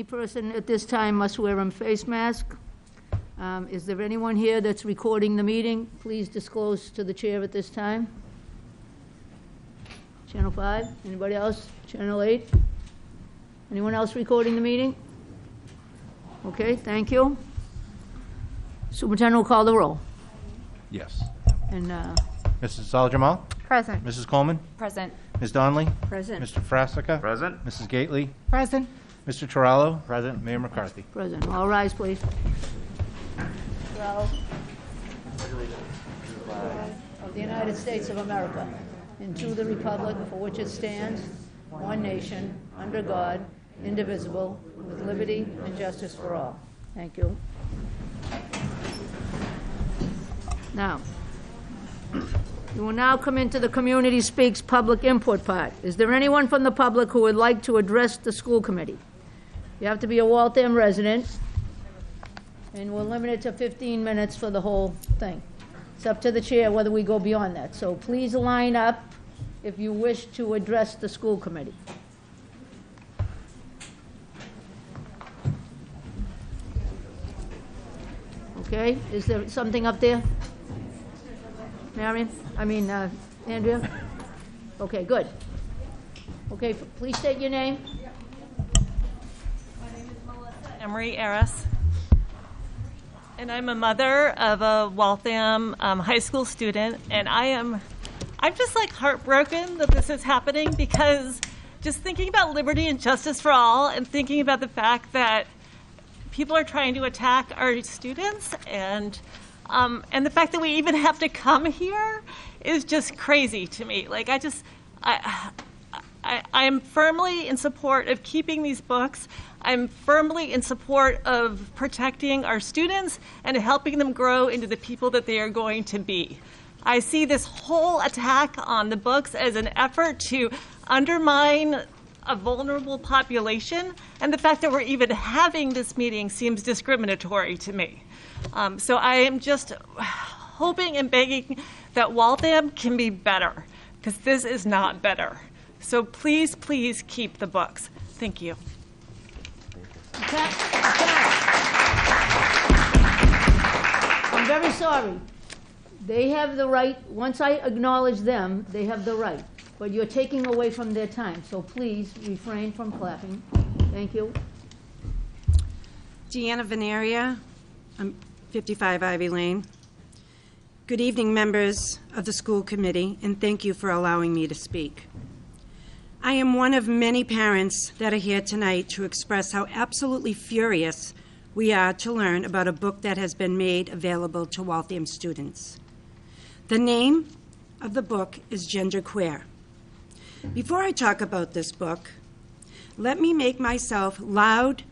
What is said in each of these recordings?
Any person at this time must wear a face mask. Um, Is there anyone here that's recording the meeting? Please disclose to the chair at this time. Channel 5, anybody else? Channel 8? Anyone else recording the meeting? Okay, thank you. Superintendent will call the roll. Yes. And, uh, Mrs. Aljamal? Present. Mrs. Coleman? Present. Ms. Donnelly? present, Mr. Frasica? Present. Mrs. Gately? Present. Mr. Tarallo? Present. Mayor McCarthy? present. All rise, please. Of the United States of America, and to the republic for which it stands, one nation, under God, indivisible, with liberty and justice for all. Thank you. Now, we will now come into the Community Speaks public input part. Is there anyone from the public who would like to address the school committee? You have to be a Waltham resident, and we'll limit it to 15 minutes for the whole thing. It's up to the chair whether we go beyond that. So please line up if you wish to address the school committee. Okay, is there something up there? Marion, I mean, uh, Andrea? Okay, good. Okay, please state your name. Emery Eris. And I'm a mother of a Waltham um, high school student, and I am, I'm just like heartbroken that this is happening because just thinking about liberty and justice for all, and thinking about the fact that people are trying to attack our students, and um, and the fact that we even have to come here is just crazy to me. Like I just, I, I, I am firmly in support of keeping these books. I'm firmly in support of protecting our students and helping them grow into the people that they are going to be. I see this whole attack on the books as an effort to undermine a vulnerable population, and the fact that we're even having this meeting seems discriminatory to me. Um, so I am just hoping and begging that Waltham can be better, because this is not better. So please, please keep the books. Thank you. I'm very sorry. They have the right, once I acknowledge them, they have the right. But you're taking away from their time, so please refrain from clapping. Thank you. Deanna Veneria, I'm 55 Ivy Lane. Good evening, members of the school committee, and thank you for allowing me to speak. I am one of many parents that are here tonight to express how absolutely furious we are to learn about a book that has been made available to Waltham students. The name of the book is Genderqueer. Before I talk about this book, let me make myself loud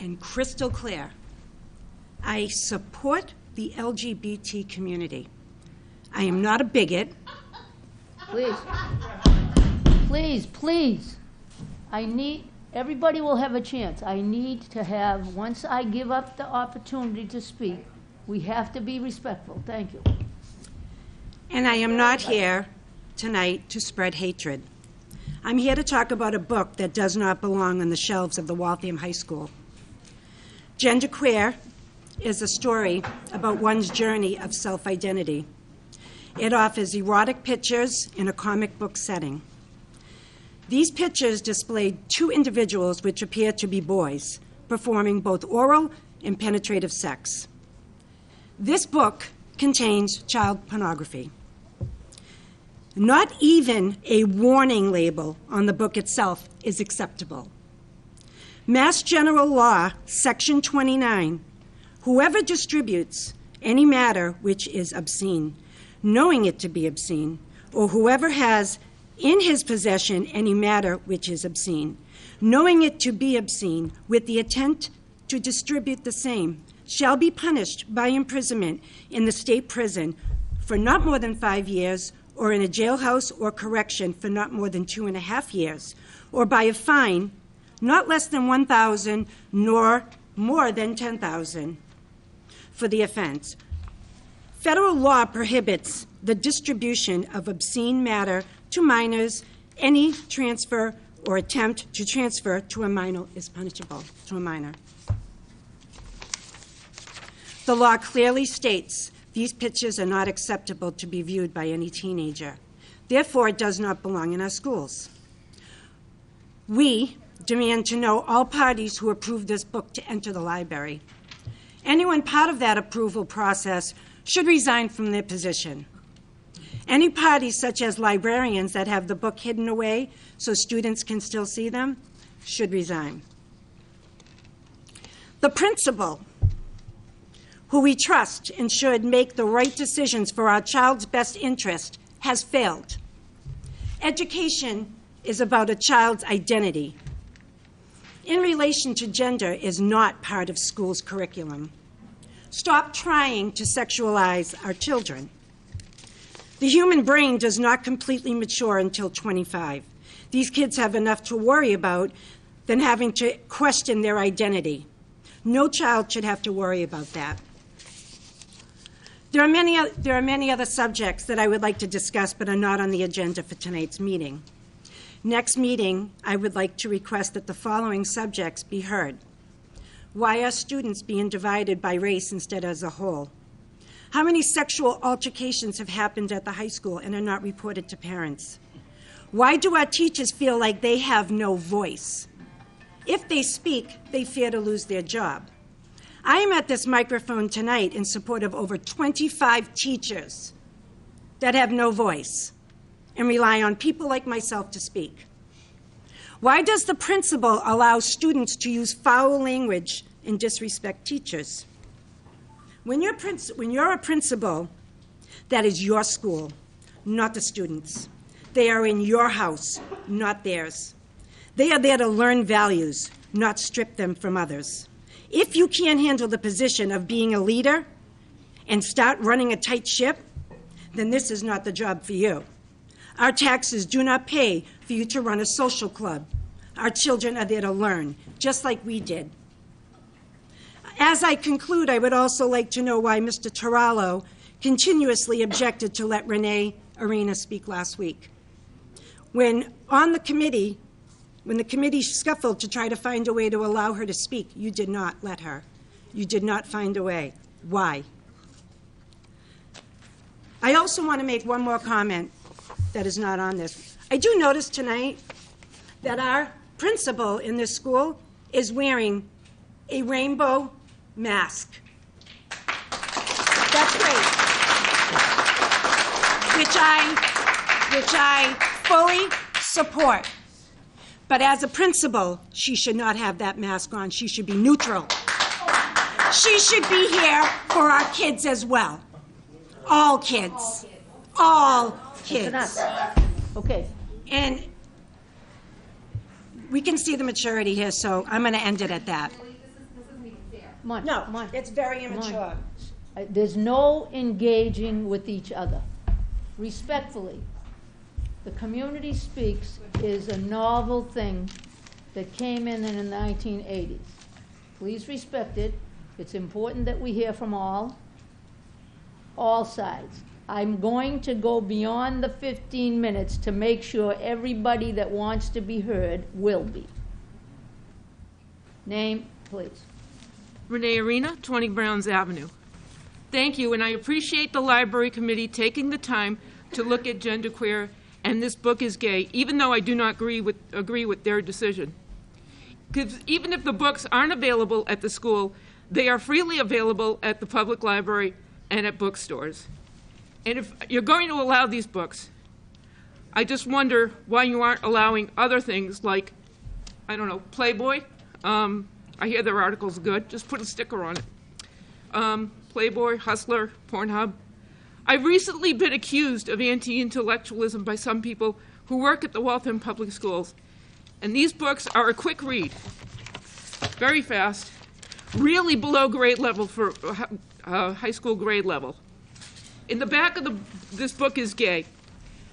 and crystal clear. I support the LGBT community. I am not a bigot. Please. Please, please. I need, everybody will have a chance. I need to have, once I give up the opportunity to speak, we have to be respectful. Thank you. And I am not here tonight to spread hatred. I'm here to talk about a book that does not belong on the shelves of the Waltham High School. Genderqueer is a story about one's journey of self identity. It offers erotic pictures in a comic book setting. These pictures display two individuals which appear to be boys, performing both oral and penetrative sex. This book contains child pornography. Not even a warning label on the book itself is acceptable. Mass General Law, Section 29 Whoever distributes any matter which is obscene, knowing it to be obscene, or whoever has in his possession any matter which is obscene, knowing it to be obscene, with the intent to distribute the same, shall be punished by imprisonment in the state prison for not more than five years, or in a jailhouse or correction for not more than two and a half years, or by a fine not less than 1,000 nor more than 10,000 for the offense. Federal law prohibits the distribution of obscene matter to minors, any transfer or attempt to transfer to a minor is punishable to a minor. The law clearly states these pictures are not acceptable to be viewed by any teenager. Therefore, it does not belong in our schools. We demand to know all parties who approved this book to enter the library. Anyone part of that approval process should resign from their position. Any parties, such as librarians, that have the book hidden away so students can still see them, should resign. The principal, who we trust and should make the right decisions for our child's best interest, has failed. Education is about a child's identity. In relation to gender is not part of school's curriculum. Stop trying to sexualize our children. The human brain does not completely mature until 25. These kids have enough to worry about than having to question their identity. No child should have to worry about that. There are, many, there are many other subjects that I would like to discuss but are not on the agenda for tonight's meeting. Next meeting, I would like to request that the following subjects be heard. Why are students being divided by race instead as a whole? How many sexual altercations have happened at the high school and are not reported to parents? Why do our teachers feel like they have no voice? If they speak, they fear to lose their job. I am at this microphone tonight in support of over 25 teachers that have no voice and rely on people like myself to speak. Why does the principal allow students to use foul language and disrespect teachers? When you're, princi- when you're a principal, that is your school, not the students. They are in your house, not theirs. They are there to learn values, not strip them from others. If you can't handle the position of being a leader and start running a tight ship, then this is not the job for you. Our taxes do not pay for you to run a social club. Our children are there to learn, just like we did. As I conclude, I would also like to know why Mr. Tarallo continuously objected to let Renee Arena speak last week. When on the committee, when the committee scuffled to try to find a way to allow her to speak, you did not let her. You did not find a way. Why? I also want to make one more comment that is not on this. I do notice tonight that our principal in this school is wearing a rainbow mask. That's great. Which I, which I fully support. But as a principal, she should not have that mask on. She should be neutral. She should be here for our kids as well. All kids. All kids. Okay, And we can see the maturity here, so I'm going to end it at that. Come on, No, come on. it's very immature. Uh, There's no engaging with each other. Respectfully, the Community Speaks is a novel thing that came in in the 1980s. Please respect it. It's important that we hear from all, all sides. I'm going to go beyond the 15 minutes to make sure everybody that wants to be heard will be. Name, please. Renee Arena, 20 Browns Avenue. Thank you, and I appreciate the library committee taking the time to look at genderqueer and this book is gay, even though I do not agree with, agree with their decision. Because even if the books aren't available at the school, they are freely available at the public library and at bookstores. And if you're going to allow these books, I just wonder why you aren't allowing other things like, I don't know, Playboy. Um, I hear their articles good. Just put a sticker on it. Um, Playboy, Hustler, Pornhub. I've recently been accused of anti intellectualism by some people who work at the Waltham Public Schools. And these books are a quick read, very fast, really below grade level for uh, uh, high school grade level. In the back of the, this book is gay,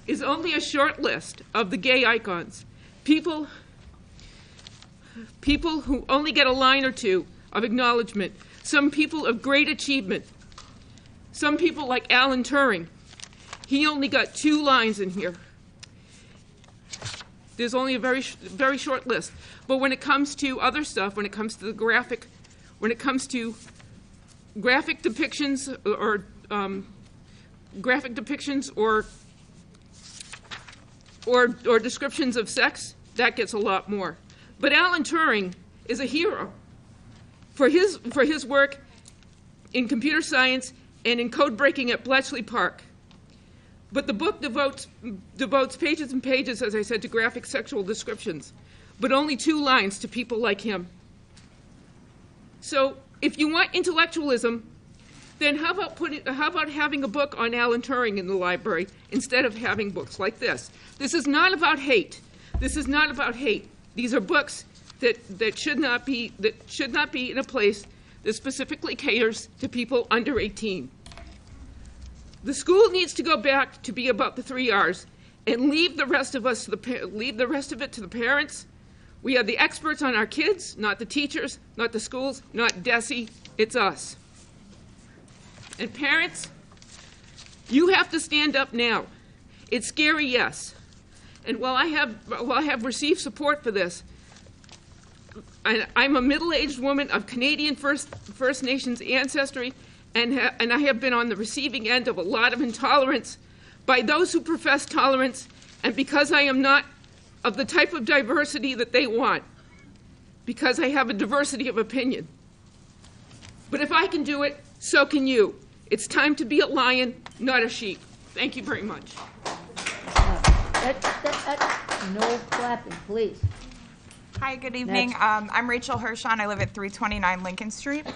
is only a short list of the gay icons. People people who only get a line or two of acknowledgement, some people of great achievement, some people like Alan Turing. He only got two lines in here. There's only a very, very short list. But when it comes to other stuff, when it comes to the graphic, when it comes to graphic depictions or um, graphic depictions or or or descriptions of sex, that gets a lot more. But Alan Turing is a hero for his for his work in computer science and in code breaking at Bletchley Park. But the book devotes, devotes pages and pages, as I said, to graphic sexual descriptions, but only two lines to people like him. So if you want intellectualism, then how about, putting, how about having a book on Alan Turing in the library instead of having books like this? This is not about hate. This is not about hate. These are books that, that, should, not be, that should not be in a place that specifically caters to people under 18. The school needs to go back to be about the three R's and leave the rest of us to the leave the rest of it to the parents. We are the experts on our kids, not the teachers, not the schools, not DESE. It's us. And parents, you have to stand up now. It's scary, yes. And while I have while I have received support for this, I, I'm a middle-aged woman of Canadian First First Nations ancestry, and ha- and I have been on the receiving end of a lot of intolerance by those who profess tolerance, and because I am not of the type of diversity that they want, because I have a diversity of opinion. But if I can do it, so can you. It's time to be a lion, not a sheep. Thank you very much. That- that- that- No clapping, please. Hi, good evening. Next. Um, I'm Rachel Hershon. I live at 329 Lincoln Street.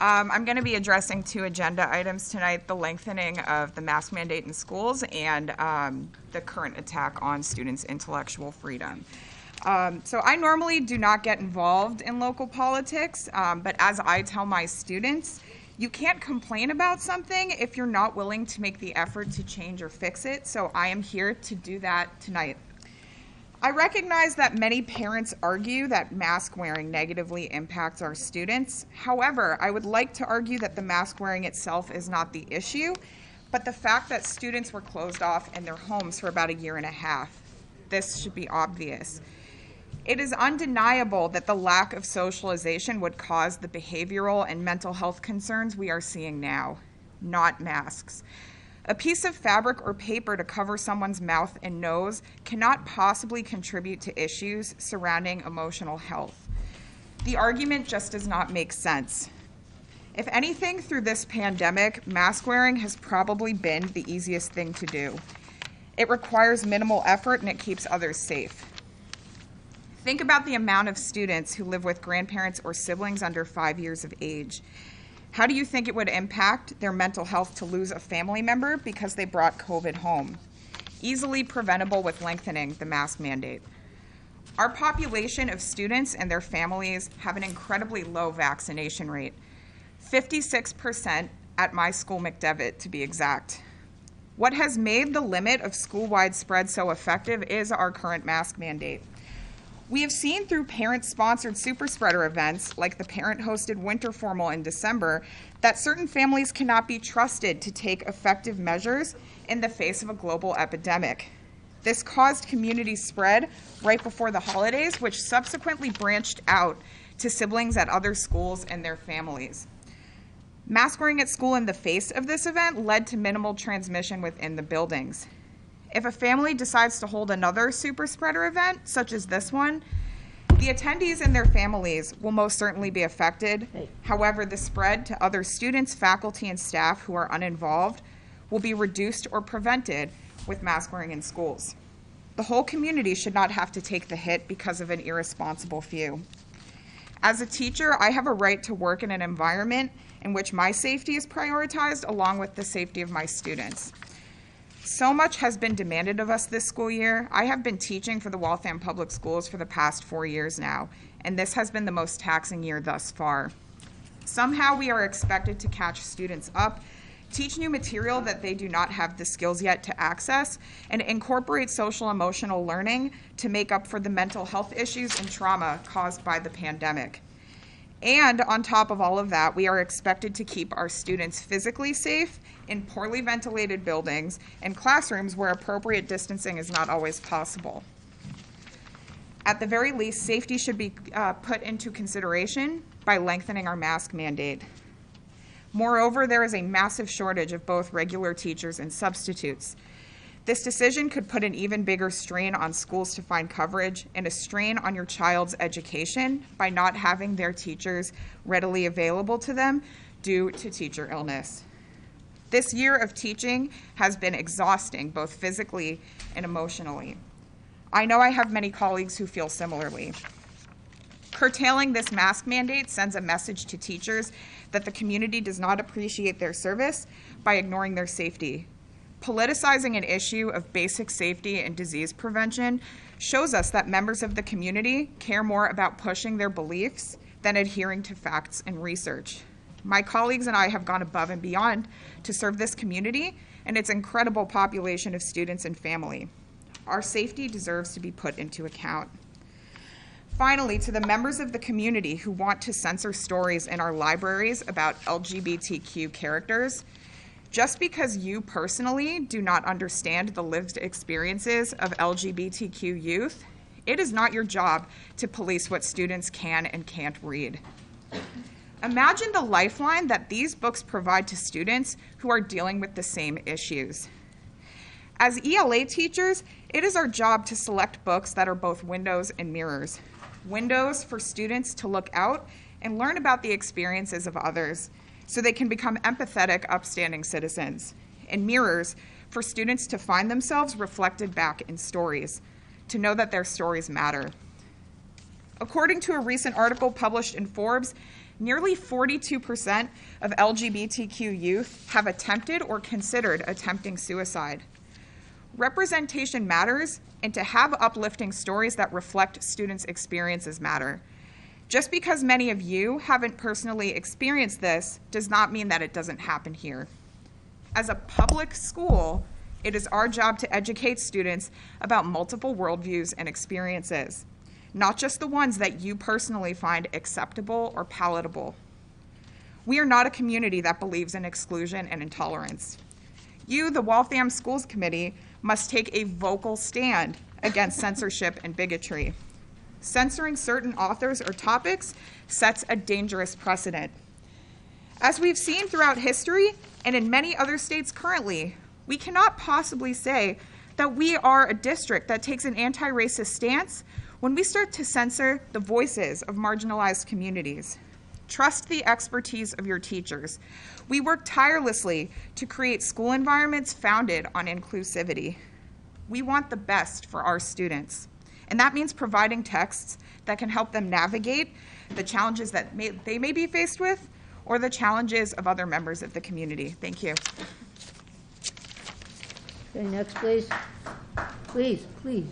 Um, I'm going to be addressing two agenda items tonight, the lengthening of the mask mandate in schools and um, the current attack on students' intellectual freedom. Um, so I normally do not get involved in local politics, um, but as I tell my students, you can't complain about something if you're not willing to make the effort to change or fix it. So I am here to do that tonight. I recognize that many parents argue that mask wearing negatively impacts our students. However, I would like to argue that the mask wearing itself is not the issue, but the fact that students were closed off in their homes for about a year and a half. This should be obvious. It is undeniable that the lack of socialization would cause the behavioral and mental health concerns we are seeing now, not masks. A piece of fabric or paper to cover someone's mouth and nose cannot possibly contribute to issues surrounding emotional health. The argument just does not make sense. If anything, through this pandemic, mask wearing has probably been the easiest thing to do. It requires minimal effort and it keeps others safe. Think about the amount of students who live with grandparents or siblings under five years of age. How do you think it would impact their mental health to lose a family member because they brought COVID home? Easily preventable with lengthening the mask mandate. Our population of students and their families have an incredibly low vaccination rate 56% at my school, McDevitt, to be exact. What has made the limit of school wide spread so effective is our current mask mandate. We have seen through parent sponsored super spreader events, like the parent hosted winter formal in December, that certain families cannot be trusted to take effective measures in the face of a global epidemic. This caused community spread right before the holidays, which subsequently branched out to siblings at other schools and their families. Mask wearing at school in the face of this event led to minimal transmission within the buildings. If a family decides to hold another super spreader event, such as this one, the attendees and their families will most certainly be affected. However, the spread to other students, faculty, and staff who are uninvolved will be reduced or prevented with mask wearing in schools. The whole community should not have to take the hit because of an irresponsible few. As a teacher, I have a right to work in an environment in which my safety is prioritized along with the safety of my students. So much has been demanded of us this school year. I have been teaching for the Waltham Public Schools for the past four years now, and this has been the most taxing year thus far. Somehow we are expected to catch students up, teach new material that they do not have the skills yet to access, and incorporate social emotional learning to make up for the mental health issues and trauma caused by the pandemic. And on top of all of that, we are expected to keep our students physically safe in poorly ventilated buildings and classrooms where appropriate distancing is not always possible. At the very least, safety should be uh, put into consideration by lengthening our mask mandate. Moreover, there is a massive shortage of both regular teachers and substitutes. This decision could put an even bigger strain on schools to find coverage and a strain on your child's education by not having their teachers readily available to them due to teacher illness. This year of teaching has been exhausting, both physically and emotionally. I know I have many colleagues who feel similarly. Curtailing this mask mandate sends a message to teachers that the community does not appreciate their service by ignoring their safety. Politicizing an issue of basic safety and disease prevention shows us that members of the community care more about pushing their beliefs than adhering to facts and research. My colleagues and I have gone above and beyond to serve this community and its incredible population of students and family. Our safety deserves to be put into account. Finally, to the members of the community who want to censor stories in our libraries about LGBTQ characters, just because you personally do not understand the lived experiences of LGBTQ youth, it is not your job to police what students can and can't read. Imagine the lifeline that these books provide to students who are dealing with the same issues. As ELA teachers, it is our job to select books that are both windows and mirrors. Windows for students to look out and learn about the experiences of others so they can become empathetic, upstanding citizens. And mirrors for students to find themselves reflected back in stories, to know that their stories matter. According to a recent article published in Forbes, nearly 42% of LGBTQ youth have attempted or considered attempting suicide. Representation matters, and to have uplifting stories that reflect students' experiences matter. Just because many of you haven't personally experienced this does not mean that it doesn't happen here. As a public school, it is our job to educate students about multiple worldviews and experiences, not just the ones that you personally find acceptable or palatable. We are not a community that believes in exclusion and intolerance. You, the Waltham Schools Committee, must take a vocal stand against censorship and bigotry. Censoring certain authors or topics sets a dangerous precedent. As we've seen throughout history and in many other states currently, we cannot possibly say that we are a district that takes an anti racist stance when we start to censor the voices of marginalized communities. Trust the expertise of your teachers. We work tirelessly to create school environments founded on inclusivity. We want the best for our students, and that means providing texts that can help them navigate the challenges that may, they may be faced with or the challenges of other members of the community. Thank you. Okay, next, please. Please, please.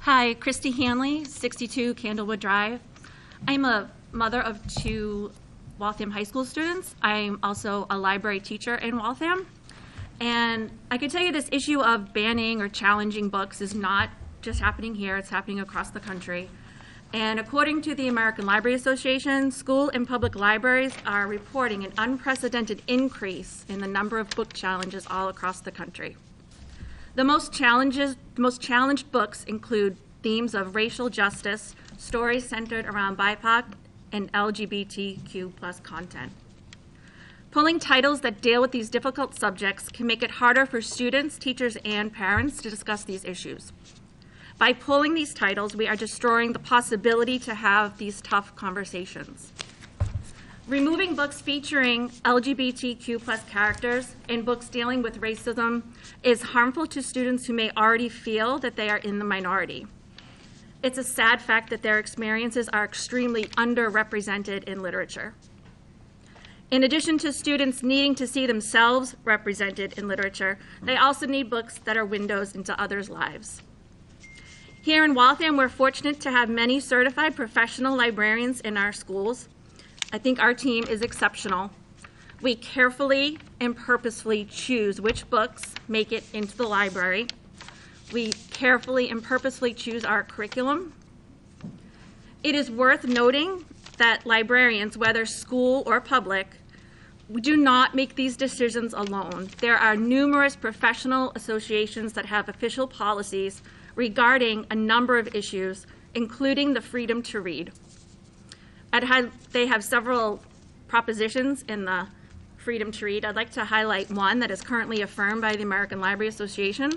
Hi, Christy Hanley, 62 Candlewood Drive. I'm a mother of two Waltham High School students. I'm also a library teacher in Waltham. And I can tell you this issue of banning or challenging books is not just happening here, it's happening across the country. And according to the American Library Association, school and public libraries are reporting an unprecedented increase in the number of book challenges all across the country. The most challenges, most challenged books include themes of racial justice, stories centered around BIPOC and LGBTQ plus content. Pulling titles that deal with these difficult subjects can make it harder for students, teachers, and parents to discuss these issues. By pulling these titles, we are destroying the possibility to have these tough conversations. Removing books featuring LGBTQ plus characters and books dealing with racism is harmful to students who may already feel that they are in the minority. It's a sad fact that their experiences are extremely underrepresented in literature. In addition to students needing to see themselves represented in literature, they also need books that are windows into others' lives. Here in Waltham, we're fortunate to have many certified professional librarians in our schools. I think our team is exceptional. We carefully and purposefully choose which books make it into the library. We carefully and purposefully choose our curriculum. It is worth noting that librarians, whether school or public, do not make these decisions alone. There are numerous professional associations that have official policies regarding a number of issues, including the freedom to read. They have several propositions in the freedom to read. I'd like to highlight one that is currently affirmed by the American Library Association.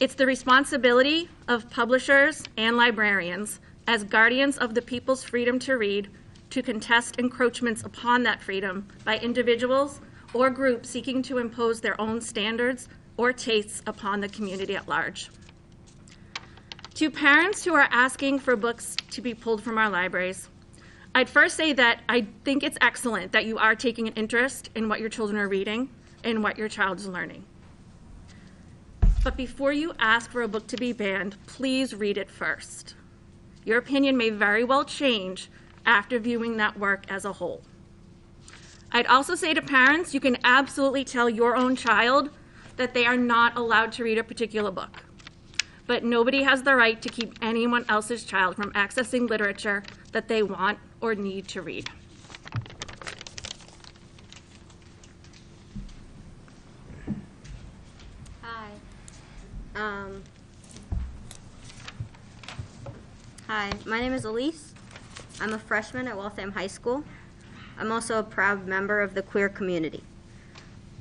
It's the responsibility of publishers and librarians as guardians of the people's freedom to read to contest encroachments upon that freedom by individuals or groups seeking to impose their own standards or tastes upon the community at large. To parents who are asking for books to be pulled from our libraries, I'd first say that I think it's excellent that you are taking an interest in what your children are reading and what your child is learning. But before you ask for a book to be banned, please read it first. Your opinion may very well change after viewing that work as a whole. I'd also say to parents, you can absolutely tell your own child that they are not allowed to read a particular book. But nobody has the right to keep anyone else's child from accessing literature that they want or need to read. Hi. Um, hi, my name is Elise. I'm a freshman at Waltham High School. I'm also a proud member of the queer community.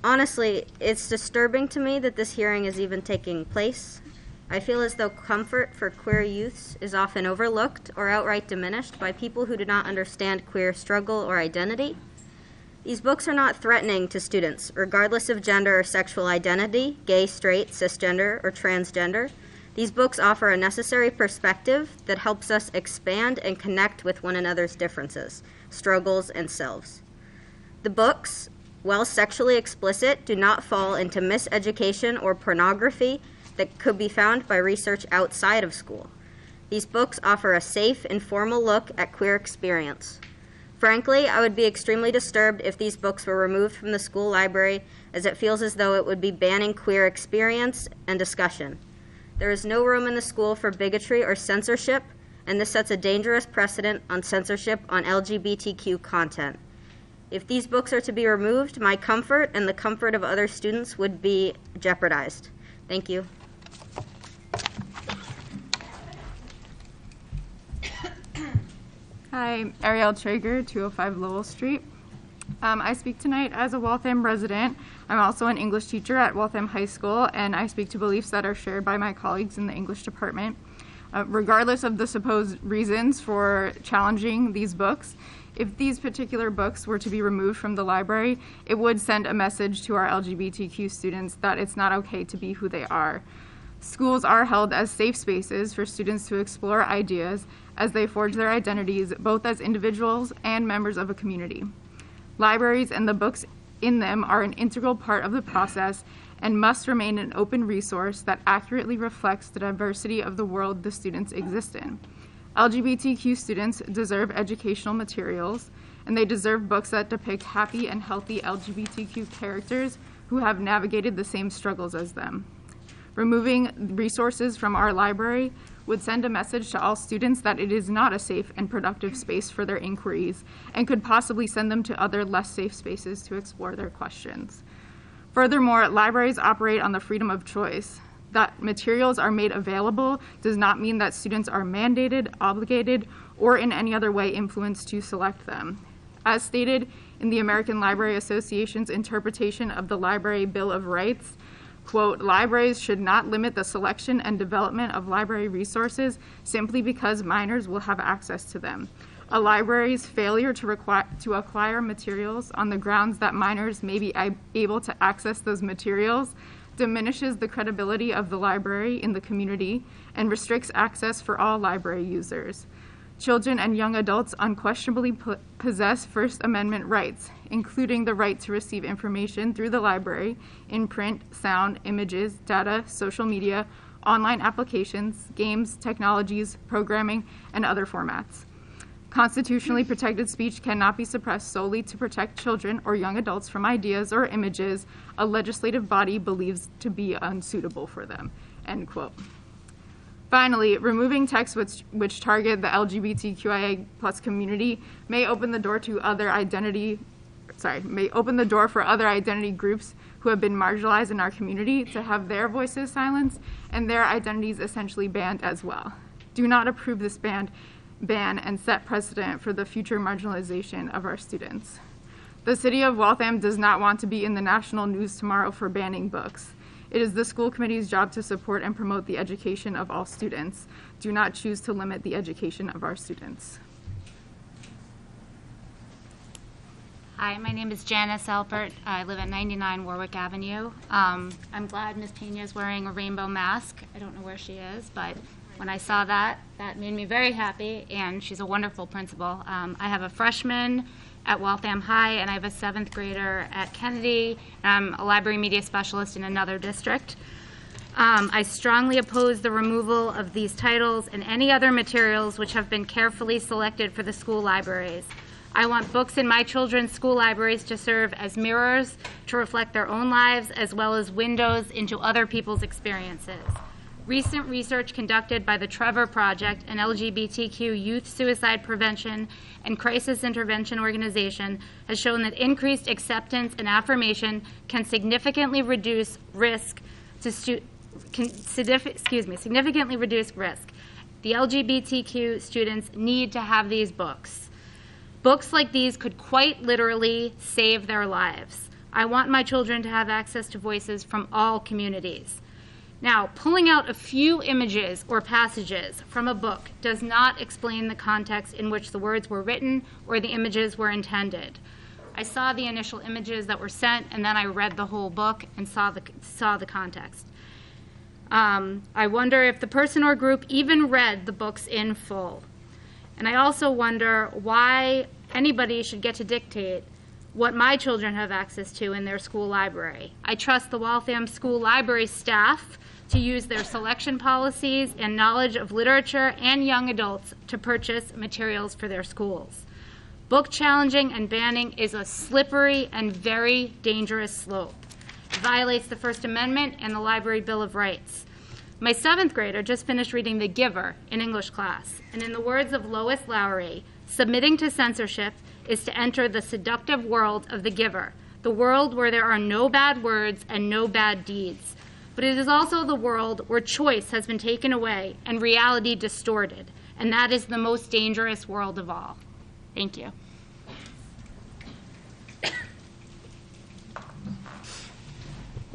Honestly, it's disturbing to me that this hearing is even taking place. I feel as though comfort for queer youths is often overlooked or outright diminished by people who do not understand queer struggle or identity. These books are not threatening to students, regardless of gender or sexual identity, gay, straight, cisgender, or transgender. These books offer a necessary perspective that helps us expand and connect with one another's differences, struggles, and selves. The books, while sexually explicit, do not fall into miseducation or pornography that could be found by research outside of school. These books offer a safe, informal look at queer experience. Frankly, I would be extremely disturbed if these books were removed from the school library, as it feels as though it would be banning queer experience and discussion. There is no room in the school for bigotry or censorship, and this sets a dangerous precedent on censorship on LGBTQ content. If these books are to be removed, my comfort and the comfort of other students would be jeopardized. Thank you. Hi, Ariel Traeger, 205 Lowell Street. Um, I speak tonight as a Waltham resident. I'm also an English teacher at Waltham High School, and I speak to beliefs that are shared by my colleagues in the English department. Uh, regardless of the supposed reasons for challenging these books, if these particular books were to be removed from the library, it would send a message to our LGBTQ students that it's not okay to be who they are. Schools are held as safe spaces for students to explore ideas as they forge their identities both as individuals and members of a community. Libraries and the books in them are an integral part of the process and must remain an open resource that accurately reflects the diversity of the world the students exist in. LGBTQ students deserve educational materials, and they deserve books that depict happy and healthy LGBTQ characters who have navigated the same struggles as them. Removing resources from our library would send a message to all students that it is not a safe and productive space for their inquiries and could possibly send them to other less safe spaces to explore their questions. Furthermore, libraries operate on the freedom of choice. That materials are made available does not mean that students are mandated, obligated, or in any other way influenced to select them. As stated in the American Library Association's interpretation of the Library Bill of Rights, quote, libraries should not limit the selection and development of library resources simply because minors will have access to them. A library's failure to, to acquire materials on the grounds that minors may be able to access those materials diminishes the credibility of the library in the community and restricts access for all library users. Children and young adults unquestionably po- possess First Amendment rights, including the right to receive information through the library in print, sound, images, data, social media, online applications, games, technologies, programming, and other formats. Constitutionally protected speech cannot be suppressed solely to protect children or young adults from ideas or images a legislative body believes to be unsuitable for them. End quote. Finally, removing texts which, which target the LGBTQIA plus community may open the door to other identity sorry, may open the door for other identity groups who have been marginalized in our community to have their voices silenced and their identities essentially banned as well. Do not approve this ban, ban and set precedent for the future marginalization of our students. The city of Waltham does not want to be in the national news tomorrow for banning books. It is the school committee's job to support and promote the education of all students. Do not choose to limit the education of our students. Hi, my name is Janice Alpert. I live at 99 Warwick Avenue. Um, I'm glad Miss Pena is wearing a rainbow mask. I don't know where she is, but when I saw that, that made me very happy, and she's a wonderful principal. Um, I have a freshman at Waltham High, and I have a seventh grader at Kennedy. I'm a library media specialist in another district. Um, I strongly oppose the removal of these titles and any other materials which have been carefully selected for the school libraries. I want books in my children's school libraries to serve as mirrors to reflect their own lives as well as windows into other people's experiences. Recent research conducted by the Trevor Project, an LGBTQ youth suicide prevention and crisis intervention organization, has shown that increased acceptance and affirmation can significantly reduce risk to stu- can excuse me, significantly reduce risk. The LGBTQ students need to have these books. Books like these could quite literally save their lives. I want my children to have access to voices from all communities. Now, pulling out a few images or passages from a book does not explain the context in which the words were written or the images were intended. I saw the initial images that were sent, and then I read the whole book and saw the, saw the context. Um, I wonder if the person or group even read the books in full. And I also wonder why anybody should get to dictate what my children have access to in their school library. I trust the Waltham School Library staff to use their selection policies and knowledge of literature and young adults to purchase materials for their schools. Book challenging and banning is a slippery and very dangerous slope. It violates the First Amendment and the Library Bill of Rights. My seventh grader just finished reading The Giver in English class, and in the words of Lois Lowry, submitting to censorship is to enter the seductive world of the giver, the world where there are no bad words and no bad deeds. But it is also the world where choice has been taken away and reality distorted, and that is the most dangerous world of all. Thank you.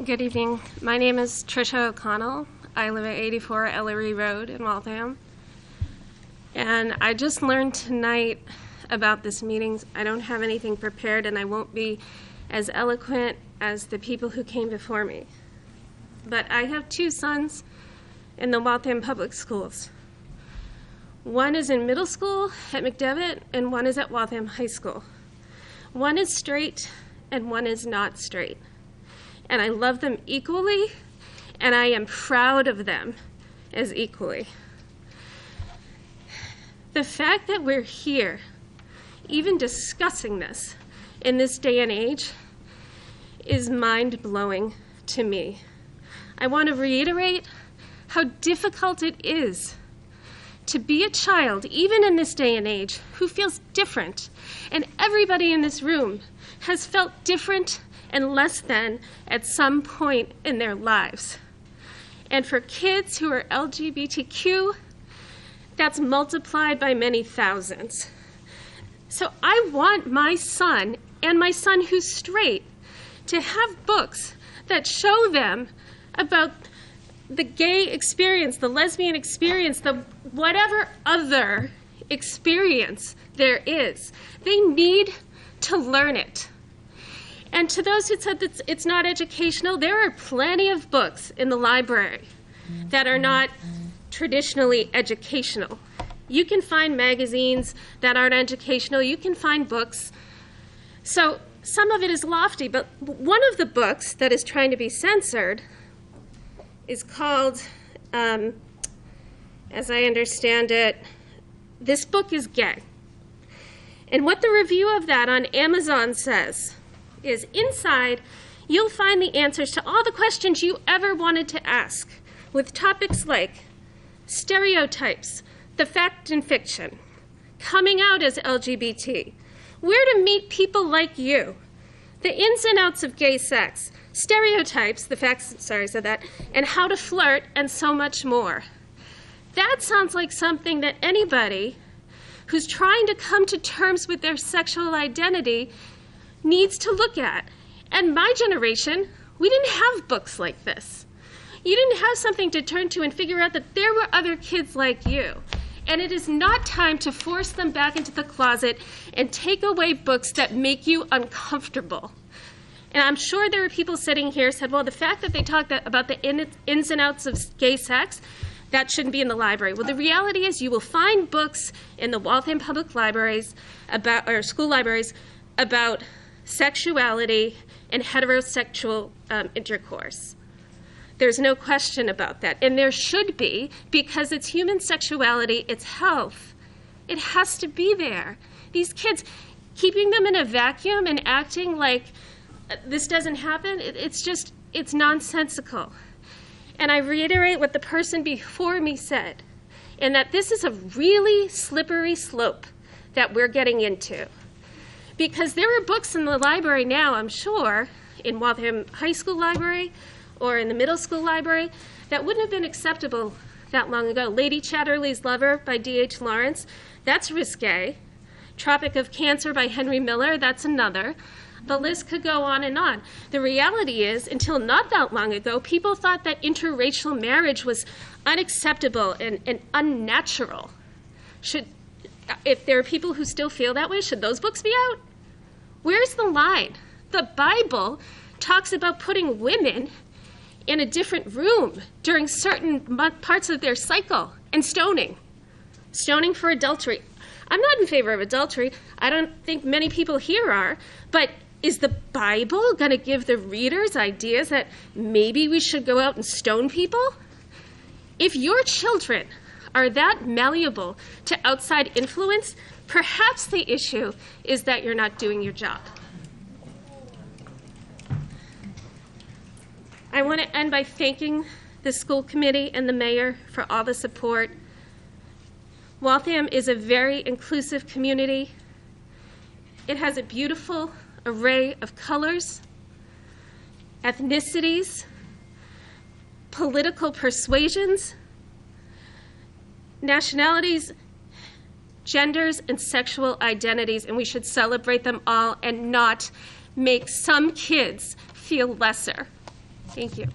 Good evening. My name is Trisha O'Connell. I live at 84 Ellery Road in Waltham. And I just learned tonight about this meeting. I don't have anything prepared, and I won't be as eloquent as the people who came before me. But I have two sons in the Waltham Public Schools. One is in middle school at McDevitt, and one is at Waltham High School. One is straight, and one is not straight. And I love them equally, and I am proud of them as equally. The fact that we're here, even discussing this in this day and age, is mind blowing to me. I want to reiterate how difficult it is to be a child, even in this day and age, who feels different. And everybody in this room has felt different and less than at some point in their lives. And for kids who are LGBTQ, that's multiplied by many thousands. So I want my son and my son who's straight to have books that show them about the gay experience, the lesbian experience, the whatever other experience there is. They need to learn it. And to those who said that it's not educational, there are plenty of books in the library that are not traditionally educational. You can find magazines that aren't educational, you can find books. So some of it is lofty, but one of the books that is trying to be censored is called, um, as I understand it, This Book is Gay. And what the review of that on Amazon says is inside, you'll find the answers to all the questions you ever wanted to ask, with topics like stereotypes, the fact and fiction, coming out as LGBT, where to meet people like you, the ins and outs of gay sex, stereotypes, the facts, sorry, I said that, and how to flirt, and so much more. That sounds like something that anybody who's trying to come to terms with their sexual identity needs to look at. And my generation, we didn't have books like this. You didn't have something to turn to and figure out that there were other kids like you. And it is not time to force them back into the closet and take away books that make you uncomfortable. And I'm sure there are people sitting here said, well, the fact that they talk that, about the in, ins and outs of gay sex, that shouldn't be in the library. Well, the reality is you will find books in the Waltham Public Libraries about, or school libraries about sexuality and heterosexual um, intercourse. There's no question about that. And there should be, because it's human sexuality, it's health. It has to be there. These kids, keeping them in a vacuum and acting like this doesn't happen, it, it's just, it's nonsensical. And I reiterate what the person before me said, in that this is a really slippery slope that we're getting into. Because there are books in the library now, I'm sure, in Waltham High School Library or in the middle school library, that wouldn't have been acceptable that long ago. Lady Chatterley's Lover by D.H. Lawrence, that's risque. Tropic of Cancer by Henry Miller, that's another. The list could go on and on. The reality is, until not that long ago, people thought that interracial marriage was unacceptable and, and unnatural. Should, if there are people who still feel that way, should those books be out? Where's the line? The Bible talks about putting women in a different room during certain parts of their cycle and stoning. Stoning for adultery. I'm not in favor of adultery. I don't think many people here are. But is the Bible going to give the readers ideas that maybe we should go out and stone people? If your children are that malleable to outside influence, perhaps the issue is that you're not doing your job. I want to end by thanking the school committee and the mayor for all the support. Waltham is a very inclusive community. It has a beautiful array of colors, ethnicities, political persuasions, nationalities, genders, and sexual identities, and we should celebrate them all and not make some kids feel lesser. Thank you.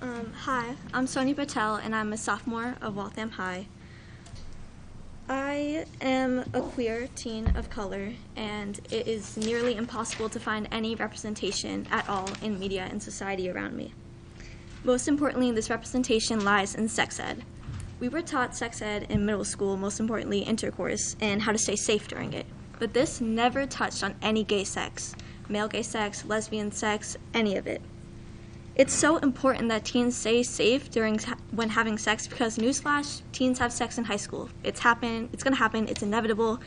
Um, hi, I'm Sonia Patel, and I'm a sophomore of Waltham High. I am a queer teen of color, and it is nearly impossible to find any representation at all in media and society around me. Most importantly, this representation lies in sex ed. We were taught sex ed in middle school, most importantly, intercourse, and how to stay safe during it. But this never touched on any gay sex male gay sex, lesbian sex, any of it. It's so important that teens stay safe during when having sex because newsflash, teens have sex in high school. It's happen, it's going to happen, it's inevitable,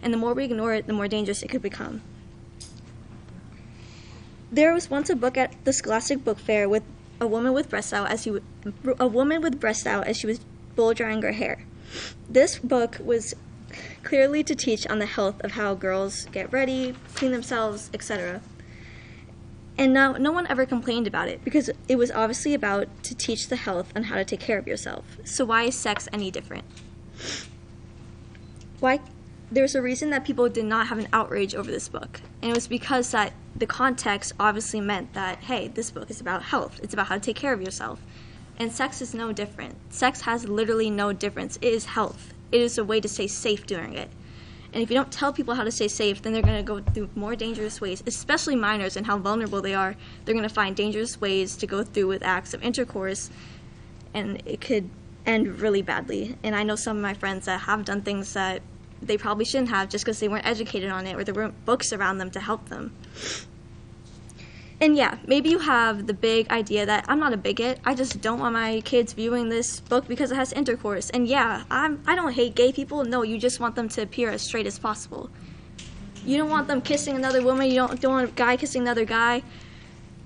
and the more we ignore it, the more dangerous it could become. There was once a book at the Scholastic Book Fair with a woman with breast out as she a woman with breasts out as she was blow drying her hair. This book was clearly to teach on the health of how girls get ready, clean themselves, etc. And now no one ever complained about it because it was obviously about to teach the health on how to take care of yourself. So why is sex any different? Why there's a reason that people did not have an outrage over this book. And it was because that the context obviously meant that hey, this book is about health. It's about how to take care of yourself. And sex is no different. Sex has literally no difference. It is health it is a way to stay safe during it. And if you don't tell people how to stay safe, then they're going to go through more dangerous ways, especially minors and how vulnerable they are. They're going to find dangerous ways to go through with acts of intercourse, and it could end really badly. And I know some of my friends that have done things that they probably shouldn't have just because they weren't educated on it or there weren't books around them to help them and yeah, maybe you have the big idea that I'm not a bigot. I just don't want my kids viewing this book because it has intercourse. And yeah, I'm I don't hate gay people. No, you just want them to appear as straight as possible. You don't want them kissing another woman. You don't don't want a guy kissing another guy.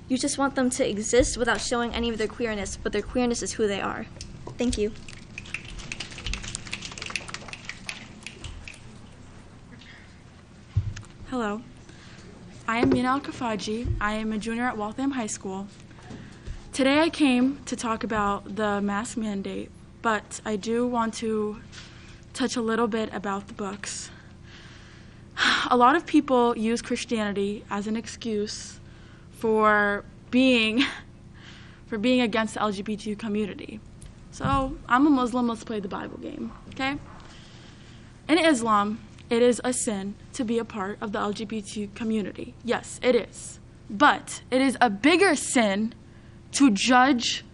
You just want them to exist without showing any of their queerness, but their queerness is who they are. Thank you. Hello. I am Mina Al Kafaji. I am a junior at Waltham High School. Today I came to talk about the mask mandate, but I do want to touch a little bit about the books. A lot of people use Christianity as an excuse for being for being against the LGBTQ community. So, I'm a Muslim, let's play the Bible game, okay? In Islam, it is a sin to be a part of the LGBT community. Yes, it is. But it is a bigger sin to judge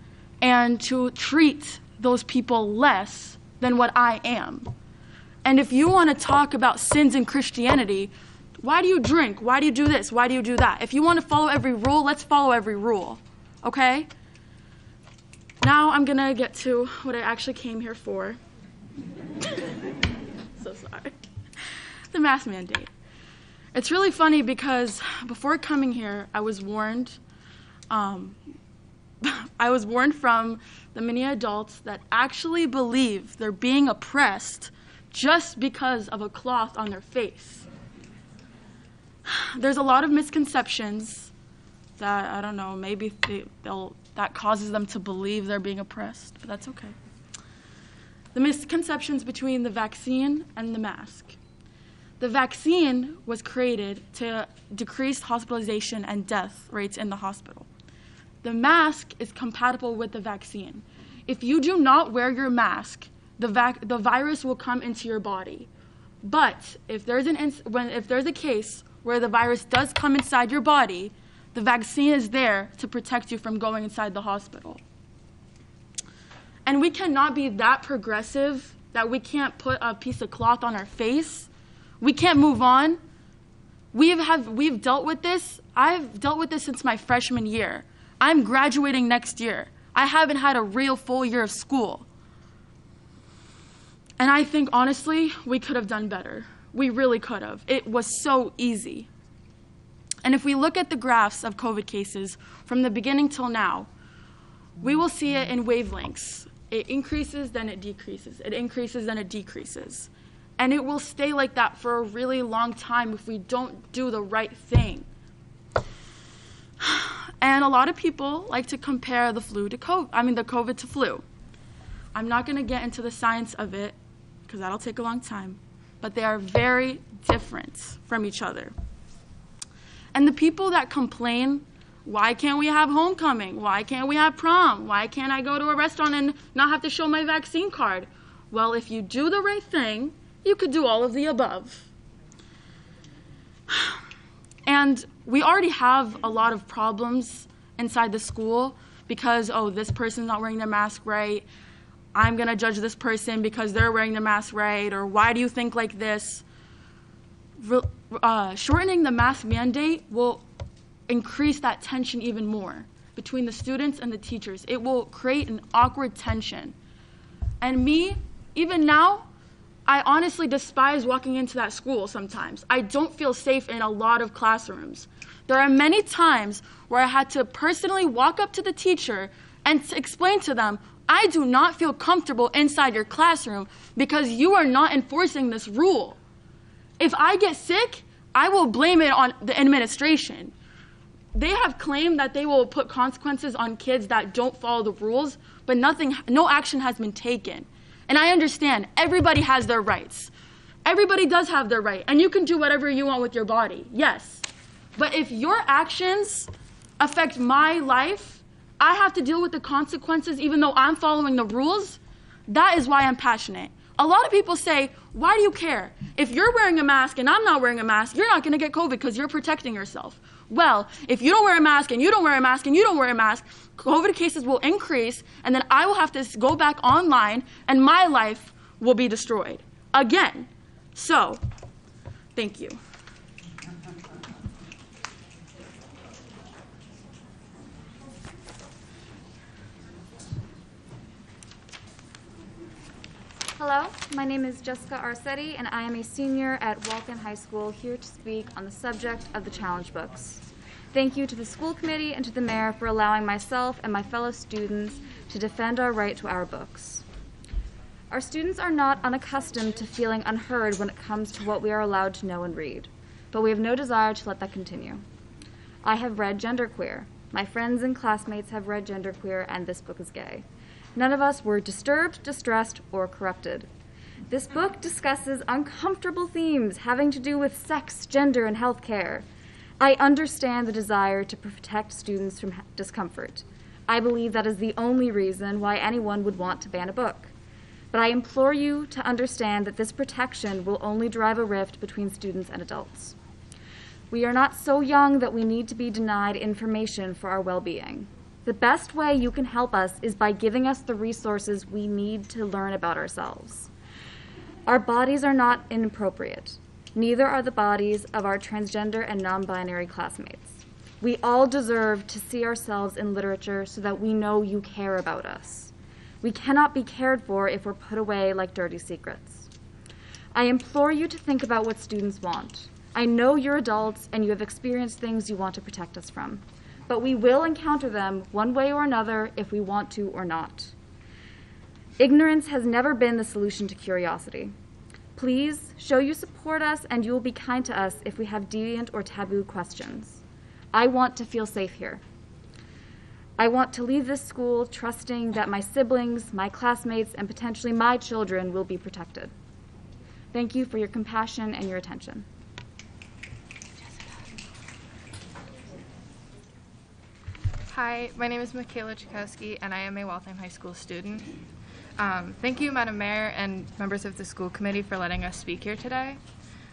and to treat those people less than what I am. And if you want to talk about sins in Christianity, why do you drink? Why do you do this? Why do you do that? If you want to follow every rule, let's follow every rule. Okay? Now I'm going to get to what I actually came here for. so sorry. The mask mandate. It's really funny because before coming here, I was warned. Um, I was warned from the many adults that actually believe they're being oppressed just because of a cloth on their face. There's a lot of misconceptions that I don't know. Maybe they, they'll that causes them to believe they're being oppressed, but that's okay. The misconceptions between the vaccine and the mask. The vaccine was created to decrease hospitalization and death rates in the hospital. The mask is compatible with the vaccine. If you do not wear your mask, the, vac- the virus will come into your body. But if there's, an ins- when, if there's a case where the virus does come inside your body, the vaccine is there to protect you from going inside the hospital. And we cannot be that progressive that we can't put a piece of cloth on our face. We can't move on. We've, have, we've dealt with this. I've dealt with this since my freshman year. I'm graduating next year. I haven't had a real full year of school. And I think, honestly, we could have done better. We really could have. It was so easy. And if we look at the graphs of COVID cases from the beginning till now, we will see it in wavelengths. It increases, then it decreases. It increases, then it decreases. And it will stay like that for a really long time if we don't do the right thing. And a lot of people like to compare the flu to COVID, I mean the COVID to flu. I'm not going to get into the science of it because that'll take a long time, but they are very different from each other. And the people that complain, why can't we have homecoming? Why can't we have prom? Why can't I go to a restaurant and not have to show my vaccine card? Well, if you do the right thing, you could do all of the above. And we already have a lot of problems inside the school because, oh, this person's not wearing their mask right. I'm going to judge this person because they're wearing the mask right, or why do you think like this? uh, shortening the mask mandate will increase that tension even more between the students and the teachers. It will create an awkward tension. And me, even now, I honestly despise walking into that school sometimes. I don't feel safe in a lot of classrooms. There are many times where I had to personally walk up to the teacher and explain to them, I do not feel comfortable inside your classroom because you are not enforcing this rule. If I get sick, I will blame it on the administration. They have claimed that they will put consequences on kids that don't follow the rules, but nothing, no action has been taken. And I understand everybody has their rights. Everybody does have their right, and you can do whatever you want with your body, yes. But if your actions affect my life, I have to deal with the consequences even though I'm following the rules. That is why I'm passionate. A lot of people say, Why do you care? If you're wearing a mask and I'm not wearing a mask, you're not going to get COVID because you're protecting yourself. Well, if you don't wear a mask and you don't wear a mask and you don't wear a mask, COVID cases will increase, and then I will have to go back online and my life will be destroyed again. So, thank you. Hello, my name is Jessica Arcetti, and I am a senior at Waltham High School here to speak on the subject of the challenge books. Thank you to the school committee and to the mayor for allowing myself and my fellow students to defend our right to our books. Our students are not unaccustomed to feeling unheard when it comes to what we are allowed to know and read. but we have no desire to let that continue. I have read Genderqueer. My friends and classmates have read Genderqueer, and this book is gay. None of us were disturbed, distressed, or corrupted. This book discusses uncomfortable themes having to do with sex, gender, and healthcare. I understand the desire to protect students from discomfort. I believe that is the only reason why anyone would want to ban a book. But I implore you to understand that this protection will only drive a rift between students and adults. We are not so young that we need to be denied information for our well being. The best way you can help us is by giving us the resources we need to learn about ourselves. Our bodies are not inappropriate. Neither are the bodies of our transgender and non binary classmates. We all deserve to see ourselves in literature so that we know you care about us. We cannot be cared for if we're put away like dirty secrets. I implore you to think about what students want. I know you're adults and you have experienced things you want to protect us from, but we will encounter them one way or another if we want to or not. Ignorance has never been the solution to curiosity. Please show you support us and you will be kind to us if we have deviant or taboo questions. I want to feel safe here. I want to leave this school trusting that my siblings, my classmates, and potentially my children will be protected. Thank you for your compassion and your attention. Hi, my name is Michaela Chakowski, and I am a Waltham High School student. Um, thank you, Madam Mayor, and members of the school committee for letting us speak here today.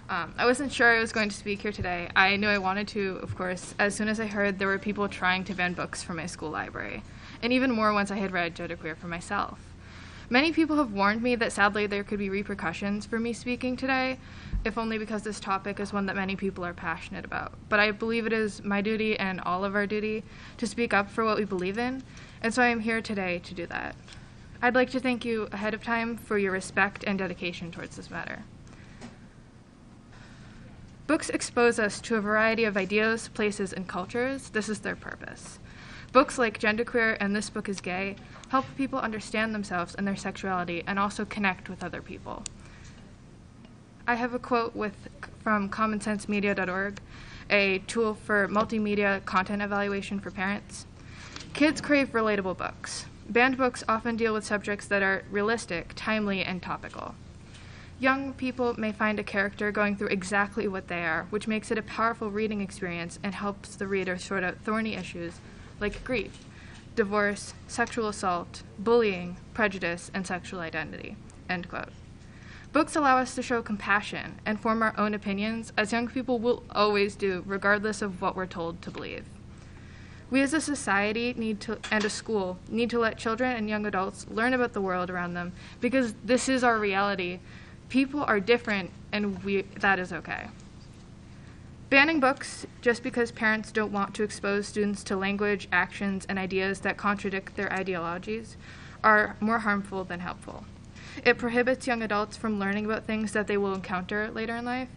Um, I wasn't sure I was going to speak here today. I knew I wanted to, of course, as soon as I heard there were people trying to ban books from my school library, and even more once I had read Genderqueer for myself. Many people have warned me that sadly there could be repercussions for me speaking today, if only because this topic is one that many people are passionate about. But I believe it is my duty and all of our duty to speak up for what we believe in, and so I am here today to do that. I'd like to thank you ahead of time for your respect and dedication towards this matter. Books expose us to a variety of ideas, places, and cultures. This is their purpose. Books like Genderqueer and This Book is Gay help people understand themselves and their sexuality and also connect with other people. I have a quote with, from commonsensemedia.org, a tool for multimedia content evaluation for parents. Kids crave relatable books. Banned books often deal with subjects that are realistic, timely, and topical. Young people may find a character going through exactly what they are, which makes it a powerful reading experience and helps the reader sort out thorny issues like grief, divorce, sexual assault, bullying, prejudice, and sexual identity. End quote. Books allow us to show compassion and form our own opinions, as young people will always do, regardless of what we're told to believe. We as a society need to, and a school need to let children and young adults learn about the world around them because this is our reality. People are different, and we, that is okay. Banning books just because parents don't want to expose students to language, actions, and ideas that contradict their ideologies are more harmful than helpful. It prohibits young adults from learning about things that they will encounter later in life.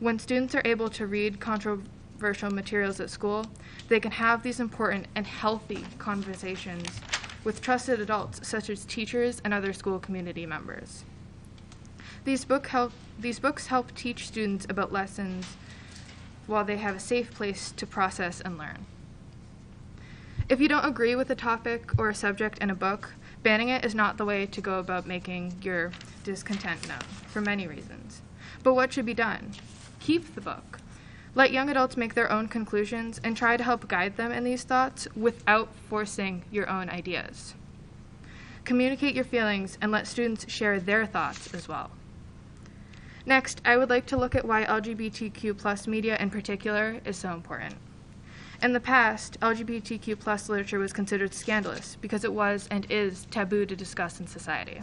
When students are able to read controversial materials at school, they can have these important and healthy conversations with trusted adults such as teachers and other school community members. These, book help, these books help teach students about lessons while they have a safe place to process and learn. If you don't agree with a topic or a subject in a book, Banning it is not the way to go about making your discontent known, for many reasons. But what should be done? Keep the book. Let young adults make their own conclusions and try to help guide them in these thoughts without forcing your own ideas. Communicate your feelings and let students share their thoughts as well. Next, I would like to look at why LGBTQ media in particular is so important. In the past, LGBTQ plus literature was considered scandalous because it was and is taboo to discuss in society.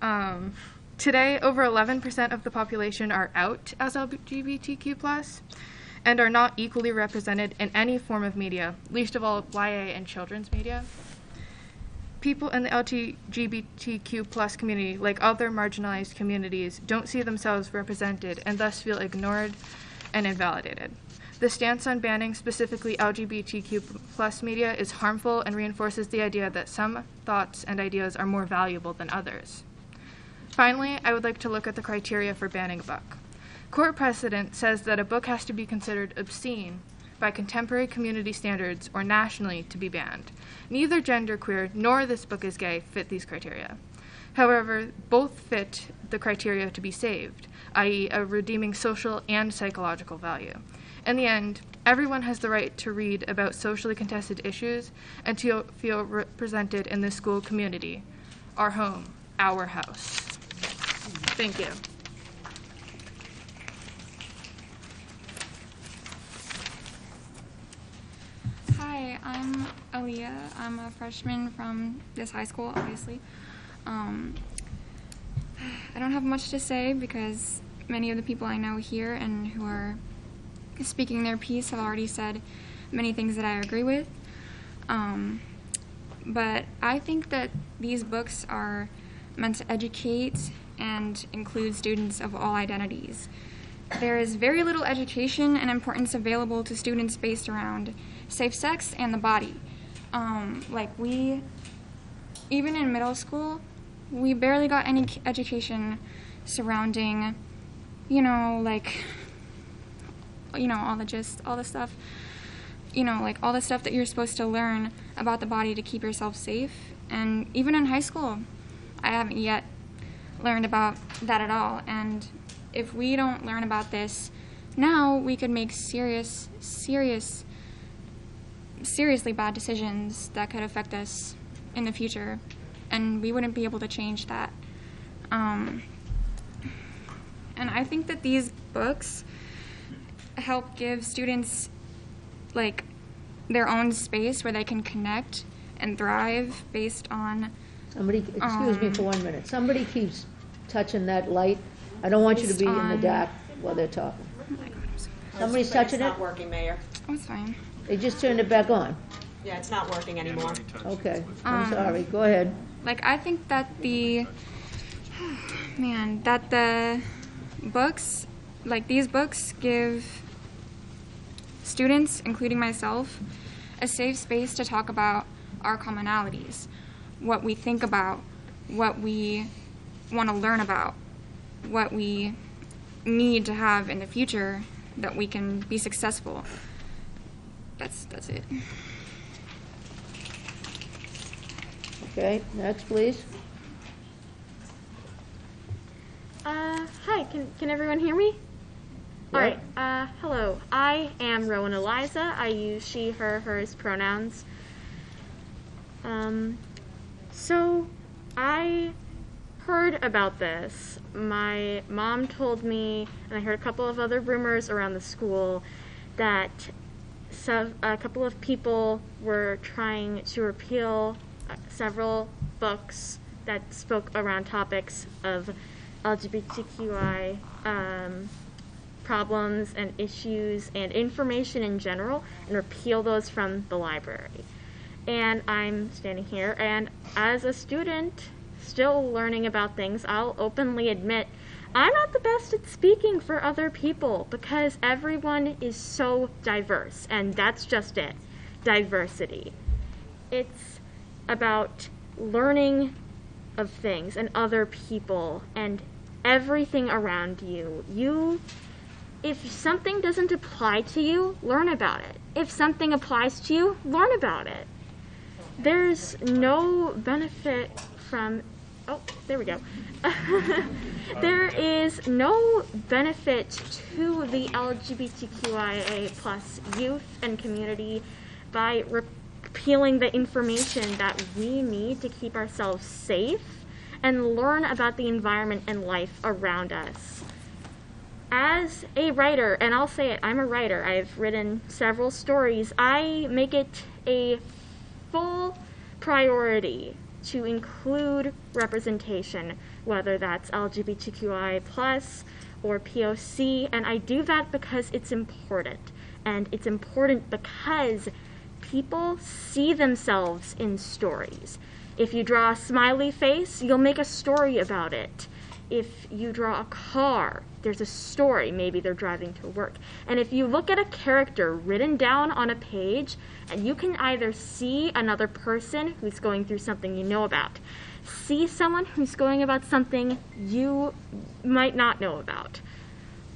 Um, today, over 11% of the population are out as LGBTQ plus and are not equally represented in any form of media, least of all YA and children's media. People in the LGBTQ plus community, like other marginalized communities, don't see themselves represented and thus feel ignored and invalidated. The stance on banning specifically LGBTQ plus media is harmful and reinforces the idea that some thoughts and ideas are more valuable than others. Finally, I would like to look at the criteria for banning a book. Court precedent says that a book has to be considered obscene by contemporary community standards or nationally to be banned. Neither genderqueer nor this book is gay fit these criteria. However, both fit the criteria to be saved, i.e., a redeeming social and psychological value. In the end, everyone has the right to read about socially contested issues and to feel represented in the school community, our home, our house. Thank you. Hi, I'm Aaliyah. I'm a freshman from this high school, obviously. Um, I don't have much to say because many of the people I know here and who are speaking their piece have already said many things that I agree with. Um, but I think that these books are meant to educate and include students of all identities. There is very little education and importance available to students based around safe sex and the body. Um, like, we, even in middle school, we barely got any education surrounding, you know, like, you know, all the gist, all the stuff, you know, like all the stuff that you're supposed to learn about the body to keep yourself safe. And even in high school, I haven't yet learned about that at all. And if we don't learn about this now, we could make serious, serious, seriously bad decisions that could affect us in the future. And we wouldn't be able to change that. Um, and I think that these books help give students like their own space where they can connect and thrive based on Somebody, excuse me Um, for one minute. Somebody keeps touching that light. I don't want you to be in the dark while they're talking. Somebody's touching it? It's not working, Mayor. Oh, it's fine. They just turned it back on. Yeah, it's not working anymore. Okay, I'm Um, sorry. Go ahead. Like I think that the man that the books, like these books, give students, including myself, a safe space to talk about our commonalities, what we think about, what we want to learn about, what we need to have in the future that we can be successful. That's that's it. Okay, next, please. Uh, hi, can, can everyone hear me? All right, uh, hello. I am Rowan Eliza. I use she, her, hers pronouns. Um, so I heard about this. My mom told me, and I heard a couple of other rumors around the school, that some, a couple of people were trying to repeal several books that spoke around topics of LGBTQI um, problems and issues and information in general and repeal those from the library. And I'm standing here, and as a student, still learning about things, I'll openly admit I'm not the best at speaking for other people because everyone is so diverse, and that's just it diversity. It's about learning of things and other people and everything around you. You if something doesn't apply to you, learn about it. If something applies to you, learn about it. There's no benefit from Oh, there we go. there is no benefit to the LGBTQIA plus youth and community by repealing the information that we need to keep ourselves safe and learn about the environment and life around us. As a writer, and I'll say it, I'm a writer, I've written several stories, I make it a full priority to include representation, whether that's LGBTQI plus or POC, and I do that because it's important. And it's important because people see themselves in stories. If you draw a smiley face, you'll make a story about it. If you draw a car, there's a story. Maybe they're driving to work. And if you look at a character written down on a page, and you can either see another person who's going through something you know about, see someone who's going about something you might not know about,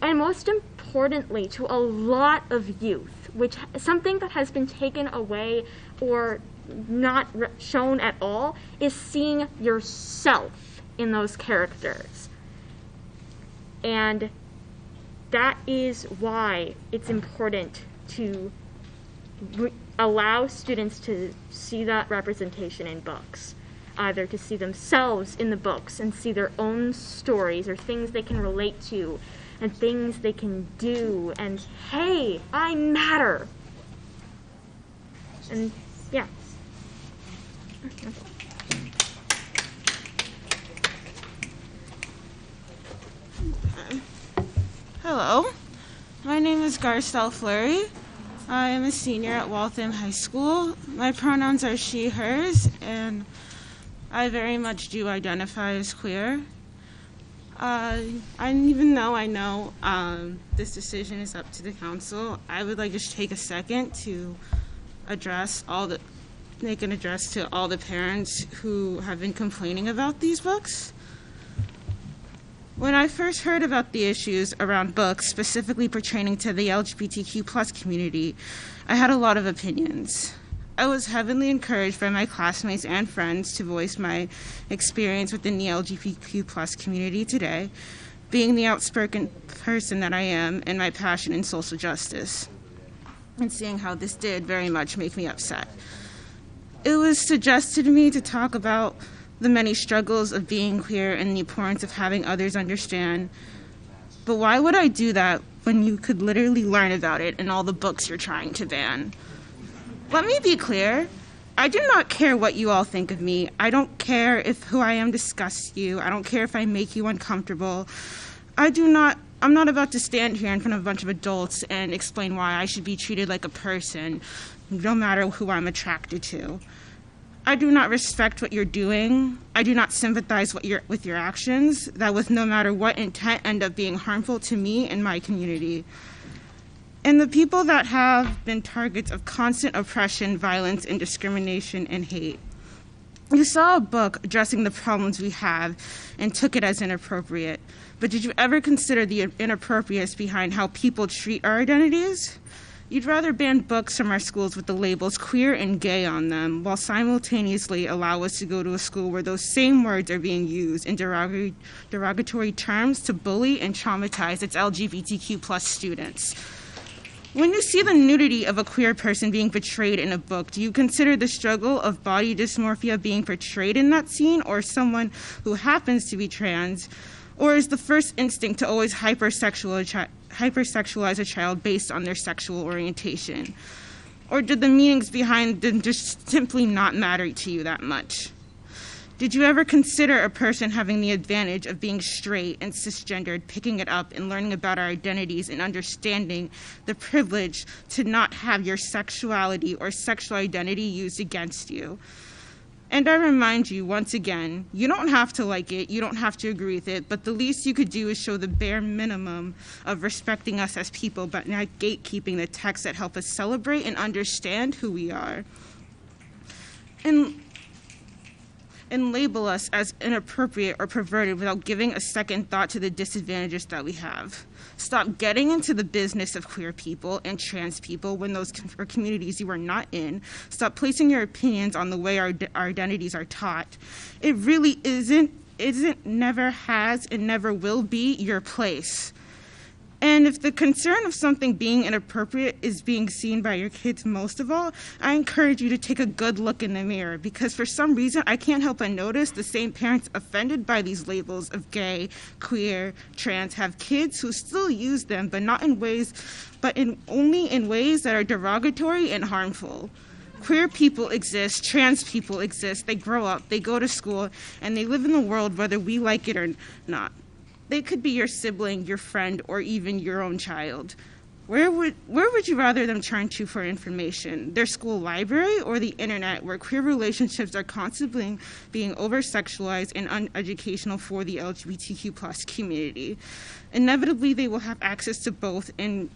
and most importantly, to a lot of youth, which something that has been taken away or not shown at all is seeing yourself in those characters. And that is why it's important to allow students to see that representation in books. Either to see themselves in the books and see their own stories or things they can relate to and things they can do and hey, I matter. And yeah. Hello, my name is Garcelle Fleury. I am a senior at Waltham High School. My pronouns are she, hers, and I very much do identify as queer. Uh, and even though I know um, this decision is up to the council, I would like to just take a second to address all the, make an address to all the parents who have been complaining about these books. When I first heard about the issues around books, specifically pertaining to the LGBTQ plus community, I had a lot of opinions. I was heavily encouraged by my classmates and friends to voice my experience within the LGBTQ plus community today, being the outspoken person that I am and my passion in social justice, and seeing how this did very much make me upset. It was suggested to me to talk about the many struggles of being queer and the importance of having others understand. But why would I do that when you could literally learn about it in all the books you're trying to ban? Let me be clear. I do not care what you all think of me. I don't care if who I am disgusts you. I don't care if I make you uncomfortable. I do not I'm not about to stand here in front of a bunch of adults and explain why I should be treated like a person, no matter who I'm attracted to. I do not respect what you're doing. I do not sympathize with your actions that, with no matter what intent, end up being harmful to me and my community. And the people that have been targets of constant oppression, violence, and discrimination and hate. You saw a book addressing the problems we have and took it as inappropriate. But did you ever consider the inappropriateness behind how people treat our identities? You'd rather ban books from our schools with the labels queer and gay on them, while simultaneously allow us to go to a school where those same words are being used in derogatory terms to bully and traumatize its LGBTQ plus students. When you see the nudity of a queer person being portrayed in a book, do you consider the struggle of body dysmorphia being portrayed in that scene, or someone who happens to be trans? Or is the first instinct to always hypersexualize, hypersexualize a child based on their sexual orientation? Or did the meanings behind them just simply not matter to you that much? Did you ever consider a person having the advantage of being straight and cisgendered, picking it up and learning about our identities and understanding the privilege to not have your sexuality or sexual identity used against you? And I remind you once again, you don't have to like it, you don't have to agree with it, but the least you could do is show the bare minimum of respecting us as people, but not gatekeeping the texts that help us celebrate and understand who we are. And and label us as inappropriate or perverted without giving a second thought to the disadvantages that we have. Stop getting into the business of queer people and trans people when those are communities you are not in. Stop placing your opinions on the way our, our identities are taught. It really isn't, isn't, never has, and never will be your place. And if the concern of something being inappropriate is being seen by your kids most of all, I encourage you to take a good look in the mirror because for some reason I can't help but notice the same parents offended by these labels of gay, queer, trans have kids who still use them but not in ways but in only in ways that are derogatory and harmful. Queer people exist, trans people exist, they grow up, they go to school, and they live in the world whether we like it or not. They could be your sibling, your friend, or even your own child. Where would, where would you rather them turn to for information? Their school library or the internet, where queer relationships are constantly being over sexualized and uneducational for the LGBTQ plus community? Inevitably, they will have access to both and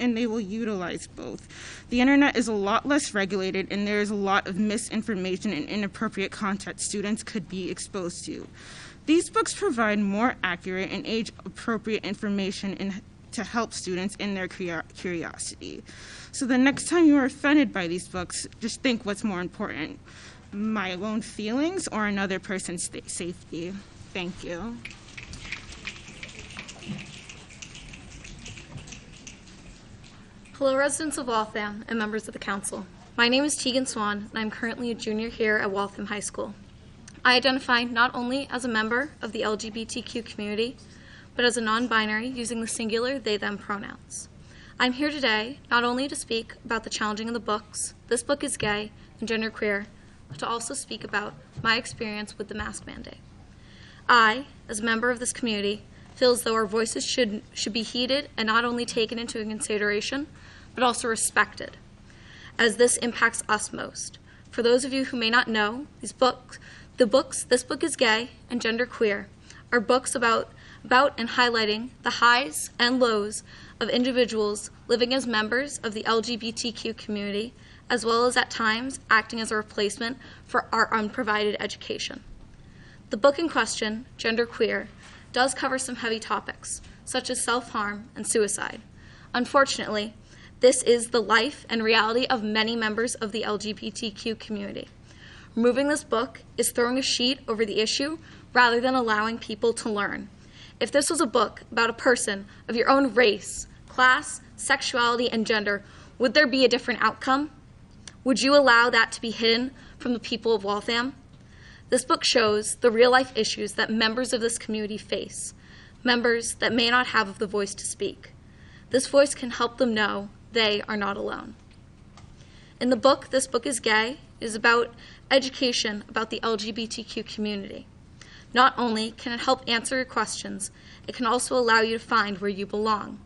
and they will utilize both. The internet is a lot less regulated, and there is a lot of misinformation and inappropriate content students could be exposed to. These books provide more accurate and age appropriate information in, to help students in their curiosity. So the next time you are offended by these books, just think what's more important my own feelings or another person's safety. Thank you. Hello, residents of Waltham and members of the council. My name is Tegan Swan, and I'm currently a junior here at Waltham High School. I identify not only as a member of the LGBTQ community, but as a non binary using the singular they them pronouns. I'm here today not only to speak about the challenging of the books, This Book is Gay, and Genderqueer, but to also speak about my experience with the mask mandate. I, as a member of this community, feel as though our voices should, should be heeded and not only taken into consideration, but also respected, as this impacts us most. For those of you who may not know, these books, the books, This Book is Gay and Genderqueer, are books about, about and highlighting the highs and lows of individuals living as members of the LGBTQ community, as well as at times acting as a replacement for our unprovided education. The book in question, Genderqueer, does cover some heavy topics, such as self harm and suicide. Unfortunately, this is the life and reality of many members of the LGBTQ community. Removing this book is throwing a sheet over the issue rather than allowing people to learn. If this was a book about a person of your own race, class, sexuality, and gender, would there be a different outcome? Would you allow that to be hidden from the people of Waltham? This book shows the real life issues that members of this community face, members that may not have the voice to speak. This voice can help them know they are not alone. In the book, This Book is Gay, is about education about the LGBTQ community. Not only can it help answer your questions, it can also allow you to find where you belong.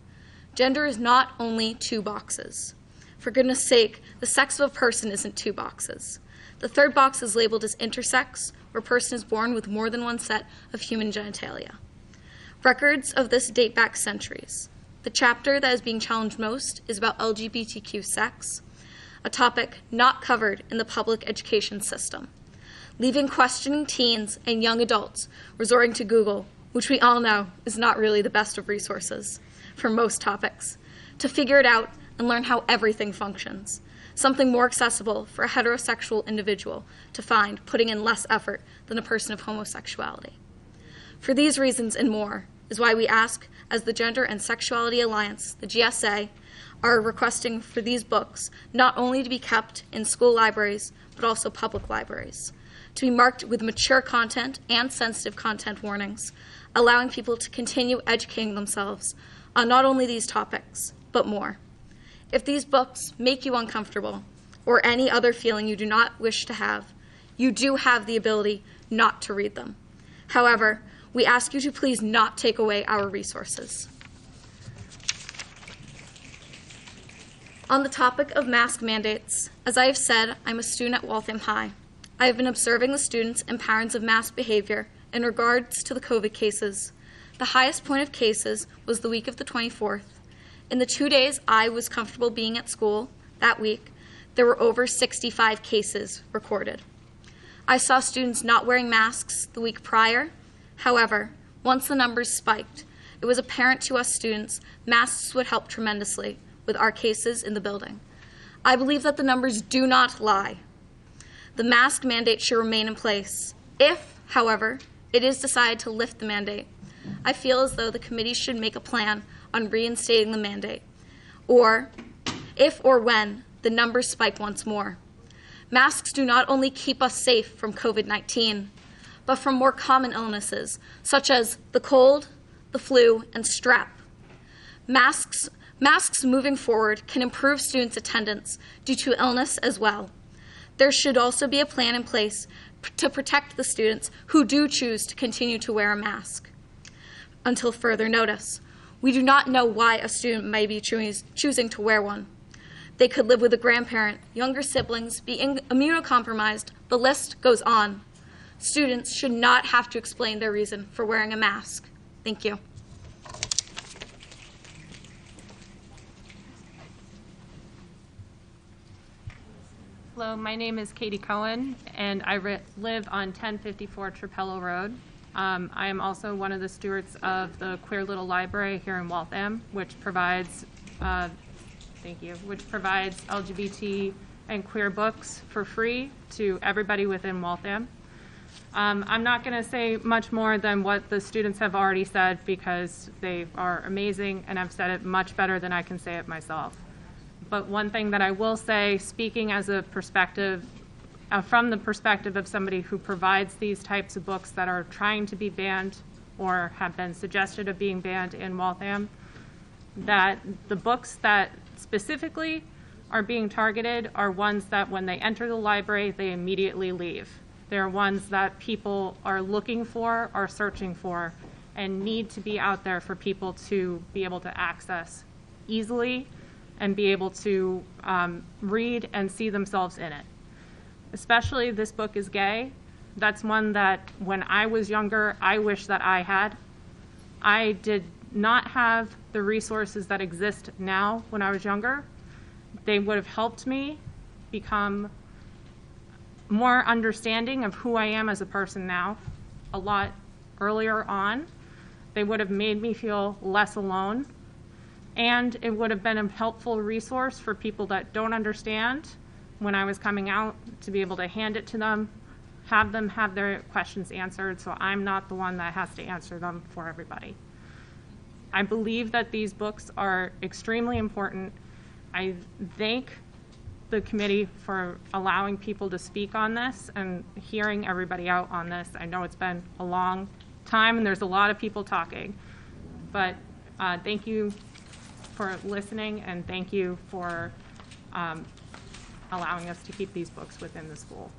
Gender is not only two boxes. For goodness sake, the sex of a person isn't two boxes. The third box is labeled as intersex, where a person is born with more than one set of human genitalia. Records of this date back centuries. The chapter that is being challenged most is about LGBTQ sex, a topic not covered in the public education system, leaving questioning teens and young adults resorting to Google, which we all know is not really the best of resources for most topics, to figure it out and learn how everything functions. Something more accessible for a heterosexual individual to find, putting in less effort than a person of homosexuality. For these reasons and more is why we ask, as the Gender and Sexuality Alliance, the GSA, are requesting for these books not only to be kept in school libraries, but also public libraries, to be marked with mature content and sensitive content warnings, allowing people to continue educating themselves on not only these topics, but more. If these books make you uncomfortable or any other feeling you do not wish to have, you do have the ability not to read them. However, we ask you to please not take away our resources. On the topic of mask mandates, as I have said, I'm a student at Waltham High. I have been observing the students and parents of mask behavior in regards to the COVID cases. The highest point of cases was the week of the 24th. In the two days I was comfortable being at school that week, there were over 65 cases recorded. I saw students not wearing masks the week prior. However, once the numbers spiked, it was apparent to us students masks would help tremendously with our cases in the building. I believe that the numbers do not lie. The mask mandate should remain in place. If, however, it is decided to lift the mandate, I feel as though the committee should make a plan on reinstating the mandate, or if or when the numbers spike once more. Masks do not only keep us safe from COVID 19, but from more common illnesses such as the cold, the flu, and strep. Masks, masks moving forward can improve students' attendance due to illness as well. There should also be a plan in place to protect the students who do choose to continue to wear a mask until further notice. We do not know why a student may be choos- choosing to wear one. They could live with a grandparent, younger siblings, be immunocompromised. The list goes on. Students should not have to explain their reason for wearing a mask. Thank you. Hello, my name is Katie Cohen, and I live on 1054 Trapelo Road. Um, I am also one of the stewards of the Queer Little Library here in Waltham, which provides, uh, thank you, which provides LGBT and queer books for free to everybody within Waltham. Um, I'm not going to say much more than what the students have already said because they are amazing and I've said it much better than I can say it myself. But one thing that I will say, speaking as a perspective, uh, from the perspective of somebody who provides these types of books that are trying to be banned or have been suggested of being banned in Waltham, that the books that specifically are being targeted are ones that when they enter the library, they immediately leave. They're ones that people are looking for, are searching for, and need to be out there for people to be able to access easily and be able to um, read and see themselves in it. Especially this book is gay. That's one that when I was younger, I wish that I had. I did not have the resources that exist now when I was younger. They would have helped me become more understanding of who I am as a person now a lot earlier on. They would have made me feel less alone. And it would have been a helpful resource for people that don't understand when I was coming out to be able to hand it to them, have them have their questions answered, so I'm not the one that has to answer them for everybody. I believe that these books are extremely important. I thank the committee for allowing people to speak on this and hearing everybody out on this. I know it's been a long time and there's a lot of people talking, but uh, thank you for listening and thank you for um, allowing us to keep these books within the school.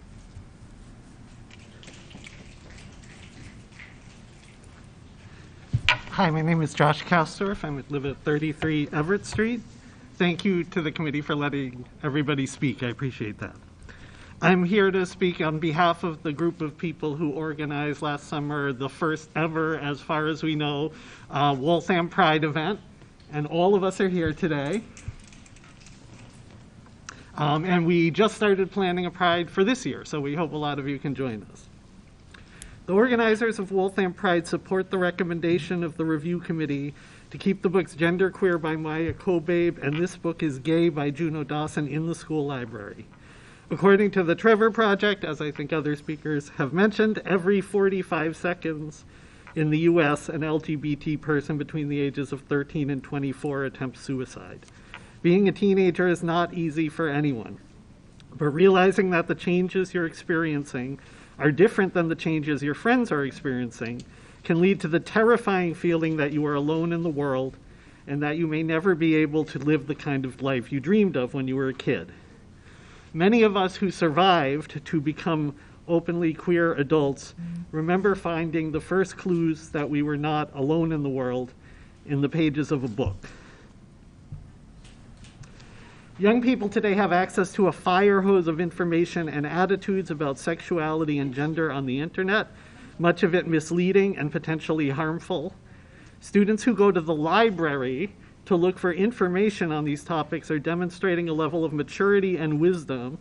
Hi, my name is Josh Kausdorf. I live at 33 Everett Street. Thank you to the committee for letting everybody speak. I appreciate that. I'm here to speak on behalf of the group of people who organized last summer the first ever, as far as we know, uh, Waltham Pride event. And all of us are here today. Um, and we just started planning a Pride for this year, so we hope a lot of you can join us. The organizers of Waltham Pride support the recommendation of the review committee to keep the books Genderqueer by Maya Kobabe and This Book is Gay by Juno Dawson in the school library. According to the Trevor Project, as I think other speakers have mentioned, every 45 seconds in the U.S., an LGBT person between the ages of 13 and 24 attempts suicide. Being a teenager is not easy for anyone, but realizing that the changes you're experiencing are different than the changes your friends are experiencing can lead to the terrifying feeling that you are alone in the world and that you may never be able to live the kind of life you dreamed of when you were a kid. Many of us who survived to become openly queer adults remember finding the first clues that we were not alone in the world in the pages of a book. Young people today have access to a fire hose of information and attitudes about sexuality and gender on the internet, much of it misleading and potentially harmful. Students who go to the library to look for information on these topics are demonstrating a level of maturity and wisdom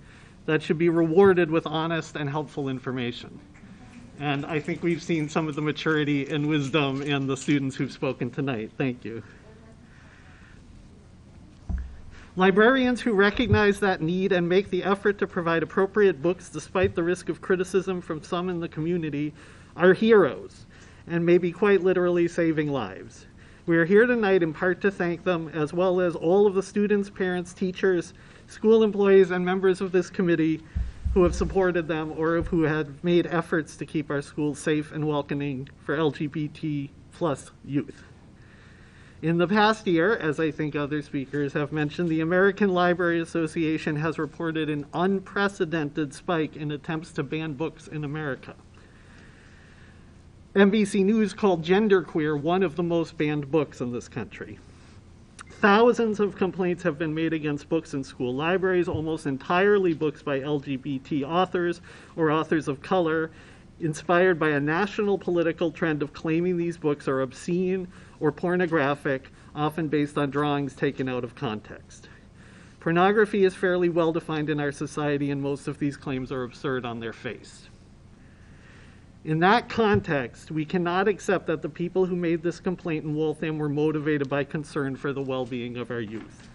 that should be rewarded with honest and helpful information. And I think we've seen some of the maturity and wisdom in the students who've spoken tonight. Thank you. Librarians who recognize that need and make the effort to provide appropriate books despite the risk of criticism from some in the community are heroes and may be quite literally saving lives. We are here tonight in part to thank them, as well as all of the students, parents, teachers, school employees, and members of this committee who have supported them or who have made efforts to keep our schools safe and welcoming for LGBT plus youth. In the past year, as I think other speakers have mentioned, the American Library Association has reported an unprecedented spike in attempts to ban books in America. NBC News called Genderqueer one of the most banned books in this country. Thousands of complaints have been made against books in school libraries, almost entirely books by LGBT authors or authors of color, inspired by a national political trend of claiming these books are obscene or pornographic, often based on drawings taken out of context. Pornography is fairly well defined in our society, and most of these claims are absurd on their face. In that context, we cannot accept that the people who made this complaint in Waltham were motivated by concern for the well-being of our youth.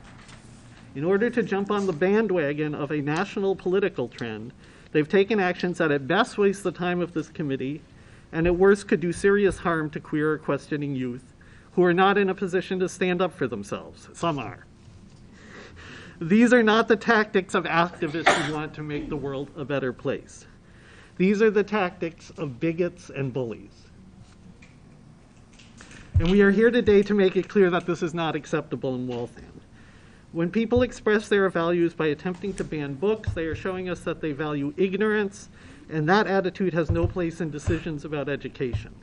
In order to jump on the bandwagon of a national political trend, they've taken actions that at best waste the time of this committee and at worst could do serious harm to queer or questioning youth who are not in a position to stand up for themselves. Some are. These are not the tactics of activists who want to make the world a better place. These are the tactics of bigots and bullies. And we are here today to make it clear that this is not acceptable in Waltham. When people express their values by attempting to ban books, they are showing us that they value ignorance, and that attitude has no place in decisions about education.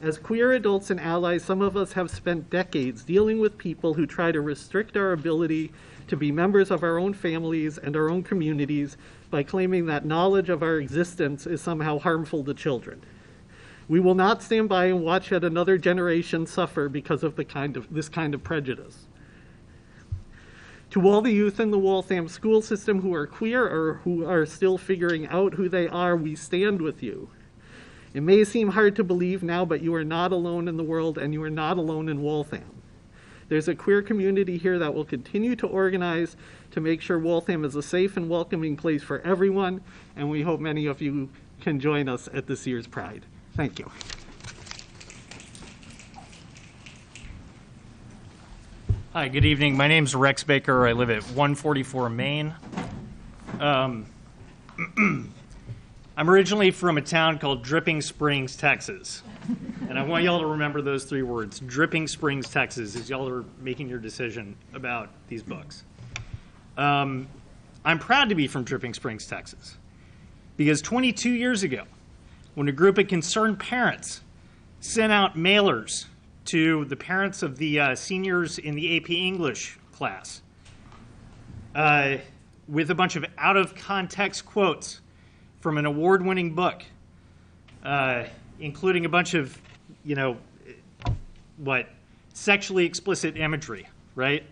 As queer adults and allies, some of us have spent decades dealing with people who try to restrict our ability to be members of our own families and our own communities by claiming that knowledge of our existence is somehow harmful to children. We will not stand by and watch yet another generation suffer because of the kind of, this kind of prejudice. To all the youth in the Waltham school system who are queer or who are still figuring out who they are, we stand with you. It may seem hard to believe now, but you are not alone in the world and you are not alone in Waltham. There's a queer community here that will continue to organize to make sure Waltham is a safe and welcoming place for everyone, and we hope many of you can join us at this year's Pride. Thank you. Hi, good evening. My name's Rex Baker. I live at 144 Main. Um, I'm originally from a town called Dripping Springs, Texas. And I want y'all to remember those three words Dripping Springs, Texas, as y'all are making your decision about these books. Um, I'm proud to be from Dripping Springs, Texas, because 22 years ago, when a group of concerned parents sent out mailers to the parents of the uh, seniors in the AP English class uh, with a bunch of out of context quotes from an award winning book, uh, including a bunch of, you know, what, sexually explicit imagery, right?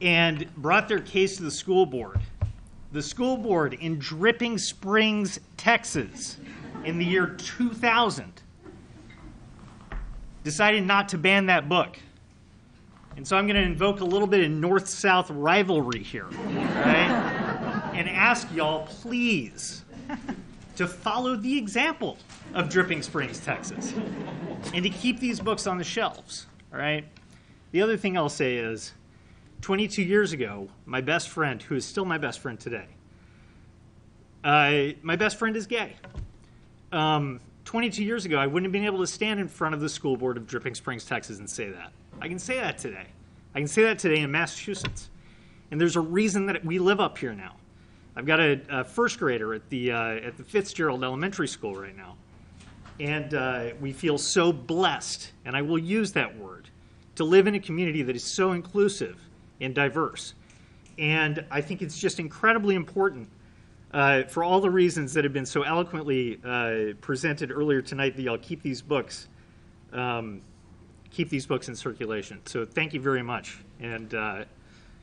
And brought their case to the school board. The school board in Dripping Springs, Texas, in the year 2000, decided not to ban that book. And so I'm going to invoke a little bit of north south rivalry here, right? And ask y'all, please, to follow the example of Dripping Springs, Texas, and to keep these books on the shelves, all right? The other thing I'll say is 22 years ago, my best friend, who is still my best friend today, uh, my best friend is gay. Um, 22 years ago, I wouldn't have been able to stand in front of the school board of Dripping Springs, Texas, and say that. I can say that today. I can say that today in Massachusetts. And there's a reason that we live up here now. I've got a, a first grader at the, uh, at the Fitzgerald Elementary School right now. And uh, we feel so blessed, and I will use that word, to live in a community that is so inclusive and diverse. And I think it's just incredibly important uh, for all the reasons that have been so eloquently uh, presented earlier tonight that y'all keep these books um, keep these books in circulation. So thank you very much, and uh,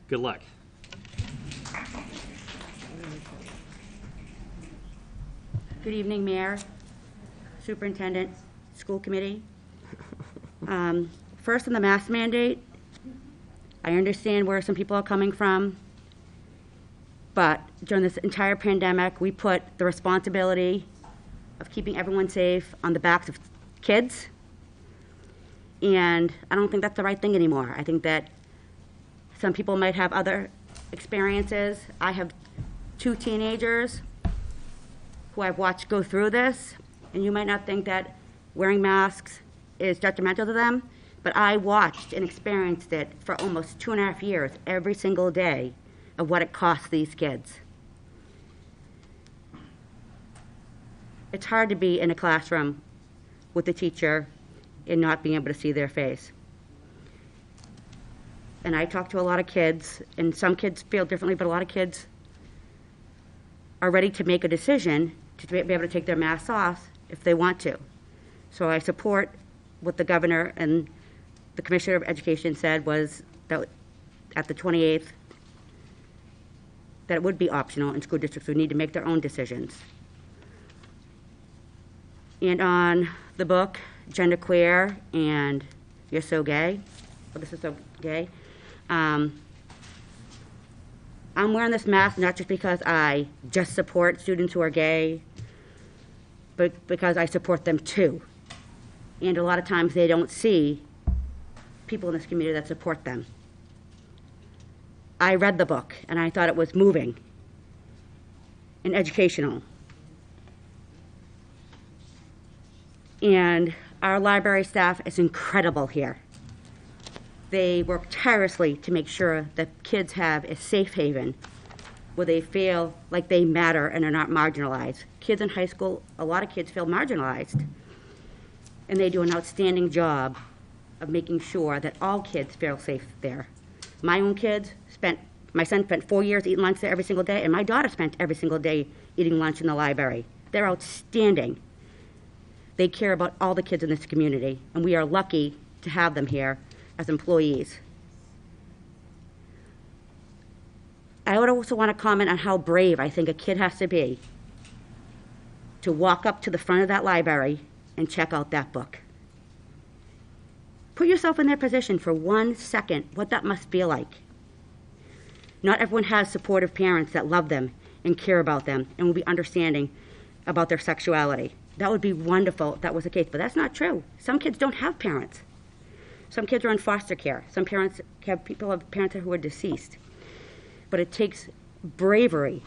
good luck. Good evening, Mayor, Superintendent, School Committee. Um, First, on the mask mandate, I understand where some people are coming from, but during this entire pandemic, we put the responsibility of keeping everyone safe on the backs of kids, and I don't think that's the right thing anymore. I think that some people might have other experiences. I have two teenagers who I've watched go through this, and you might not think that wearing masks is detrimental to them, but I watched and experienced it for almost two and a half years, every single day, of what it costs these kids. It's hard to be in a classroom with a teacher and not being able to see their face. And I talk to a lot of kids, and some kids feel differently, but a lot of kids are ready to make a decision to be able to take their masks off if they want to. So I support what the governor and the commissioner of education said was that at the 28th, that it would be optional and school districts would need to make their own decisions. And on the book, Genderqueer and You're So Gay, oh, this is so gay, um, I'm wearing this mask not just because I just support students who are gay, but because I support them too. And a lot of times they don't see people in this community that support them. I read the book and I thought it was moving and educational. And our library staff is incredible here. They work tirelessly to make sure that kids have a safe haven where they feel like they matter and are not marginalized. Kids in high school, a lot of kids feel marginalized. And they do an outstanding job of making sure that all kids feel safe there. My own kids spent, my son spent four years eating lunch there every single day, and my daughter spent every single day eating lunch in the library. They're outstanding. They care about all the kids in this community, and we are lucky to have them here as employees. I would also want to comment on how brave I think a kid has to be to walk up to the front of that library and check out that book. Put yourself in their position for one second, what that must feel like. Not everyone has supportive parents that love them and care about them and will be understanding about their sexuality. That would be wonderful if that was the case, but that's not true. Some kids don't have parents. Some kids are in foster care. Some parents have people have parents who are deceased. But it takes bravery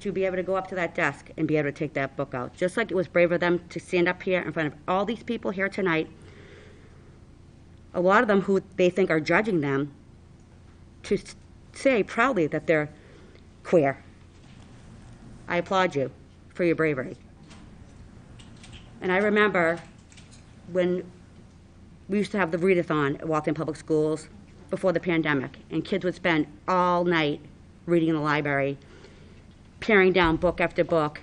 to be able to go up to that desk and be able to take that book out. Just like it was brave of them to stand up here in front of all these people here tonight, a lot of them who they think are judging them, to say proudly that they're queer. I applaud you for your bravery. And I remember when we used to have the readathon at Waltham Public Schools before the pandemic, and kids would spend all night reading in the library, paring down book after book,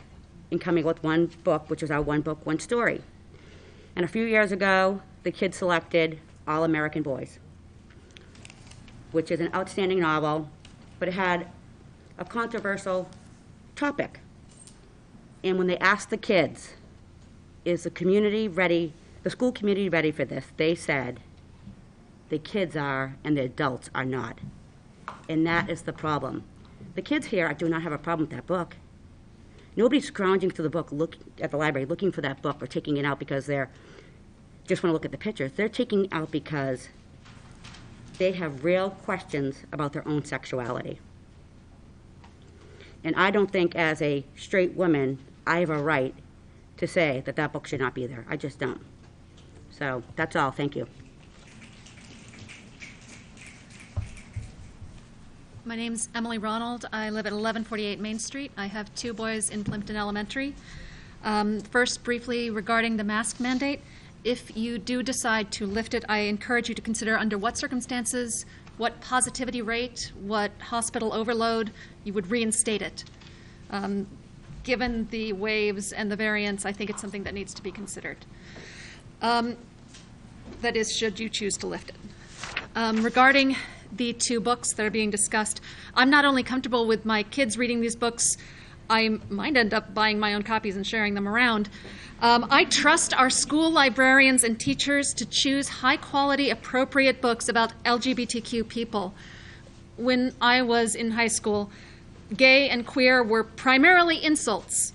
and coming with one book, which was our one book, one story. And a few years ago, the kids selected All American Boys, which is an outstanding novel, but it had a controversial topic. And when they asked the kids, is the community ready, the school community ready for this? They said, the kids are and the adults are not. And that is the problem. The kids here do not have a problem with that book. Nobody's scrounging through the book, look at the library, looking for that book or taking it out because they're just want to look at the pictures. They're taking out because they have real questions about their own sexuality. And I don't think, as a straight woman, I have a right to say that that book should not be there. I just don't. So that's all. Thank you. My name's Emily Ronald. I live at 1148 Main Street. I have two boys in Plimpton Elementary. Um, First, briefly regarding the mask mandate, if you do decide to lift it, I encourage you to consider under what circumstances, what positivity rate, what hospital overload, you would reinstate it. Um, Given the waves and the variants, I think it's something that needs to be considered. Um, That is, should you choose to lift it. Um, regarding the two books that are being discussed, I'm not only comfortable with my kids reading these books, I might end up buying my own copies and sharing them around. Um, I trust our school librarians and teachers to choose high quality, appropriate books about LGBTQ people. When I was in high school, gay and queer were primarily insults.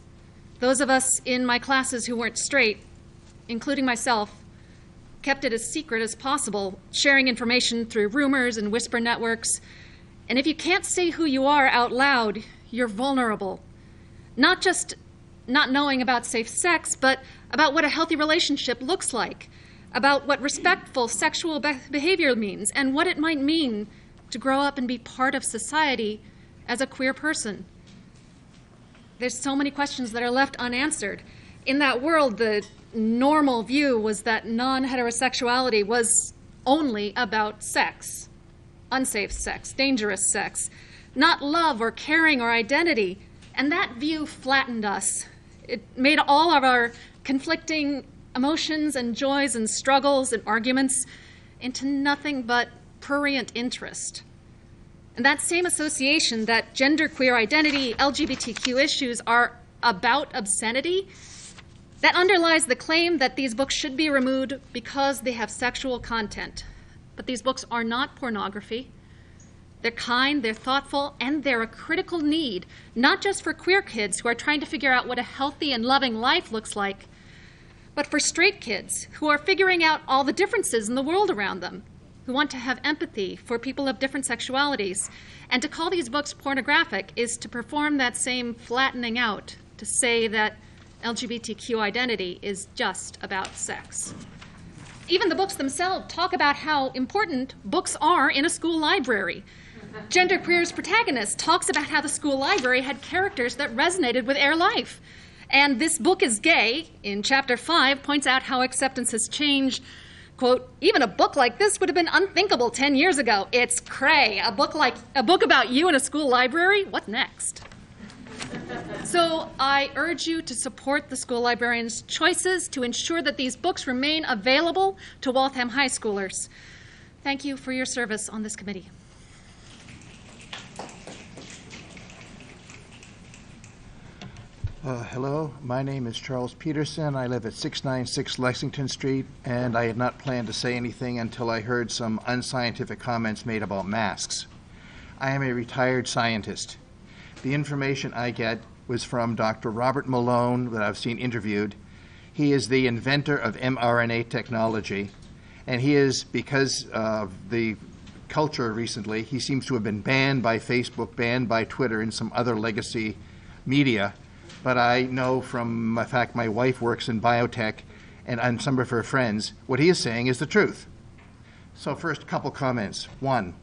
Those of us in my classes who weren't straight, including myself, kept it as secret as possible, sharing information through rumors and whisper networks. And if you can't say who you are out loud, you're vulnerable. Not just not knowing about safe sex, but about what a healthy relationship looks like, about what respectful sexual be- behavior means, and what it might mean to grow up and be part of society as a queer person. There's so many questions that are left unanswered. In that world, the normal view was that non heterosexuality was only about sex, unsafe sex, dangerous sex, not love or caring or identity. And that view flattened us. It made all of our conflicting emotions and joys and struggles and arguments into nothing but prurient interest. And that same association that genderqueer identity, LGBTQ issues are about obscenity, that underlies the claim that these books should be removed because they have sexual content. But these books are not pornography. They're kind, they're thoughtful, and they're a critical need, not just for queer kids who are trying to figure out what a healthy and loving life looks like, but for straight kids who are figuring out all the differences in the world around them, who want to have empathy for people of different sexualities. And to call these books pornographic is to perform that same flattening out, to say that LGBTQ identity is just about sex. Even the books themselves talk about how important books are in a school library. Genderqueer's protagonist talks about how the school library had characters that resonated with their life. And this book is gay, in chapter 5, points out how acceptance has changed. Quote, even a book like this would have been unthinkable 10 years ago. It's cray. A book like a book about you in a school library? What next? So I urge you to support the school librarian's choices to ensure that these books remain available to Waltham High Schoolers. Thank you for your service on this committee. Uh, hello, my name is Charles Peterson. I live at 696 Lexington Street, and I had not planned to say anything until I heard some unscientific comments made about masks. I am a retired scientist. The information I get was from Dr. Robert Malone, that I've seen interviewed. He is the inventor of mRNA technology, and he is, because of the culture recently, he seems to have been banned by Facebook, banned by Twitter, and some other legacy media. But I know from the fact my wife works in biotech and, and some of her friends, what he is saying is the truth. So, first, couple comments. One,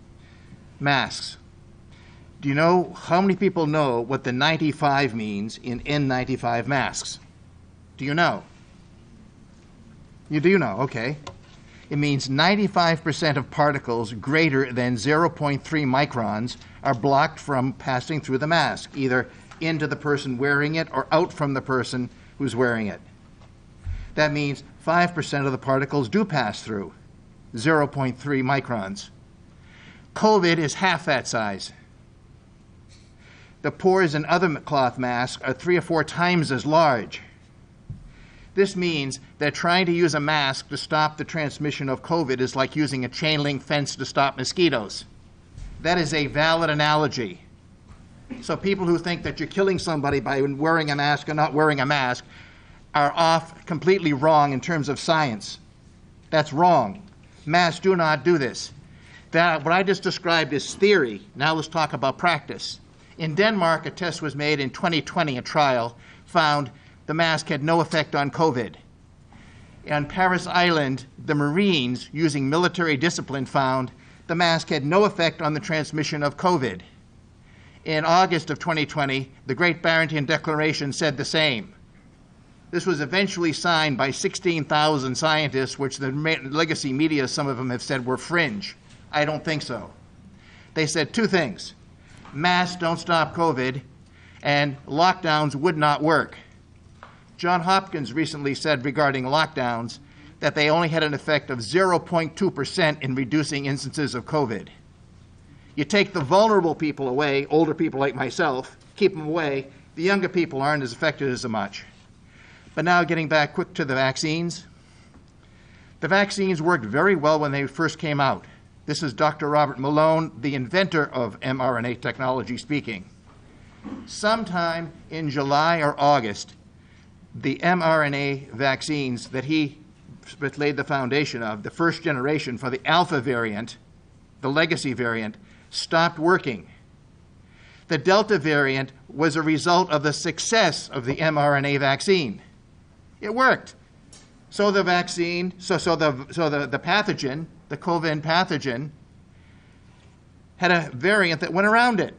masks. Do you know how many people know what the 95 means in N95 masks? Do you know? You do know, okay. It means 95% of particles greater than 0.3 microns are blocked from passing through the mask, either into the person wearing it or out from the person who's wearing it. That means 5% of the particles do pass through, 0.3 microns. COVID is half that size. The pores in other cloth masks are three or four times as large. This means that trying to use a mask to stop the transmission of COVID is like using a chain link fence to stop mosquitoes. That is a valid analogy. So people who think that you're killing somebody by wearing a mask or not wearing a mask are off completely wrong in terms of science. That's wrong. Masks do not do this. That, what I just described is theory. Now let's talk about practice. In Denmark, a test was made in 2020, a trial, found the mask had no effect on COVID. On Parris Island, the Marines, using military discipline, found the mask had no effect on the transmission of COVID. In August of 2020, the Great Barrington Declaration said the same. This was eventually signed by 16,000 scientists, which the legacy media, some of them have said were fringe. I don't think so. They said two things masks don't stop COVID, and lockdowns would not work. John Hopkins recently said regarding lockdowns that they only had an effect of 0.2% in reducing instances of COVID. You take the vulnerable people away, older people like myself, keep them away, the younger people aren't as affected as much. But now getting back quick to the vaccines. The vaccines worked very well when they first came out. This is Dr. Robert Malone, the inventor of mRNA technology, speaking. Sometime in July or August, the mRNA vaccines that he laid the foundation of, the first generation for the alpha variant, the legacy variant, stopped working. The Delta variant was a result of the success of the mRNA vaccine. It worked. So the vaccine, so, so, the, so the, the pathogen the COVID pathogen, had a variant that went around it.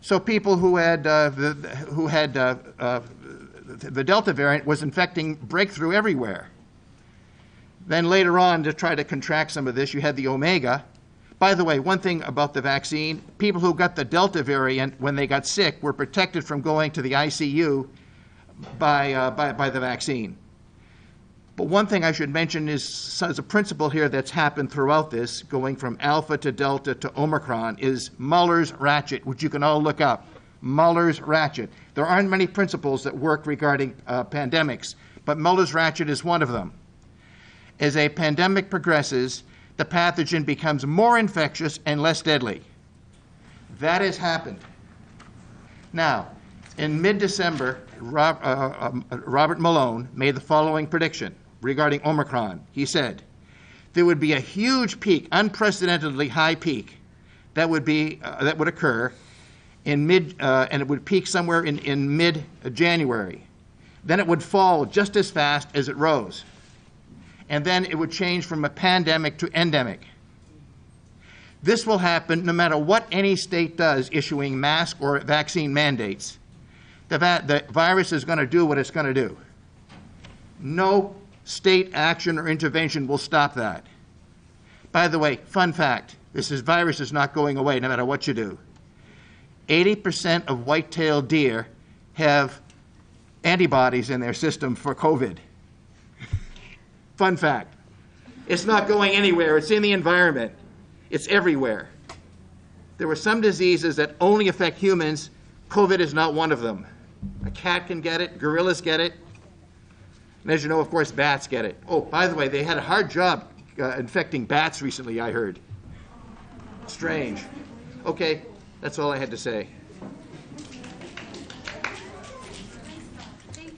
So people who had uh, the, who had uh, uh, the Delta variant was infecting breakthrough everywhere. Then later on, to try to contract some of this, you had the Omega. By the way, one thing about the vaccine: people who got the Delta variant when they got sick were protected from going to the ICU by uh, by, by the vaccine. But one thing I should mention is, there's a principle here that's happened throughout this, going from alpha to delta to Omicron, is Muller's ratchet, which you can all look up. Muller's ratchet. There aren't many principles that work regarding uh, pandemics, but Muller's ratchet is one of them. As a pandemic progresses, the pathogen becomes more infectious and less deadly. That has happened. Now, in mid-December, Rob, uh, uh, Robert Malone made the following prediction regarding Omicron. He said, there would be a huge peak, unprecedentedly high peak, that would be uh, that would occur in mid, uh, and it would peak somewhere in, in mid-January. Then it would fall just as fast as it rose, and then it would change from a pandemic to endemic. This will happen no matter what any state does, issuing mask or vaccine mandates. The, va- the virus is going to do what it's going to do. No state action or intervention will stop that. By the way, fun fact this is, virus is not going away no matter what you do. 80% of white tailed deer have antibodies in their system for COVID. Fun fact. It's not going anywhere, it's in the environment, it's everywhere. There were some diseases that only affect humans. COVID is not one of them. A cat can get it, gorillas get it. And as you know, of course, bats get it. Oh, by the way, they had a hard job uh, infecting bats recently, I heard. Strange. Okay, that's all I had to say.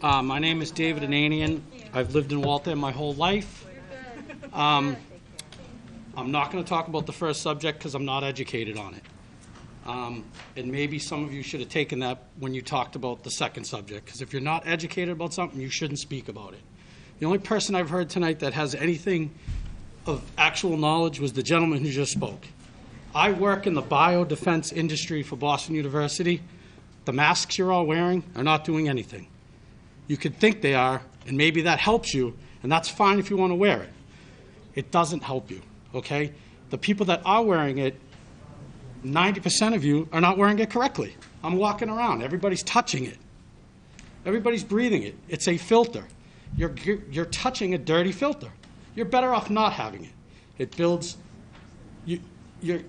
Uh, my name is David Ananian. I've lived in Waltham my whole life. Um, I'm not going to talk about the first subject because I'm not educated on it. Um, and maybe some of you should have taken that when you talked about the second subject, because if you're not educated about something, you shouldn't speak about it. The only person I've heard tonight that has anything of actual knowledge was the gentleman who just spoke. I work in the biodefense industry for Boston University. The masks you're all wearing are not doing anything. You could think they are, and maybe that helps you, and that's fine if you want to wear it. It doesn't help you, okay? The people that are wearing it 90% of you are not wearing it correctly. I'm walking around, everybody's touching it. Everybody's breathing it. It's a filter. You're, you're, touching a dirty filter. You're better off not having it. It builds, you, you're,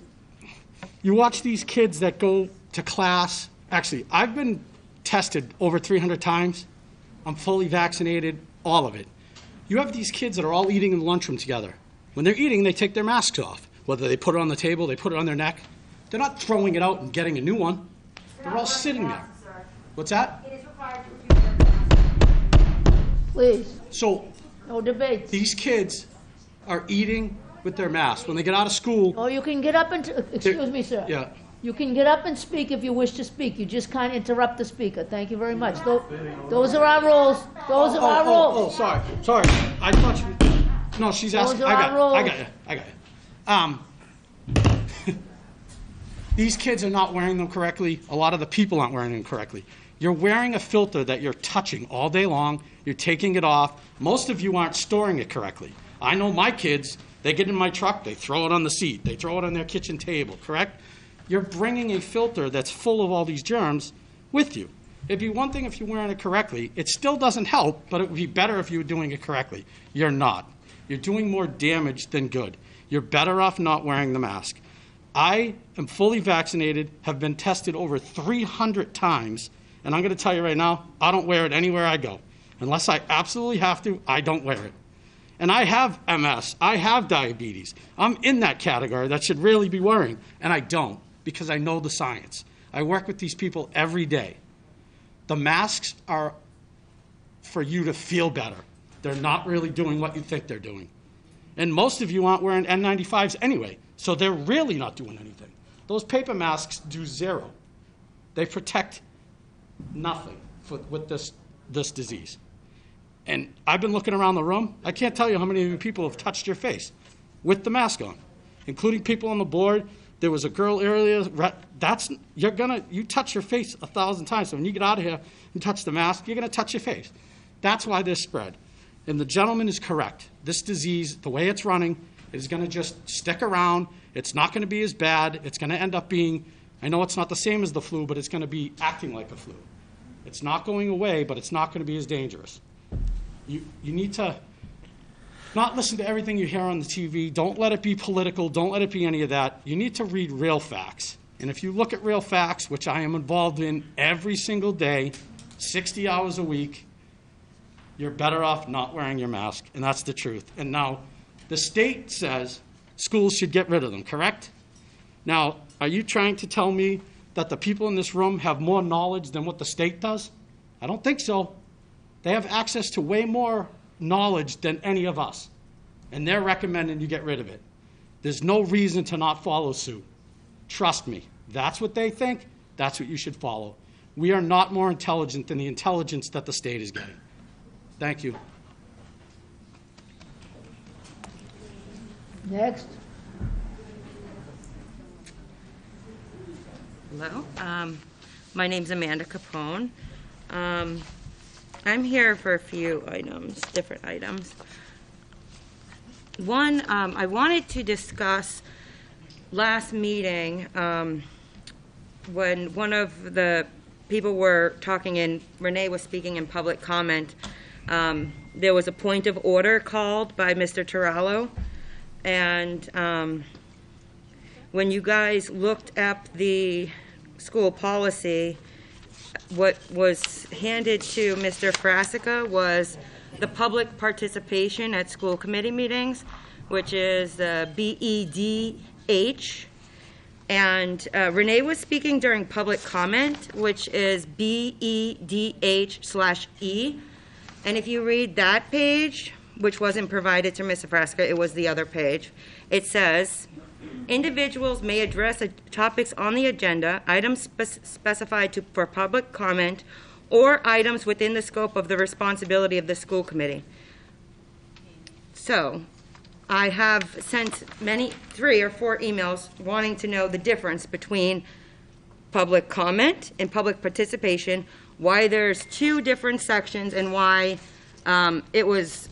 you watch these kids that go to class. Actually, I've been tested over 300 times. I'm fully vaccinated, all of it. You have these kids that are all eating in the lunchroom together. When they're eating, they take their masks off. Whether they put it on the table, they put it on their neck. They're not throwing it out and getting a new one. They're all sitting there. What's that? Please, So no debate. these kids are eating with their masks. When they get out of school, Oh, you can get up and, excuse me, sir. yeah, You can get up and speak if you wish to speak. You just can't interrupt the speaker. Thank you very much. Tho- Those are our rules. Those are oh, our oh, rules. Oh, sorry, sorry. I thought you. No, she's Those asking. are I got, our it. I rules. got you. I got you. Um, these kids are not wearing them correctly. A lot of the people aren't wearing them correctly. You're wearing a filter that you're touching all day long. You're taking it off. Most of you aren't storing it correctly. I know my kids. They get in my truck. They throw it on the seat. They throw it on their kitchen table. Correct? You're bringing a filter that's full of all these germs with you. It'd be one thing if you're wearing it correctly. It still doesn't help, but it would be better if you were doing it correctly. You're not. You're doing more damage than good. You're better off not wearing the mask. I am fully vaccinated, have been tested over 300 times, and I'm going to tell you right now, I don't wear it anywhere I go. Unless I absolutely have to, I don't wear it. And I have MS, I have diabetes. I'm in that category that should really be worrying, and I don't because I know the science. I work with these people every day. The masks are for you to feel better. They're not really doing what you think they're doing. And most of you aren't wearing N95s anyway, so they're really not doing anything. Those paper masks do zero. They protect nothing for, with this, this disease. And I've been looking around the room. I can't tell you how many people have touched your face with the mask on, including people on the board. There was a girl earlier. That's you're gonna you touch your face a thousand times. So when you get out of here and touch the mask, you're gonna touch your face. That's why this spread. And the gentleman is correct. This disease, the way it's running, is going to just stick around. It's not going to be as bad. It's going to end up being, I know it's not the same as the flu, but it's going to be acting like a flu. It's not going away, but it's not going to be as dangerous. You, you need to not listen to everything you hear on the TV. Don't let it be political. Don't let it be any of that. You need to read real facts. And if you look at real facts, which I am involved in every single day, 60 hours a week, you're better off not wearing your mask. And that's the truth. And now, the state says schools should get rid of them, correct? Now, are you trying to tell me that the people in this room have more knowledge than what the state does? I don't think so. They have access to way more knowledge than any of us. And they're recommending you get rid of it. There's no reason to not follow suit. Trust me. That's what they think. That's what you should follow. We are not more intelligent than the intelligence that the state is getting. Thank you. Next. Hello, um, my name's Amanda Capone. Um, I'm here for a few items, different items. One, um, I wanted to discuss last meeting, um, when one of the people were talking and Renee was speaking in public comment, um, there was a point of order called by Mr. Tarallo. And, um, when you guys looked up the school policy, what was handed to Mr. Frasica was the public participation at school committee meetings, which is the BEDH. And uh, Renee was speaking during public comment, which is BEDH slash E. And if you read that page, which wasn't provided to Mr. Frasca, it was the other page, it says, individuals may address a- topics on the agenda, items spec- specified to, for public comment, or items within the scope of the responsibility of the school committee. So, I have sent many, three or four emails wanting to know the difference between public comment and public participation, why there's two different sections, and why um, it was,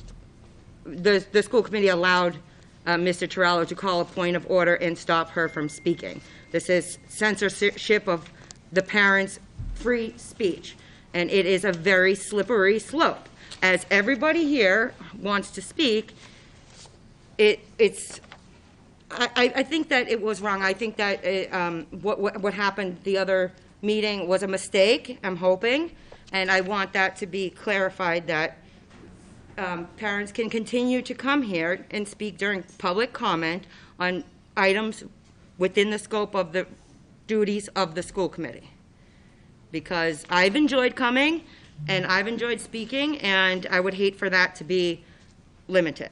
the, the school committee allowed uh, Mr. Tarallo to call a point of order and stop her from speaking. This is censorship of the parents' free speech, and it is a very slippery slope. As everybody here wants to speak, it, it's, I, I- think that it was wrong. I think that uh, um, what, what what happened the other meeting was a mistake, I'm hoping, and I want that to be clarified, that um, parents can continue to come here and speak during public comment on items within the scope of the duties of the school committee. Because I've enjoyed coming, and I've enjoyed speaking, and I would hate for that to be limited.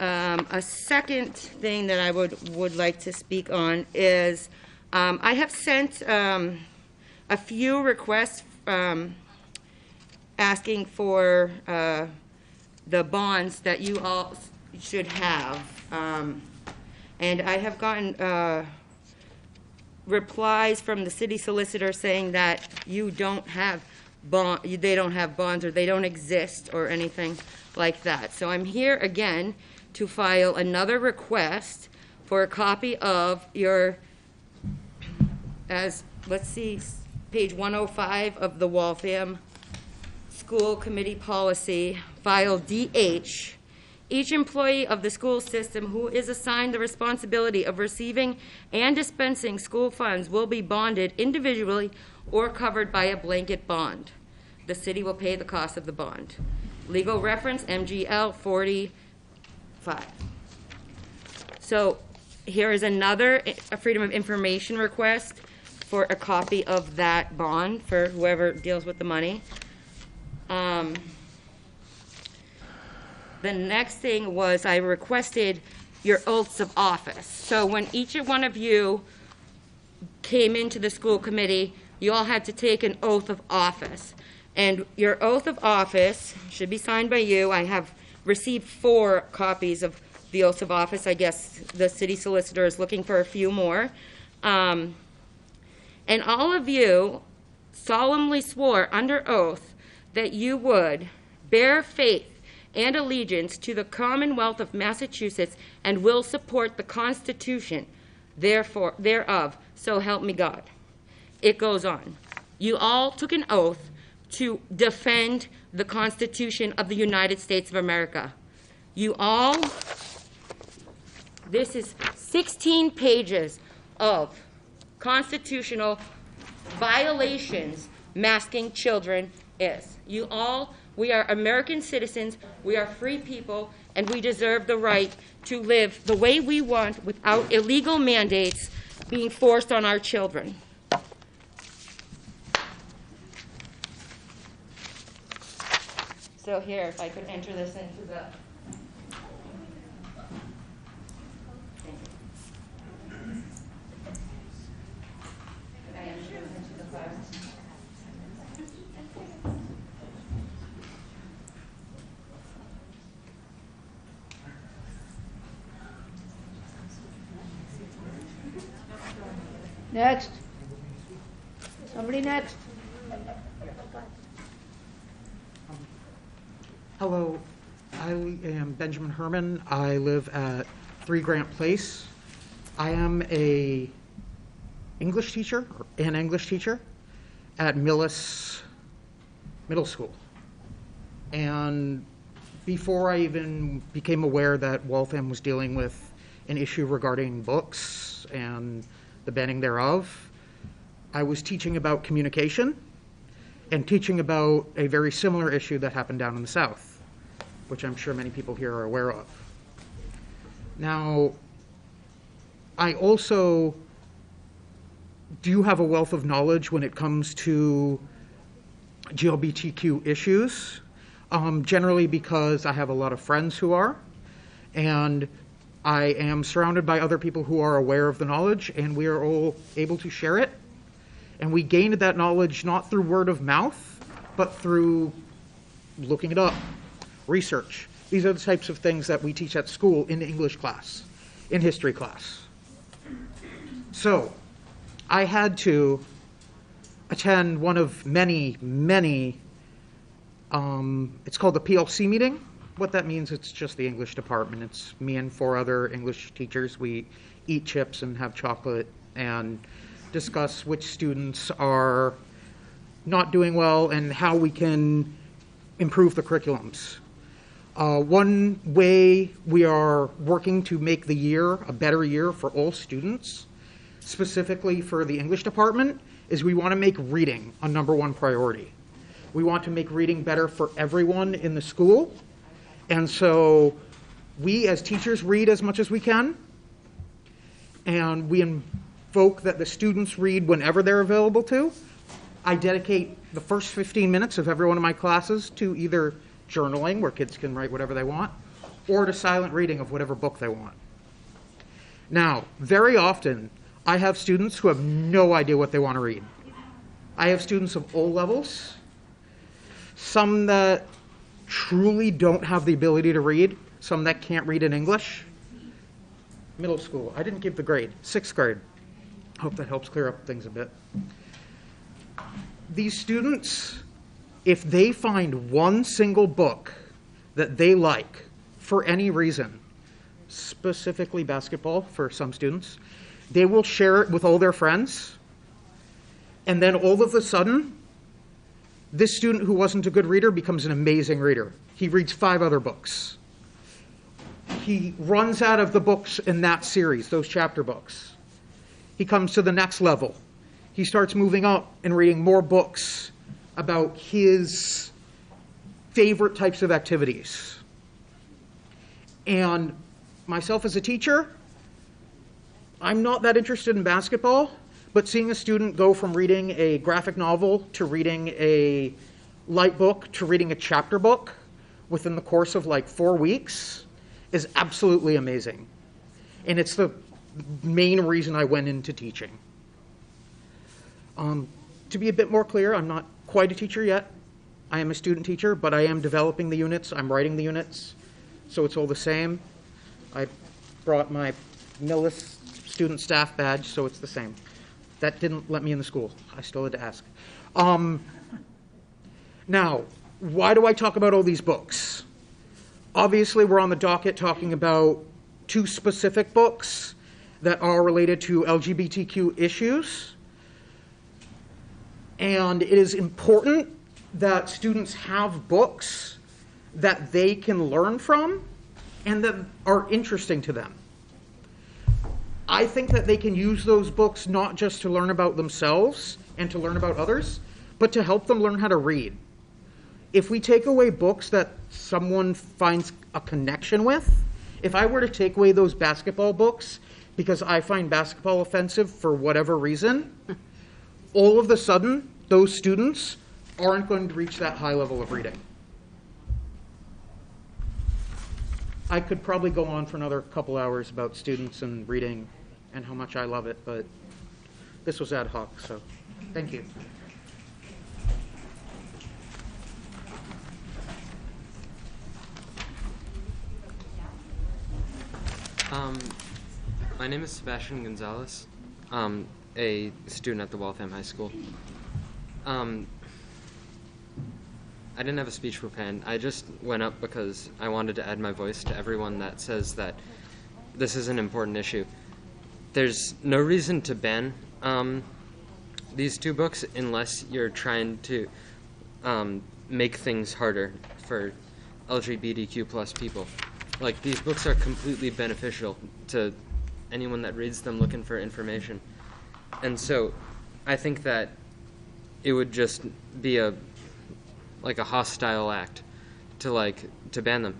Um, a second thing that I would, would like to speak on is, um, I have sent, um, a few requests, um, asking for, uh, the bonds that you all should have. Um, and I have gotten, uh, replies from the city solicitor saying that you don't have bond, they don't have bonds, or they don't exist, or anything like that. So I'm here again to file another request for a copy of your, as, let's see, page 105 of the Waltham School Committee Policy, file DH. Each employee of the school system who is assigned the responsibility of receiving and dispensing school funds will be bonded individually or covered by a blanket bond. The city will pay the cost of the bond. Legal reference, MGL 45. So here is another Freedom of Information request for a copy of that bond for whoever deals with the money. Um, The next thing was I requested your oaths of office. So when each one of you came into the school committee, you all had to take an oath of office. And your oath of office should be signed by you. I have received four copies of the oath of office. I guess the city solicitor is looking for a few more. Um, and all of you solemnly swore under oath that you would bear faith and allegiance to the Commonwealth of Massachusetts and will support the Constitution therefore thereof. So help me God. It goes on. You all took an oath to defend the Constitution of the United States of America. You all, this is 16 pages of constitutional violations masking children is. You all, we are American citizens, we are free people, and we deserve the right to live the way we want without illegal mandates being forced on our children. So here, if I could enter this into the. Could I enter this into the file? Next. Somebody next? Hello, I am Benjamin Herman. I live at 3 Grant Place. I am a English teacher, an English teacher at Millis Middle School. And before I even became aware that Waltham was dealing with an issue regarding books and the banning thereof, I was teaching about communication and teaching about a very similar issue that happened down in the South, which I'm sure many people here are aware of. Now, I also do have a wealth of knowledge when it comes to GLBTQ issues, um, generally because I have a lot of friends who are, and I am surrounded by other people who are aware of the knowledge, and we are all able to share it. And we gained that knowledge not through word of mouth, but through looking it up, research. These are the types of things that we teach at school in English class, in history class. So, I had to attend one of many, many, um, it's called the PLC meeting. What that means, it's just the English department. It's me and four other English teachers. We eat chips and have chocolate and discuss which students are not doing well and how we can improve the curriculums. Uh, one way we are working to make the year a better year for all students, specifically for the English department, is we want to make reading a number one priority. We want to make reading better for everyone in the school. And so we as teachers read as much as we can. And we invoke that the students read whenever they're available to. I dedicate the first 15 minutes of every one of my classes to either journaling, where kids can write whatever they want, or to silent reading of whatever book they want. Now, very often, I have students who have no idea what they want to read. I have students of all levels, some that truly don't have the ability to read, some that can't read in English. Middle school, I didn't give the grade, sixth grade. Hope that helps clear up things a bit. These students, if they find one single book that they like for any reason, specifically basketball for some students, they will share it with all their friends. And then all of a sudden, this student who wasn't a good reader becomes an amazing reader. He reads five other books. He runs out of the books in that series, those chapter books. He comes to the next level. He starts moving up and reading more books about his favorite types of activities. And myself as a teacher, I'm not that interested in basketball, but seeing a student go from reading a graphic novel to reading a light book to reading a chapter book within the course of like four weeks is absolutely amazing. And it's the main reason I went into teaching. Um, to be a bit more clear, I'm not quite a teacher yet. I am a student teacher, but I am developing the units, I'm writing the units, so it's all the same. I brought my Millis student staff badge, so it's the same. That didn't let me in the school. I still had to ask. Um, now, why do I talk about all these books? Obviously, we're on the docket talking about two specific books that are related to LGBTQ issues. And it is important that students have books that they can learn from and that are interesting to them. I think that they can use those books not just to learn about themselves and to learn about others, but to help them learn how to read. If we take away books that someone finds a connection with, if I were to take away those basketball books because I find basketball offensive for whatever reason, all of a sudden, those students aren't going to reach that high level of reading. I could probably go on for another couple hours about students and reading and how much I love it, but this was ad hoc, so thank you. Um, my name is Sebastian Gonzalez, um, a student at the Waltham High School. Um, I didn't have a speech prepared. I just went up because I wanted to add my voice to everyone that says that this is an important issue. There's no reason to ban um, these two books unless you're trying to um, make things harder for LGBTQ plus people. Like these books are completely beneficial to anyone that reads them looking for information. And so I think that it would just be a like a hostile act to like to ban them.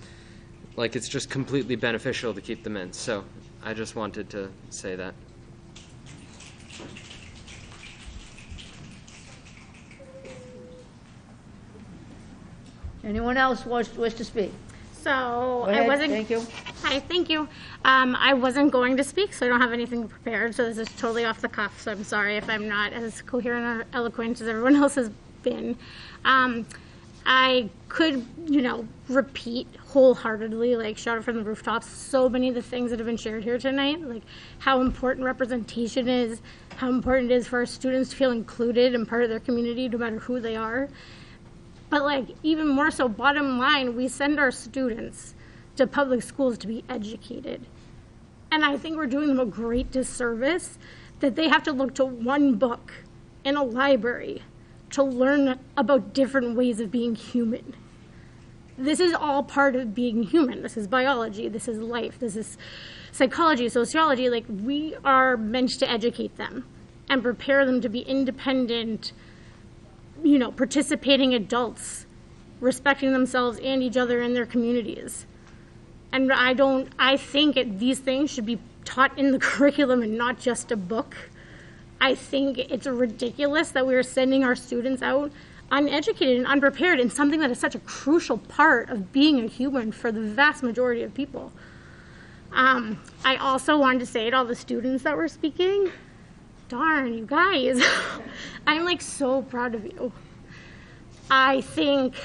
Like it's just completely beneficial to keep them in. So I just wanted to say that. Anyone else wish, wish to speak? So Go I wasn't. thank you. Hi, thank you. Um, I wasn't going to speak, so I don't have anything prepared. So this is totally off the cuff. So I'm sorry if I'm not as coherent or eloquent as everyone else has been. Um, I could, you know, repeat wholeheartedly, like shout it from the rooftops, so many of the things that have been shared here tonight, like how important representation is, how important it is for our students to feel included and part of their community, no matter who they are. But like even more so, bottom line, we send our students to public schools to be educated. And I think we're doing them a great disservice that they have to look to one book in a library to learn about different ways of being human. This is all part of being human. This is biology, this is life, this is psychology, sociology. Like, we are meant to educate them and prepare them to be independent, you know, participating adults, respecting themselves and each other in their communities. And I don't, I think it, these things should be taught in the curriculum and not just a book. I think it's ridiculous that we are sending our students out uneducated and unprepared in something that is such a crucial part of being a human for the vast majority of people. Um, I also wanted to say to all the students that were speaking, darn, you guys, I'm like so proud of you. I think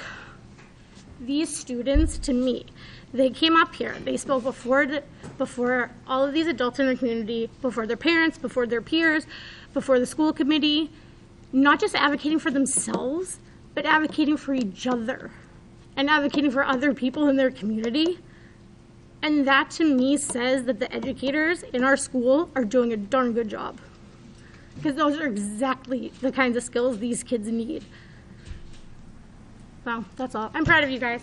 these students, to me, they came up here. They spoke before the, before all of these adults in the community, before their parents, before their peers, before the school committee, not just advocating for themselves, but advocating for each other and advocating for other people in their community. And that to me says that the educators in our school are doing a darn good job. Because those are exactly the kinds of skills these kids need. So that's all. I'm proud of you guys.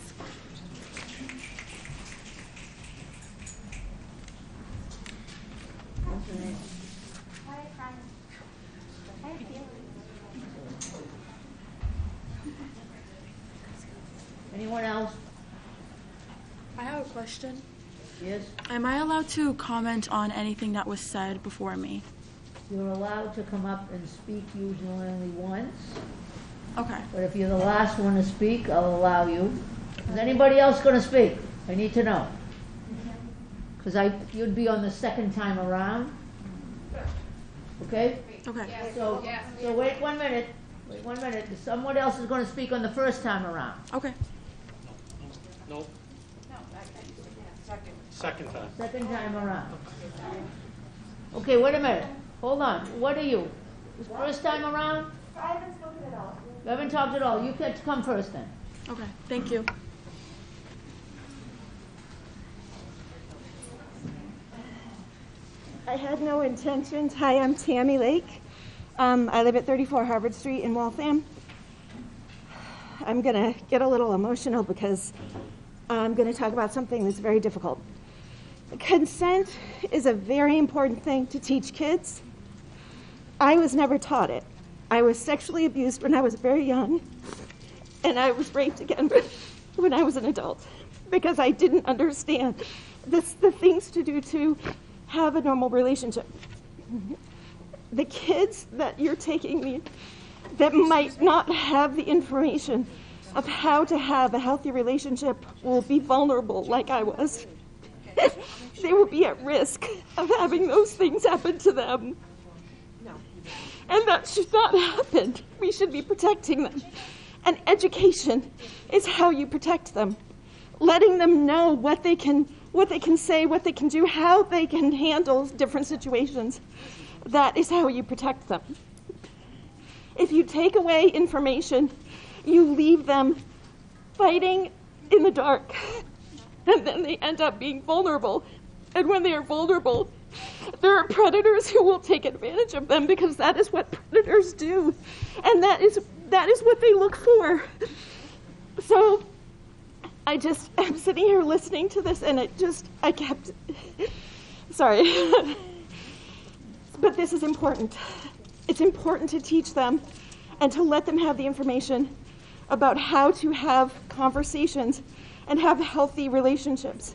Anyone else? I have a question. Yes? Am I allowed to comment on anything that was said before me? You're allowed to come up and speak usually only once, Okay. but if you're the last one to speak, I'll allow you. Is anybody else gonna speak? I need to know. Because I, you'd be on the second time around. Okay? Okay. So, so wait one minute, wait one minute. Someone else is gonna speak on the first time around. Okay. No. Second time. Second time around. Okay, wait a minute. Hold on. What are you? First time around? I haven't spoken at all. You haven't talked at all. You get to come first then. Okay. Thank you. I had no intentions. Hi, I'm Tammy Lake. Um, I live at 34 Harvard Street in Waltham. I'm going to get a little emotional because I'm going to talk about something that's very difficult. Consent is a very important thing to teach kids. I was never taught it. I was sexually abused when I was very young, and I was raped again when I was an adult because I didn't understand this, the things to do to have a normal relationship. The kids that you're taking me that might not have the information of how to have a healthy relationship will be vulnerable like I was. they will be at risk of having those things happen to them. And that should not happen. We should be protecting them. And education is how you protect them. Letting them know what they can what they can say, what they can do, how they can handle different situations. That is how you protect them. If you take away information, you leave them fighting in the dark. And then they end up being vulnerable. And when they are vulnerable, there are predators who will take advantage of them because that is what predators do. And that is that is what they look for. So I just I'm sitting here listening to this and it just I kept sorry. but this is important. It's important to teach them and to let them have the information about how to have conversations and have healthy relationships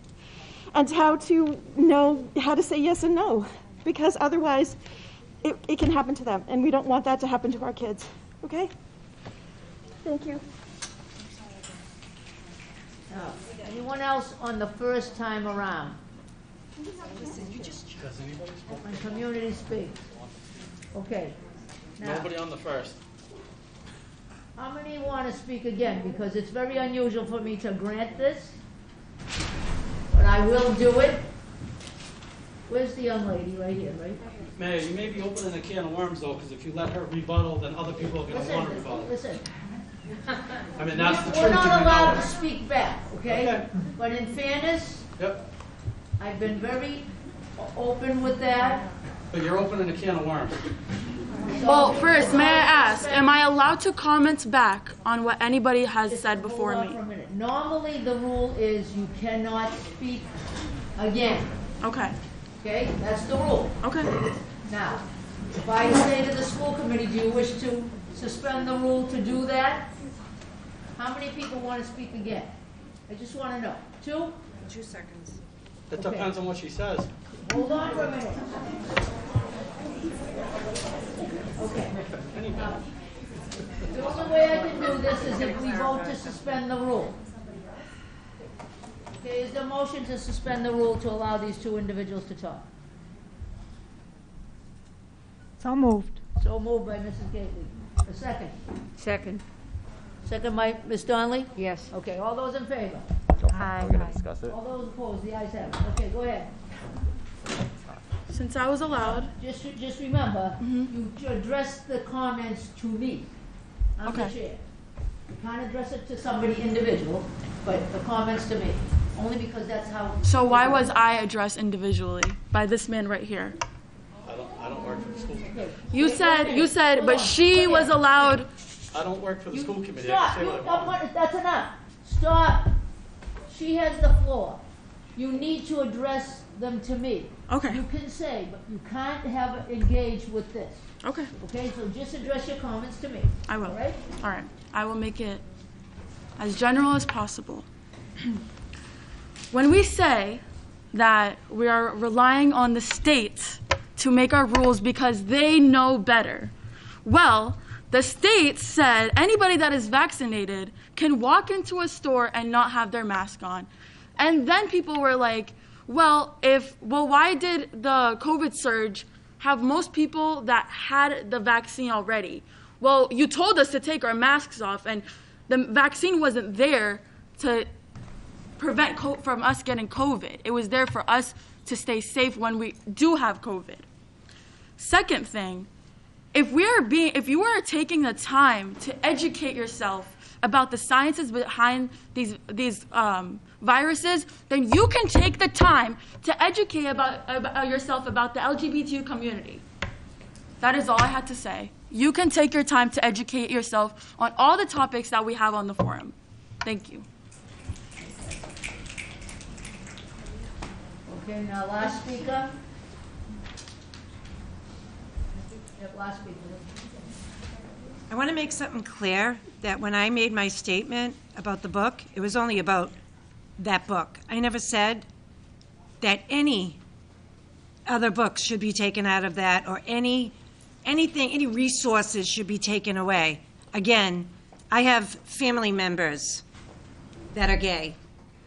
and how to know how to say yes and no because otherwise it, it can happen to them and we don't want that to happen to our kids okay thank you Now, Anyone else on the first time around? On community speak? Okay. Now, Nobody on the first. How many want to speak again? Because it's very unusual for me to grant this, but I will do it. Where's the young lady? Right here, right? Mayor, you may be opening a can of worms though, because if you let her rebuttal, then other people are gonna want to rebuttal. Listen, I mean, that's the truth. We're not you allowed to speak back, okay? Okay. But in fairness, Yep, I've been very o- open with that. but you're opening a can of worms. Well, first, may I ask, am I allowed to comment back on what anybody has said before Hold on me? for a minute. Normally, the rule is you cannot speak again, Okay, okay? That's the rule. okay. Now, if I say to the school committee, do you wish to suspend the rule to do that? How many people want to speak again? I just want to know. Two? Two seconds. It Okay. depends on what she says. Hold on for a minute. Okay. Now, The only way I can do this is if we vote to suspend the rule. Okay, is there a motion to suspend the rule to allow these two individuals to talk? so moved So moved by Mrs. Gately. A second? Second. Second by Ms. Donnelly? Yes. Okay, all those in favor? Aye. We're gonna discuss it. All those opposed? The ayes have it. Okay, go ahead. Since I was allowed, uh, Just, just remember, mm-hmm. you address the comments to me. I'm the Okay. chair. You can't address it to somebody individual, but the comments to me, only because that's how. so why was I addressed individually by this man right here? I don't, I don't work for the school committee. You Wait, said, wait, you said, hold but on, she go was allowed, I don't work for the You- school committee. Stop, I you, can say what I I'm want. not- that's enough. Stop. She has the floor. You need to address them to me. Okay. You can say, but you can't have engaged with this. okay, Okay, so just address your comments to me. I will. All right? All right, I will make it as general as possible. when we say that we are relying on the state to make our rules because they know better, well, the state said anybody that is vaccinated can walk into a store and not have their mask on. And then people were like, well, if, well, why did the COVID surge have most people that had the vaccine already? Well, you told us to take our masks off, and the vaccine wasn't there to prevent co- from us getting COVID. It was there for us to stay safe when we do have COVID. Second thing, if we are being, if you are taking the time to educate yourself about the sciences behind these these um, viruses, then you can take the time to educate about, about yourself about the LGBTQ community. That is all I had to say. you can take your time to educate yourself on all the topics that we have on the forum. Thank you. Okay, now last speaker. Yep, last speaker. I want to make something clear, that when I made my statement about the book, it was only about that book. I never said that any other books should be taken out of that, or any, anything, any resources should be taken away. Again, I have family members that are gay,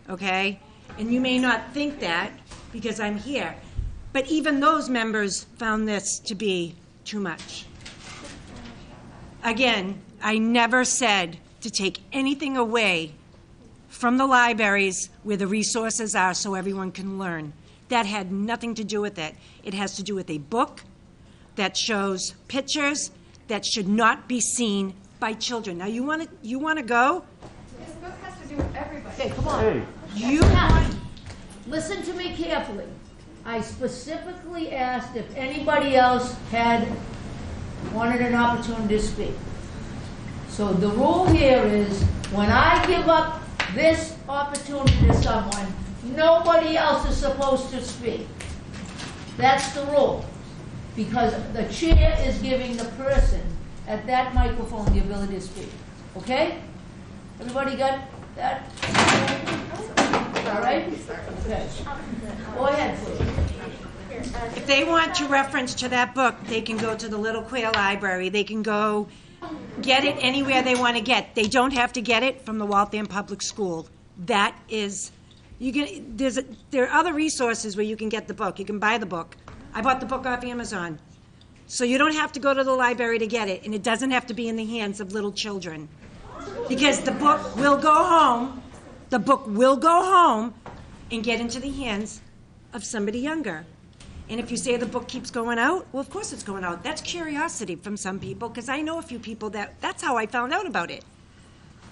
okay? And you may not think that because I'm here, but even those members found this to be too much. Again, I never said to take anything away from the libraries where the resources are so everyone can learn. That had nothing to do with it. It has to do with a book that shows pictures that should not be seen by children. Now, you want to you want to go? This book has to do with everybody. Okay, come on. Hey. You Now, Listen to me carefully. I specifically asked if anybody else had wanted an opportunity to speak. So the rule here is, when I give up this opportunity to someone, nobody else is supposed to speak. That's the rule. Because the chair is giving the person at that microphone the ability to speak. Okay? Everybody got that? All right? Okay. Go ahead, please. If they want to reference to that book, they can go to the Little Quail Library. They can go get it anywhere they want to get. They don't have to get it from the Waltham Public School. That is, you can. There's a, there are other resources where you can get the book. You can buy the book. I bought the book off Amazon, so you don't have to go to the library to get it, and it doesn't have to be in the hands of little children, because the book will go home. The book will go home and get into the hands of somebody younger. And if you say the book keeps going out, well, of course it's going out. That's curiosity from some people, because I know a few people that that's how I found out about it.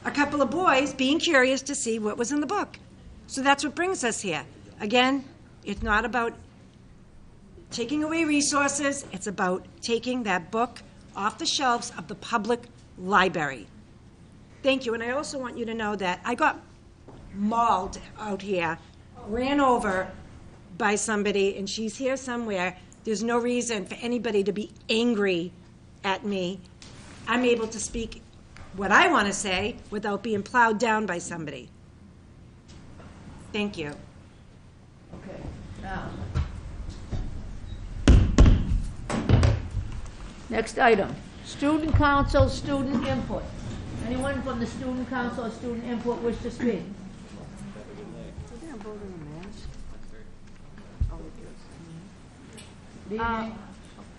A couple of boys being curious to see what was in the book. So that's what brings us here. Again, it's not about taking away resources, it's about taking that book off the shelves of the public library. Thank you. And I also want you to know that I got mauled out here, ran over by somebody, and she's here somewhere. There's no reason for anybody to be angry at me. I'm able to speak what I want to say without being plowed down by somebody. Thank you. Okay, now. Next item, student council, student input. Anyone from the student council or student input wish to speak? Uh,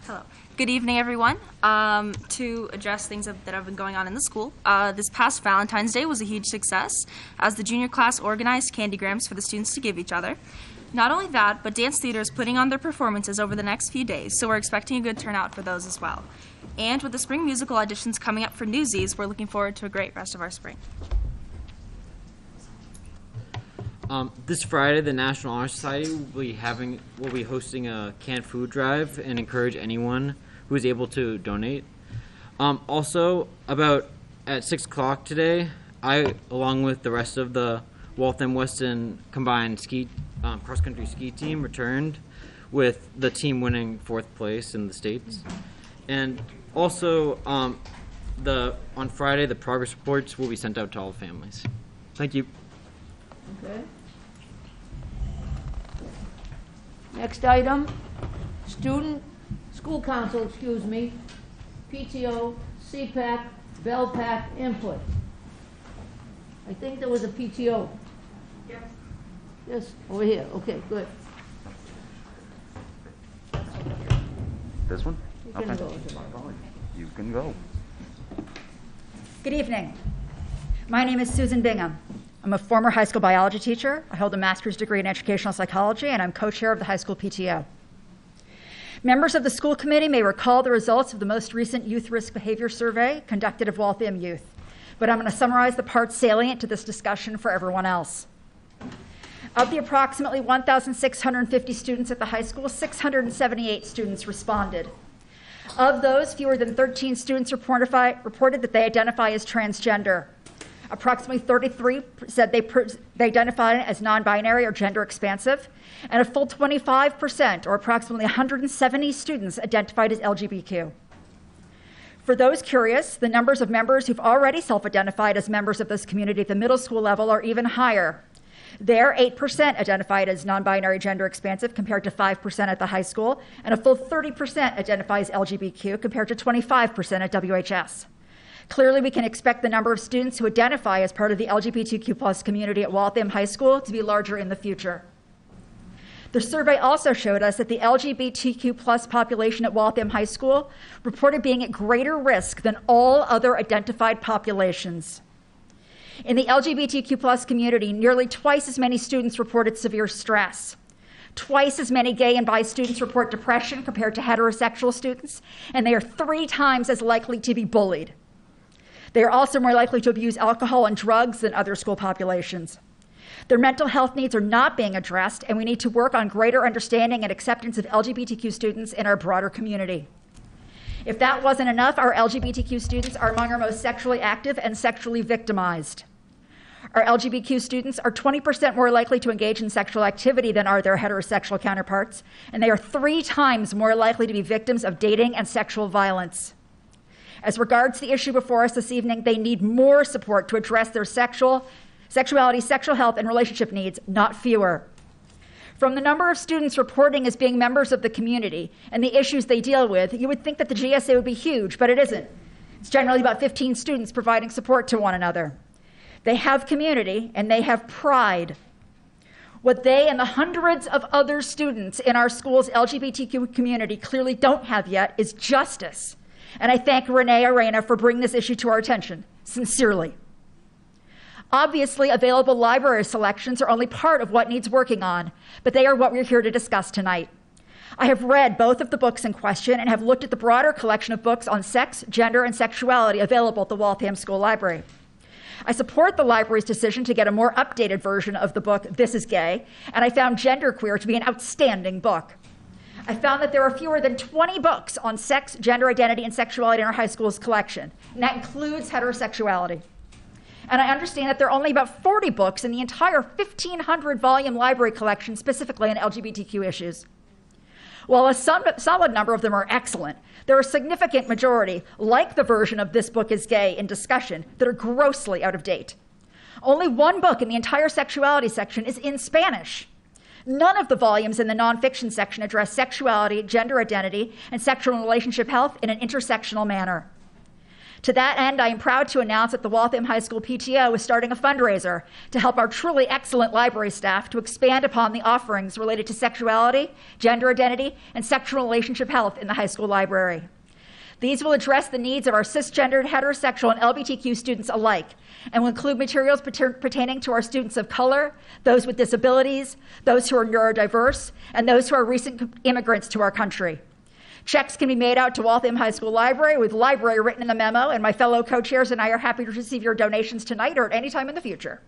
Hello. Good evening, everyone. Um, to address things that have been going on in the school, uh, this past Valentine's Day was a huge success as the junior class organized candygrams for the students to give each other. Not only that, but dance theater is putting on their performances over the next few days, so we're expecting a good turnout for those as well. And with the spring musical auditions coming up for Newsies, we're looking forward to a great rest of our spring. Um, this Friday, the National Honor Society will be having will be hosting a canned food drive and encourage anyone who is able to donate. Um, also, about at six o'clock today, I, along with the rest of the Waltham Weston combined ski um, cross country ski team, returned with the team winning fourth place in the states, and also um, the on Friday the progress reports will be sent out to all families. Thank you. Okay. Next item, student, school council, excuse me, PTO, CPAC, Belpac input. I think there was a PTO. Yes, Yes, over here, okay, good. This one? You can Okay. go. You can go. Good evening. My name is Susan Bingham. I'm a former high school biology teacher. I hold a master's degree in educational psychology, and I'm co chair of the high school PTO. Members of the school committee may recall the results of the most recent youth risk behavior survey conducted of Waltham youth, but I'm going to summarize the parts salient to this discussion for everyone else. Of the approximately 1,650 students at the high school, 678 students responded. Of those, fewer than 13 students reported that they identify as transgender. Approximately 33 said they, they identified as non binary or gender expansive, and a full 25%, or approximately 170 students, identified as LGBTQ. For those curious, the numbers of members who've already self identified as members of this community at the middle school level are even higher. There, 8% identified as non binary gender expansive compared to 5% at the high school, and a full 30% identifies LGBTQ compared to 25% at WHS. Clearly, we can expect the number of students who identify as part of the LGBTQ plus community at Waltham High School to be larger in the future. The survey also showed us that the LGBTQ plus population at Waltham High School reported being at greater risk than all other identified populations. In the LGBTQ plus community, nearly twice as many students reported severe stress. Twice as many gay and bi students report depression compared to heterosexual students, and they are three times as likely to be bullied. They are also more likely to abuse alcohol and drugs than other school populations. Their mental health needs are not being addressed, and we need to work on greater understanding and acceptance of LGBTQ students in our broader community. If that wasn't enough, our LGBTQ students are among our most sexually active and sexually victimized. Our LGBTQ students are 20% more likely to engage in sexual activity than are their heterosexual counterparts, and they are three times more likely to be victims of dating and sexual violence. As regards the issue before us this evening, they need more support to address their sexual, sexuality, sexual health, and relationship needs, not fewer. From the number of students reporting as being members of the community and the issues they deal with, you would think that the GSA would be huge, but it isn't. It's generally about 15 students providing support to one another. They have community and they have pride. What they and the hundreds of other students in our school's LGBTQ community clearly don't have yet is justice. And I thank Renee Arena for bringing this issue to our attention, sincerely. Obviously, available library selections are only part of what needs working on, but they are what we're here to discuss tonight. I have read both of the books in question and have looked at the broader collection of books on sex, gender, and sexuality available at the Waltham School Library. I support the library's decision to get a more updated version of the book, This is Gay, and I found Genderqueer to be an outstanding book. I found that there are fewer than 20 books on sex, gender identity, and sexuality in our high school's collection, and that includes heterosexuality. And I understand that there are only about 40 books in the entire 1,500 volume library collection specifically on LGBTQ issues. While a solid number of them are excellent, there are a significant majority, like the version of This Book is Gay in discussion, that are grossly out of date. Only one book in the entire sexuality section is in Spanish. None of the volumes in the nonfiction section address sexuality, gender identity, and sexual and relationship health in an intersectional manner. To that end, I am proud to announce that the Waltham High School PTO is starting a fundraiser to help our truly excellent library staff to expand upon the offerings related to sexuality, gender identity, and sexual relationship health in the high school library. These will address the needs of our cisgendered, heterosexual, and LGBTQ students alike, and will include materials pertaining to our students of color, those with disabilities, those who are neurodiverse, and those who are recent immigrants to our country. Checks can be made out to Waltham High School Library with library written in the memo, and my fellow co chairs and I are happy to receive your donations tonight or at any time in the future.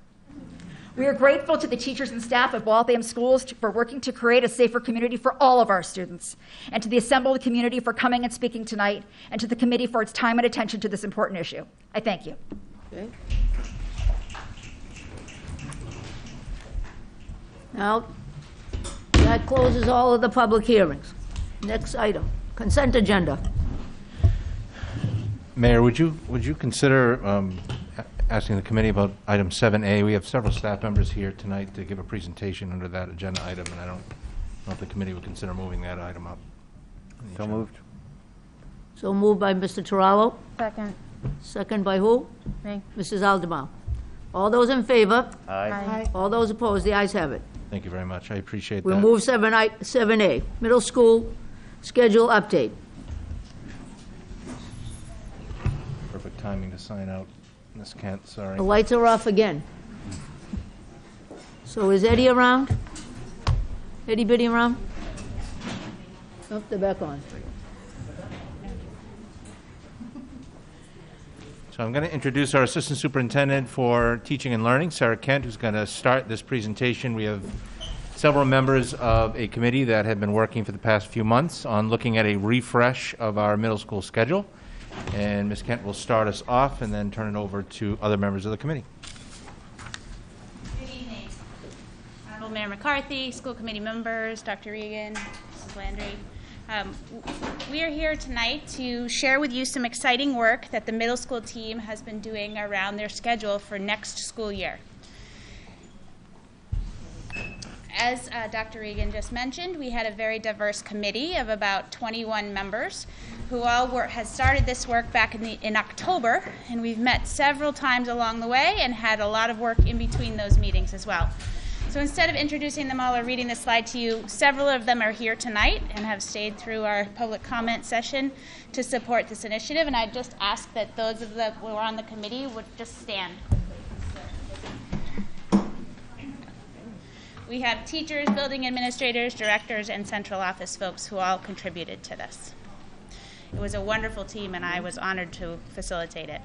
We are grateful to the teachers and staff of Waltham Schools for working to create a safer community for all of our students, and to the assembled community for coming and speaking tonight, and to the committee for its time and attention to this important issue. I thank you. Okay. Now, that closes all of the public hearings. Next item, consent agenda. Mayor, would you, would you consider um, a- asking the committee about item 7A? We have several staff members here tonight to give a presentation under that agenda item, and I don't know if the committee would consider moving that item up. So moved. So moved by Mr. Tarallo, Second. second by who? Me. Mrs. Aldemar. All those in favor? Aye. Aye. All those opposed? The ayes have it. Thank you very much. I appreciate that. We'll move 7 I- 7A, middle school schedule update. Perfect timing to sign out. Ms. Kent, sorry. The lights are off again. So is Eddie around? Eddie Biddy around? Nope, they're back on. So I'm going to introduce our Assistant Superintendent for Teaching and Learning, Sarah Kent, who's going to start this presentation. We have several members of a committee that have been working for the past few months on looking at a refresh of our middle school schedule. And Ms. Kent will start us off and then turn it over to other members of the committee. Good evening. Honorable Mayor McCarthy, school committee members, Dr. Regan, Mrs. Landry. Um, We are here tonight to share with you some exciting work that the middle school team has been doing around their schedule for next school year. As uh, Dr. Regan just mentioned, we had a very diverse committee of about 21 members who all were, had started this work back in, the, in October, and we've met several times along the way and had a lot of work in between those meetings as well. So instead of introducing them all or reading the slide to you, several of them are here tonight and have stayed through our public comment session to support this initiative. And I just ask that those of them who are on the committee would just stand. We have teachers, building administrators, directors, and central office folks who all contributed to this. It was a wonderful team, and I was honored to facilitate it.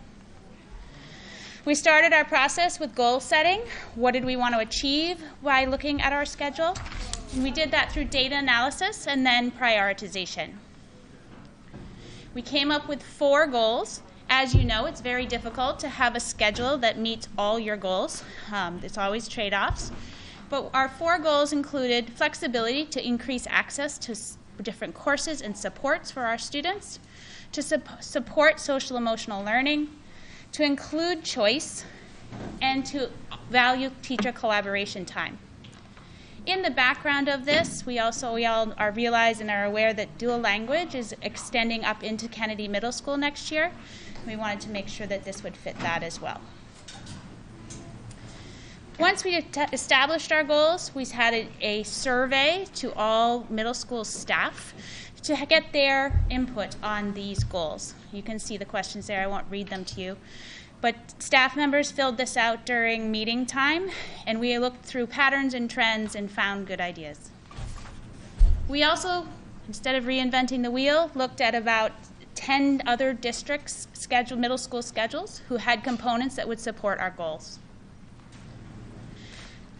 We started our process with goal setting. What did we want to achieve by looking at our schedule? And we did that through data analysis and then prioritization. We came up with four goals. As you know, it's very difficult to have a schedule that meets all your goals. Um, it's always trade offs. But our four goals included flexibility to increase access to different courses and supports for our students, to sup- support social emotional learning, to include choice, and to value teacher collaboration time. In the background of this, we also we all are realize and are aware that dual language is extending up into Kennedy Middle School next year. We wanted to make sure that this would fit that as well. Once we established our goals, we had a, a survey to all middle school staff to get their input on these goals. You can see the questions there, I won't read them to you. But staff members filled this out during meeting time, and we looked through patterns and trends and found good ideas. We also, instead of reinventing the wheel, looked at about 10 other districts' schedule, middle school schedules who had components that would support our goals.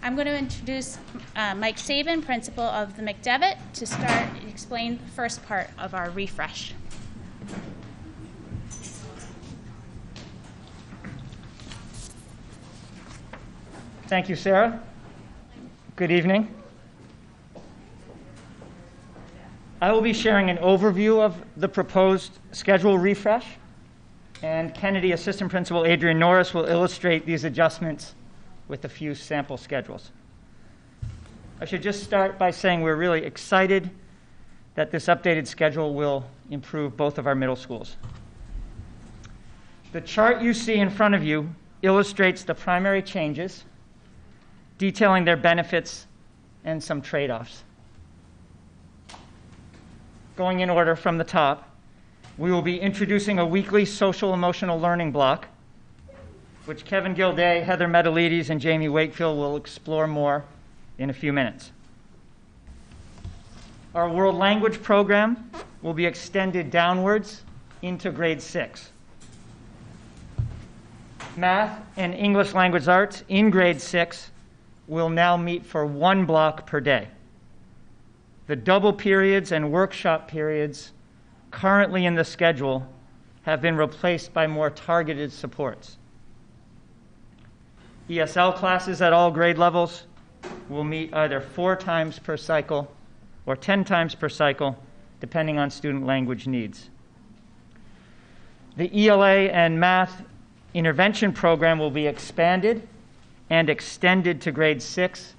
I'm going to introduce uh, Mike Saban, principal of the McDevitt, to start and explain the first part of our refresh. Thank you, Sarah. Good evening. I will be sharing an overview of the proposed schedule refresh, and Kennedy Assistant Principal Adrian Norris will illustrate these adjustments with a few sample schedules. I should just start by saying we're really excited that this updated schedule will improve both of our middle schools. The chart you see in front of you illustrates the primary changes detailing their benefits and some trade offs. Going in order from the top, we will be introducing a weekly social emotional learning block, which Kevin Gilday, Heather Metalides, and Jamie Wakefield will explore more in a few minutes. Our world language program will be extended downwards into grade six. Math and English language arts in grade six will now meet for one block per day. The double periods and workshop periods currently in the schedule have been replaced by more targeted supports. ESL classes at all grade levels will meet either four times per cycle or 10 times per cycle, depending on student language needs. The ELA and math intervention program will be expanded and extended to grade six,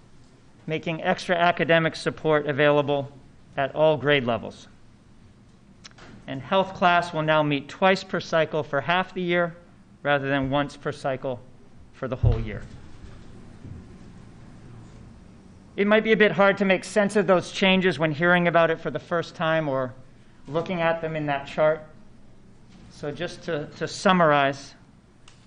making extra academic support available at all grade levels. And health class will now meet twice per cycle for half the year rather than once per cycle for the whole year. It might be a bit hard to make sense of those changes when hearing about it for the first time or looking at them in that chart. So, just to, to summarize,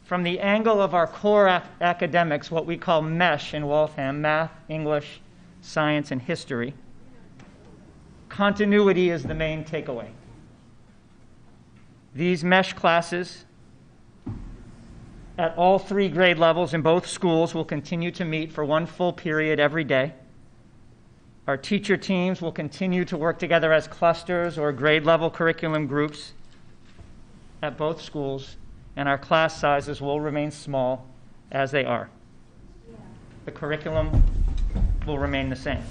from the angle of our core ac- academics, what we call MESH in Waltham math, English, science, and history continuity is the main takeaway. These MESH classes at all three grade levels in both schools will continue to meet for one full period every day. Our teacher teams will continue to work together as clusters or grade level curriculum groups at both schools, and our class sizes will remain small as they are. The curriculum will remain the same.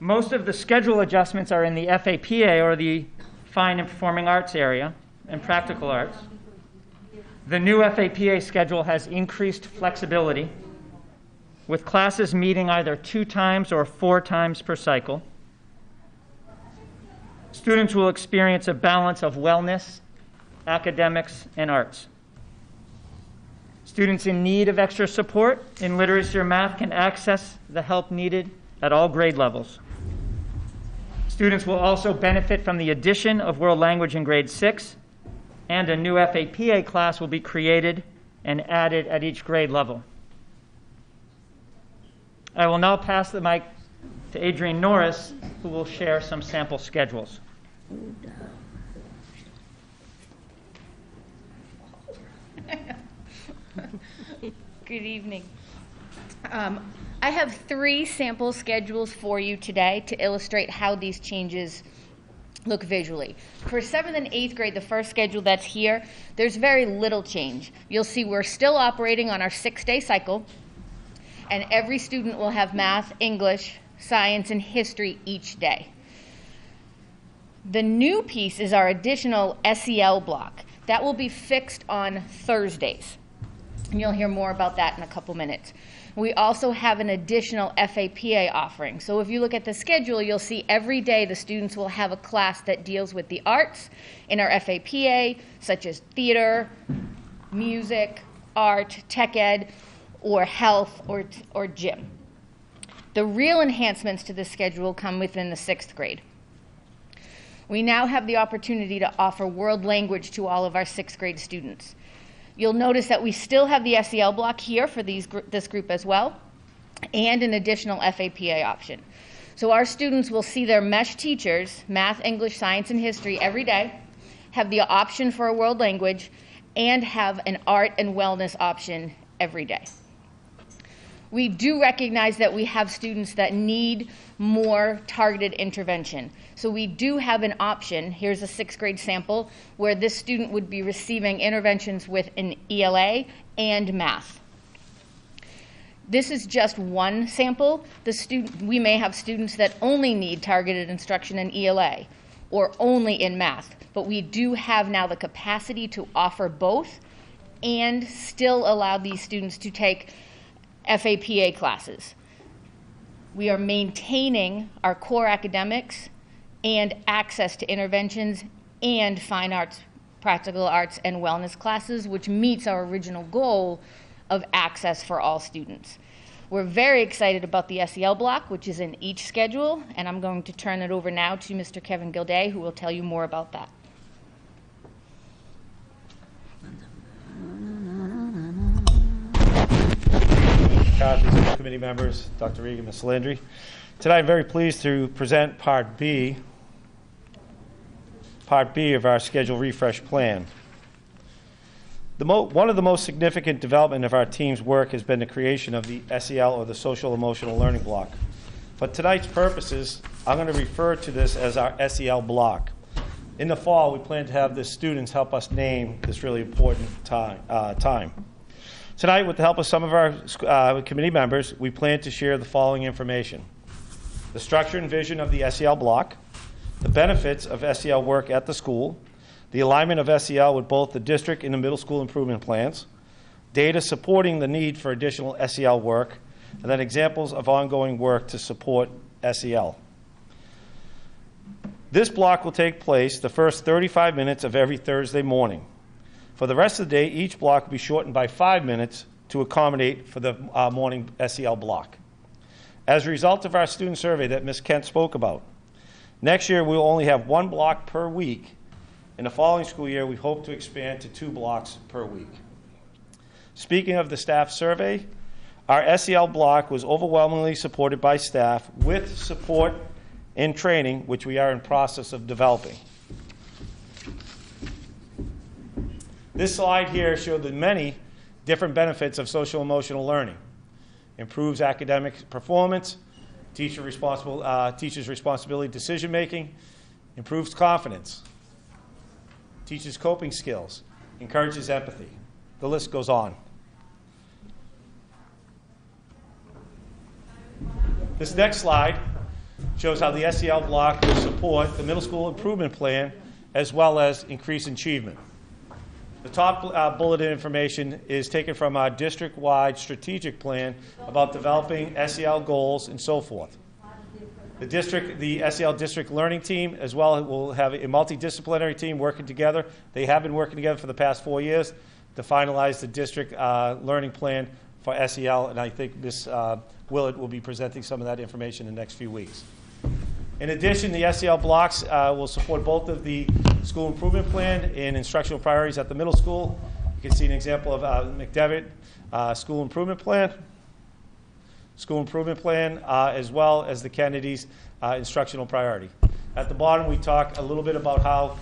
Most of the schedule adjustments are in the FAPA or the Fine and Performing Arts area and Practical Arts. The new FAPA schedule has increased flexibility with classes meeting either two times or four times per cycle. Students will experience a balance of wellness, academics, and arts. Students in need of extra support in literacy or math can access the help needed at all grade levels. Students will also benefit from the addition of world language in grade six, and a new FAPA class will be created and added at each grade level. I will now pass the mic to Adrienne Norris, who will share some sample schedules. Good evening. Um, I have three sample schedules for you today to illustrate how these changes look visually. For seventh and eighth grade, the first schedule that's here, there's very little change. You'll see we're still operating on our six day cycle, and every student will have math, English, science, and history each day. The new piece is our additional SEL block. That will be fixed on Thursdays. And you'll hear more about that in a couple minutes. We also have an additional FAPA offering. So if you look at the schedule, you'll see every day the students will have a class that deals with the arts in our FAPA, such as theater, music, art, tech ed, or health, or, or gym. The real enhancements to the schedule come within the sixth grade. We now have the opportunity to offer world language to all of our sixth grade students. You'll notice that we still have the SEL block here for these, this group as well, and an additional FAPA option. So our students will see their MESH teachers, math, English, science, and history every day, have the option for a world language, and have an art and wellness option every day. We do recognize that we have students that need more targeted intervention. So we do have an option. Here's a sixth grade sample where this student would be receiving interventions with an ELA and math. This is just one sample. The student, we may have students that only need targeted instruction in ELA or only in math, but we do have now the capacity to offer both and still allow these students to take FAPA classes. We are maintaining our core academics and access to interventions and fine arts, practical arts, and wellness classes, which meets our original goal of access for all students. We're very excited about the SEL block, which is in each schedule, and I'm going to turn it over now to Mr. Kevin Gilday, who will tell you more about that. Kathy, school committee members, Dr. Regan, Ms. Landry. Tonight, I'm very pleased to present Part B, Part B of our schedule refresh plan. One of the most significant development of our team's work has been the creation of the SEL or the social emotional learning block. For tonight's purposes, I'm going to refer to this as our SEL block. In the fall, we plan to have the students help us name this really important time. Uh, time. Tonight, with the help of some of our uh, committee members, we plan to share the following information the structure and vision of the SEL block, the benefits of SEL work at the school, the alignment of SEL with both the district and the middle school improvement plans, data supporting the need for additional SEL work, and then examples of ongoing work to support SEL. This block will take place the first 35 minutes of every Thursday morning. For the rest of the day, each block will be shortened by five minutes to accommodate for the uh, morning SEL block. As a result of our student survey that Ms. Kent spoke about, next year we will only have one block per week. In the following school year, we hope to expand to two blocks per week. Speaking of the staff survey, our SEL block was overwhelmingly supported by staff with support in training, which we are in process of developing. This slide here shows the many different benefits of social emotional learning. improves academic performance, teacher responsible, uh, teachers' responsibility decision making, improves confidence, teaches coping skills, encourages empathy. The list goes on. This next slide shows how the SEL block will support the middle school improvement plan as well as increase achievement. The top uh, bulleted information is taken from our district-wide strategic plan about developing SEL goals and so forth. The district, the SEL district learning team, as well, will have a multidisciplinary team working together. They have been working together for the past four years to finalize the district uh, learning plan for SEL, and I think Ms. Uh, Willett will be presenting some of that information in the next few weeks. In addition, the SEL blocks uh, will support both of the school improvement plan and instructional priorities at the middle school. You can see an example of uh, McDevitt uh, school improvement plan, school improvement plan, uh, as well as the Kennedy's uh, instructional priority. At the bottom, we talk a little bit about how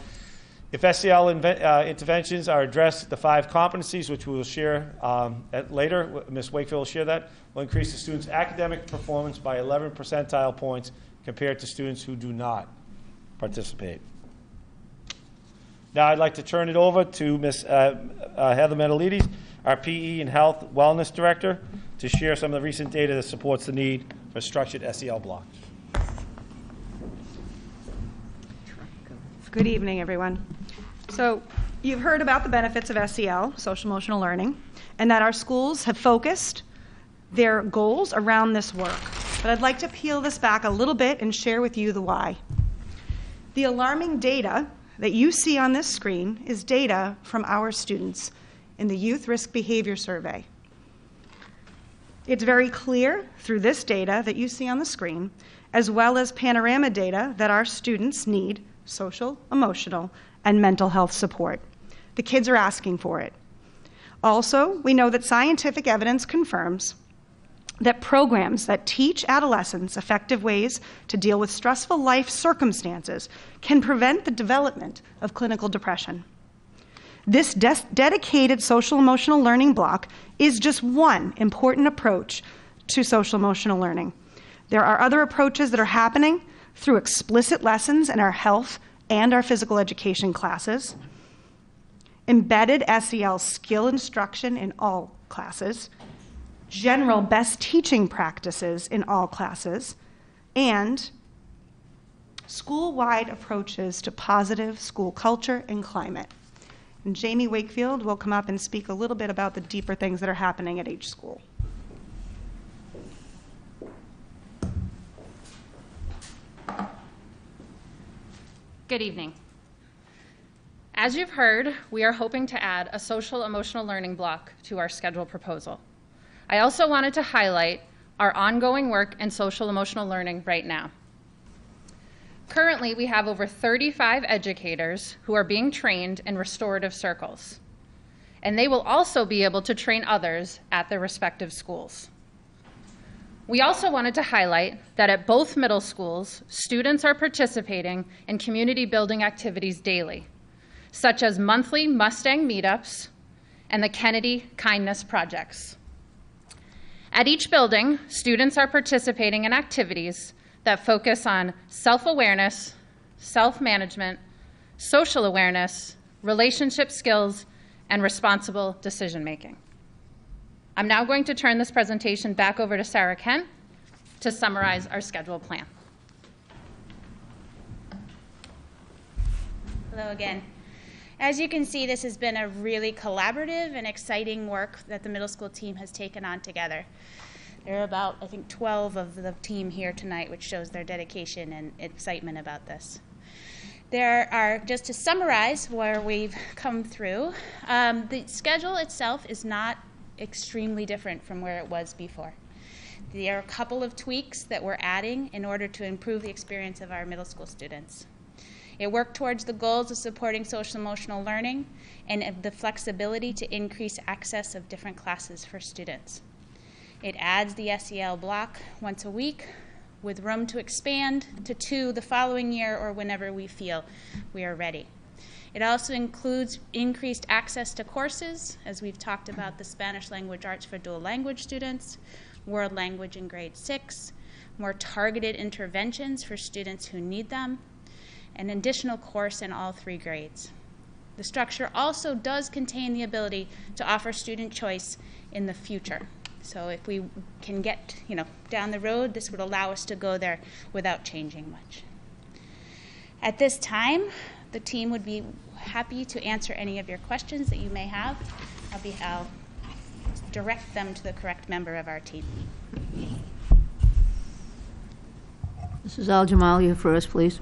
if SEL inve- uh, interventions are addressed, the five competencies, which we will share um, at later, Ms. Wakefield will share that, will increase the students' academic performance by 11 percentile points compared to students who do not participate. Now I'd like to turn it over to Ms. Uh, uh, Heather Menelides, our PE and Health Wellness Director, to share some of the recent data that supports the need for structured SEL blocks. Good evening, everyone. So, you've heard about the benefits of SEL, social emotional learning, and that our schools have focused their goals around this work. But I'd like to peel this back a little bit and share with you the why. The alarming data that you see on this screen is data from our students in the Youth Risk Behavior Survey. It's very clear through this data that you see on the screen, as well as panorama data, that our students need social, emotional, and mental health support. The kids are asking for it. Also, we know that scientific evidence confirms that programs that teach adolescents effective ways to deal with stressful life circumstances can prevent the development of clinical depression. This des- dedicated social emotional learning block is just one important approach to social emotional learning. There are other approaches that are happening through explicit lessons in our health and our physical education classes, embedded SEL skill instruction in all classes, general best teaching practices in all classes, and school wide approaches to positive school culture and climate. And Jamie Wakefield will come up and speak a little bit about the deeper things that are happening at each school. Good evening. As you've heard, we are hoping to add a social emotional learning block to our schedule proposal. I also wanted to highlight our ongoing work in social emotional learning right now. Currently, we have over 35 educators who are being trained in restorative circles, and they will also be able to train others at their respective schools. We also wanted to highlight that at both middle schools, students are participating in community building activities daily, such as monthly Mustang meetups and the Kennedy Kindness Projects. At each building, students are participating in activities that focus on self awareness, self management, social awareness, relationship skills, and responsible decision making. I'm now going to turn this presentation back over to Sarah Kent to summarize our schedule plan. Hello again. As you can see, this has been a really collaborative and exciting work that the middle school team has taken on together. There are about, I think, 12 of the team here tonight, which shows their dedication and excitement about this. There are, just to summarize where we've come through, um, the schedule itself is not extremely different from where it was before. There are a couple of tweaks that we're adding in order to improve the experience of our middle school students. It worked towards the goals of supporting social emotional learning and the flexibility to increase access of different classes for students. It adds the SEL block once a week with room to expand to two the following year or whenever we feel we are ready. It also includes increased access to courses, as we've talked about the Spanish language arts for dual language students, world language in grade six, more targeted interventions for students who need them, an additional course in all three grades. The structure also does contain the ability to offer student choice in the future. So if we can get, you know, down the road, this would allow us to go there without changing much. At this time, the team would be happy to answer any of your questions that you may have. I'll be, I'll direct them to the correct member of our team. This is. Aljamal, you first, please.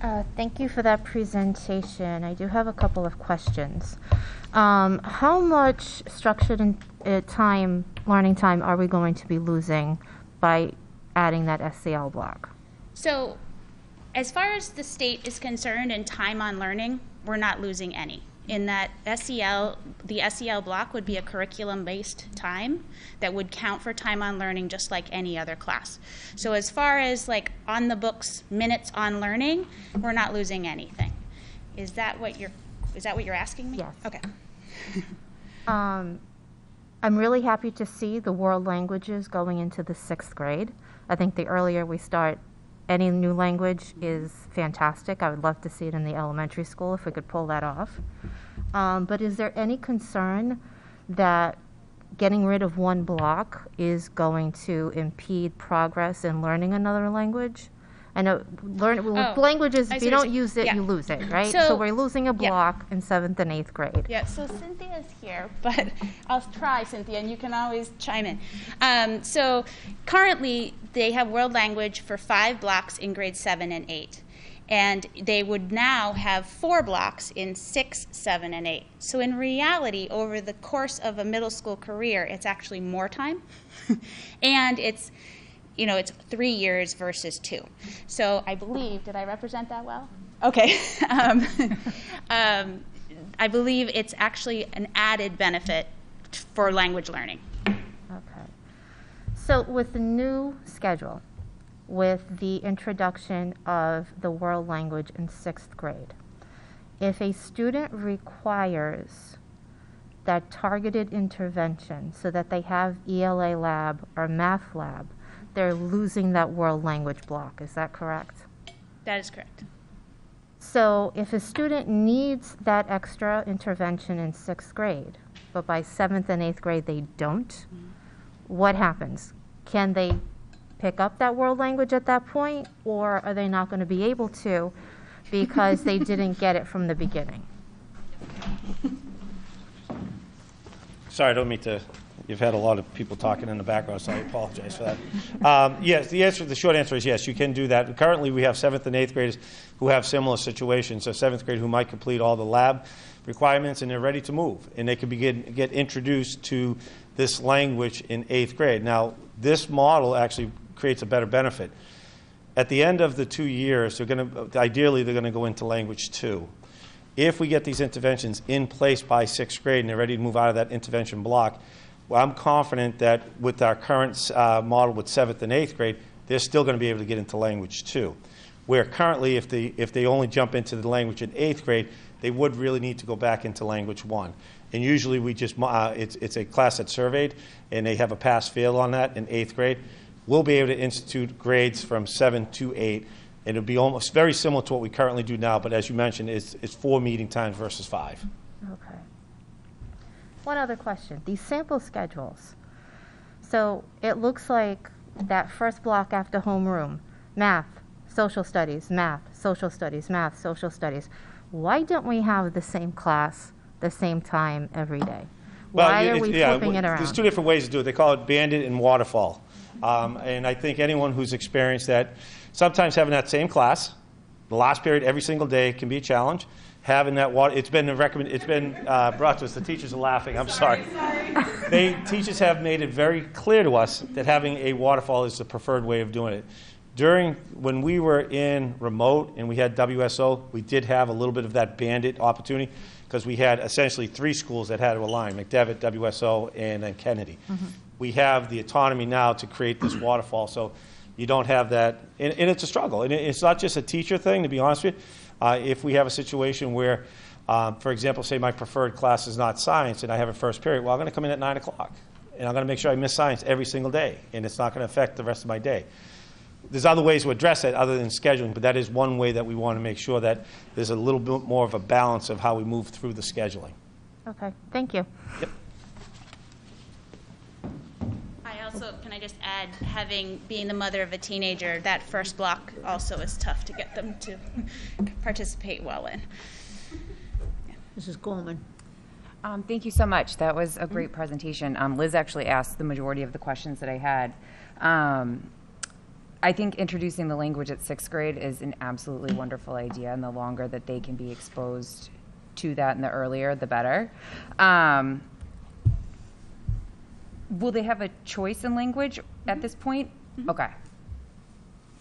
Uh, Thank you for that presentation. I do have a couple of questions. Um, How much structured in- uh, time, learning time, are we going to be losing by adding that SEL block? So, as far as the state is concerned and time on learning, we're not losing any. In that SEL, the SEL block would be a curriculum based time that would count for time on learning just like any other class. So, as far as like on the books minutes on learning, we're not losing anything. Is that what you're is that what you're asking me? Yes. Okay. Um, I'm really happy to see the world languages going into the sixth grade. I think the earlier we start any new language is fantastic. I would love to see it in the elementary school if we could pull that off. Um, but is there any concern that getting rid of one block is going to impede progress in learning another language? I know learn Oh, languages. If you don't use it, saying. you lose it, right? So- we're losing a yeah. block in seventh and eighth grade. Yeah, so Cynthia's here, but I'll try, Cynthia, and you can always chime in. Um, so currently, they have world language for five blocks in grade seven and eight. And they would now have four blocks in six, seven, and eight. So in reality, over the course of a middle school career, it's actually more time. and it's, you know, it's three years versus two. So I believe, did I represent that well? Okay. um, um, I believe it's actually an added benefit for language learning. Okay. So with the new schedule, with the introduction of the world language in sixth grade, if a student requires that targeted intervention so that they have ELA lab or math lab, they're losing that world language block. Is that correct? That is correct. So if a student needs that extra intervention in sixth grade, but by seventh and eighth grade they don't, what happens? Can they pick up that world language at that point, or are they not going to be able to because they didn't get it from the beginning? Sorry, I don't mean to, you've had a lot of people talking in the background, so I apologize for that. Um, Yes, the answer, the short answer is yes, you can do that. Currently, we have seventh and eighth graders who have similar situations. So seventh grade who might complete all the lab requirements and they're ready to move. And they can begin, get introduced to this language in eighth grade. Now, this model actually creates a better benefit. At the end of the two years, they're going to, ideally, they're going to go into language two. If we get these interventions in place by sixth grade and they're ready to move out of that intervention block, well, I'm confident that with our current uh, model with seventh and eighth grade, they're still going to be able to get into language two. Where currently, if they, if they only jump into the language in eighth grade, they would really need to go back into language one. And usually, we just, uh, it's, it's a class that's surveyed, and they have a pass fail on that in eighth grade. We'll be able to institute grades from seven to eight, and it'll be almost very similar to what we currently do now, but as you mentioned, it's, it's four meeting times versus five. Okay. One other question. These sample schedules. So it looks like that first block after homeroom, math, social studies, math, social studies, math, social studies. Why don't we have the same class, the same time every day? Well, Why it- are we yeah, flipping it around? There's two different ways to do it. They call it bandit and waterfall. Um, and I think anyone who's experienced that, sometimes having that same class, the last period every single day can be a challenge. Having that water, it's been a recommend, it's been uh, brought to us. The teachers are laughing. I'm sorry. They teachers have made it very clear to us that having a waterfall is the preferred way of doing it. During when we were in remote and we had WSO, we did have a little bit of that bandit opportunity because we had essentially three schools that had to align: McDevitt, WSO, and then Kennedy. We have the autonomy now to create this waterfall, so you don't have that, and, and it's a struggle. And it- it's not just a teacher thing, to be honest with you. Uh, if we have a situation where, um, for example, say my preferred class is not science and I have a first period, well, I'm going to come in at nine o'clock And I'm going to make sure I miss science every single day, and it's not going to affect the rest of my day. There's other ways to address that other than scheduling, but that is one way that we want to make sure that there's a little bit more of a balance of how we move through the scheduling. Okay, thank you. I also, can I just add, having, being the mother of a teenager, that first block also is tough to get them to participate well in. Mrs. Coleman. Um, thank you so much. That was a great presentation. Um, Liz actually asked the majority of the questions that I had. Um, I think introducing the language at sixth grade is an absolutely wonderful idea, and the longer that they can be exposed to that and the earlier, the better. Um, will they have a choice in language at this point? Okay.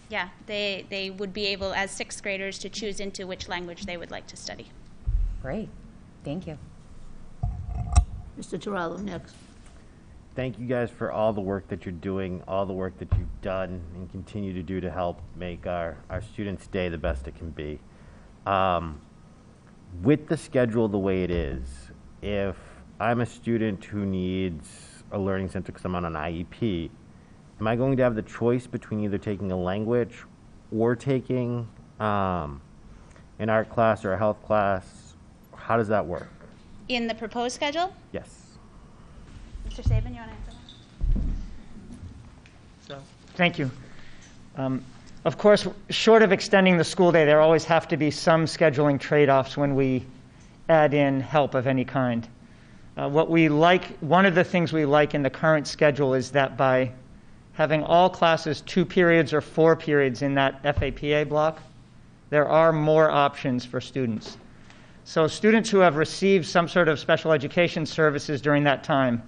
Yeah, they, they would be able, as sixth graders, to choose into which language they would like to study. Great. Thank you. Mr. Tarallo next. Thank you guys for all the work that you're doing, all the work that you've done and continue to do to help make our, our students' day the best it can be. Um, with the schedule the way it is, if I'm a student who needs a learning center because I'm on an IEP, am I going to have the choice between either taking a language or taking um, an art class or a health class? How does that work? In the proposed schedule? Yes. Mr. Saban, you want to answer that? Thank you. Um, Of course, short of extending the school day, there always have to be some scheduling trade-offs when we add in help of any kind. Uh, What we like, one of the things we like in the current schedule is that by having all classes two periods or four periods in that FAPA block, there are more options for students. So students who have received some sort of special education services during that time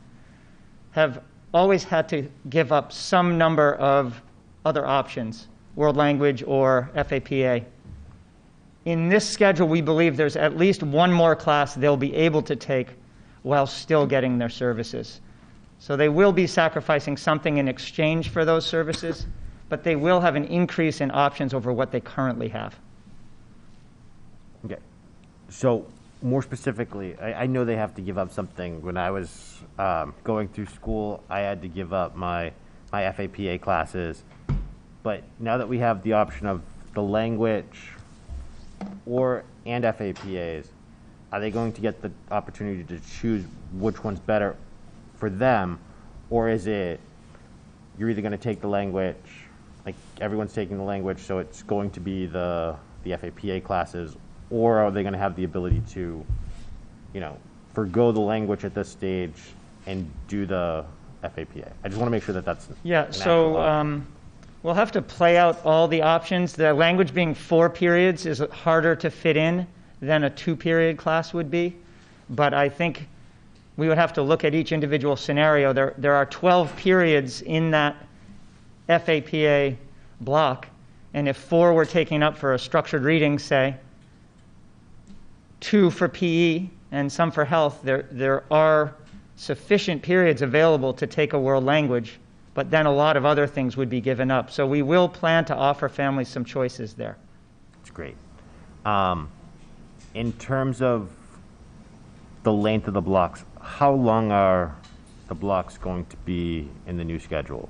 have always had to give up some number of other options, world language or FAPA. In this schedule, we believe there's at least one more class they'll be able to take while still getting their services. So they will be sacrificing something in exchange for those services, but they will have an increase in options over what they currently have. Okay. So more specifically, I, I know they have to give up something. When I was um, going through school, I had to give up my my FAPA classes. But now that we have the option of the language or and FAPAs, are they going to get the opportunity to choose which one's better for them, or is it you're either going to take the language, like everyone's taking the language, so it's going to be the the FAPA classes, or are they going to have the ability to, you know, forgo the language at this stage and do the FAPA? I just want to make sure that that's Yeah, so um, we'll have to play out all the options. The language being four periods is harder to fit in than a two-period class would be. But I think we would have to look at each individual scenario. There, there are 12 periods in that FAPA block, and if four were taken up for a structured reading, say, two for PE and some for health, there, there are sufficient periods available to take a world language, but then a lot of other things would be given up. So we will plan to offer families some choices there. That's great. Um, in terms of the length of the blocks, how long are the blocks going to be in the new schedule?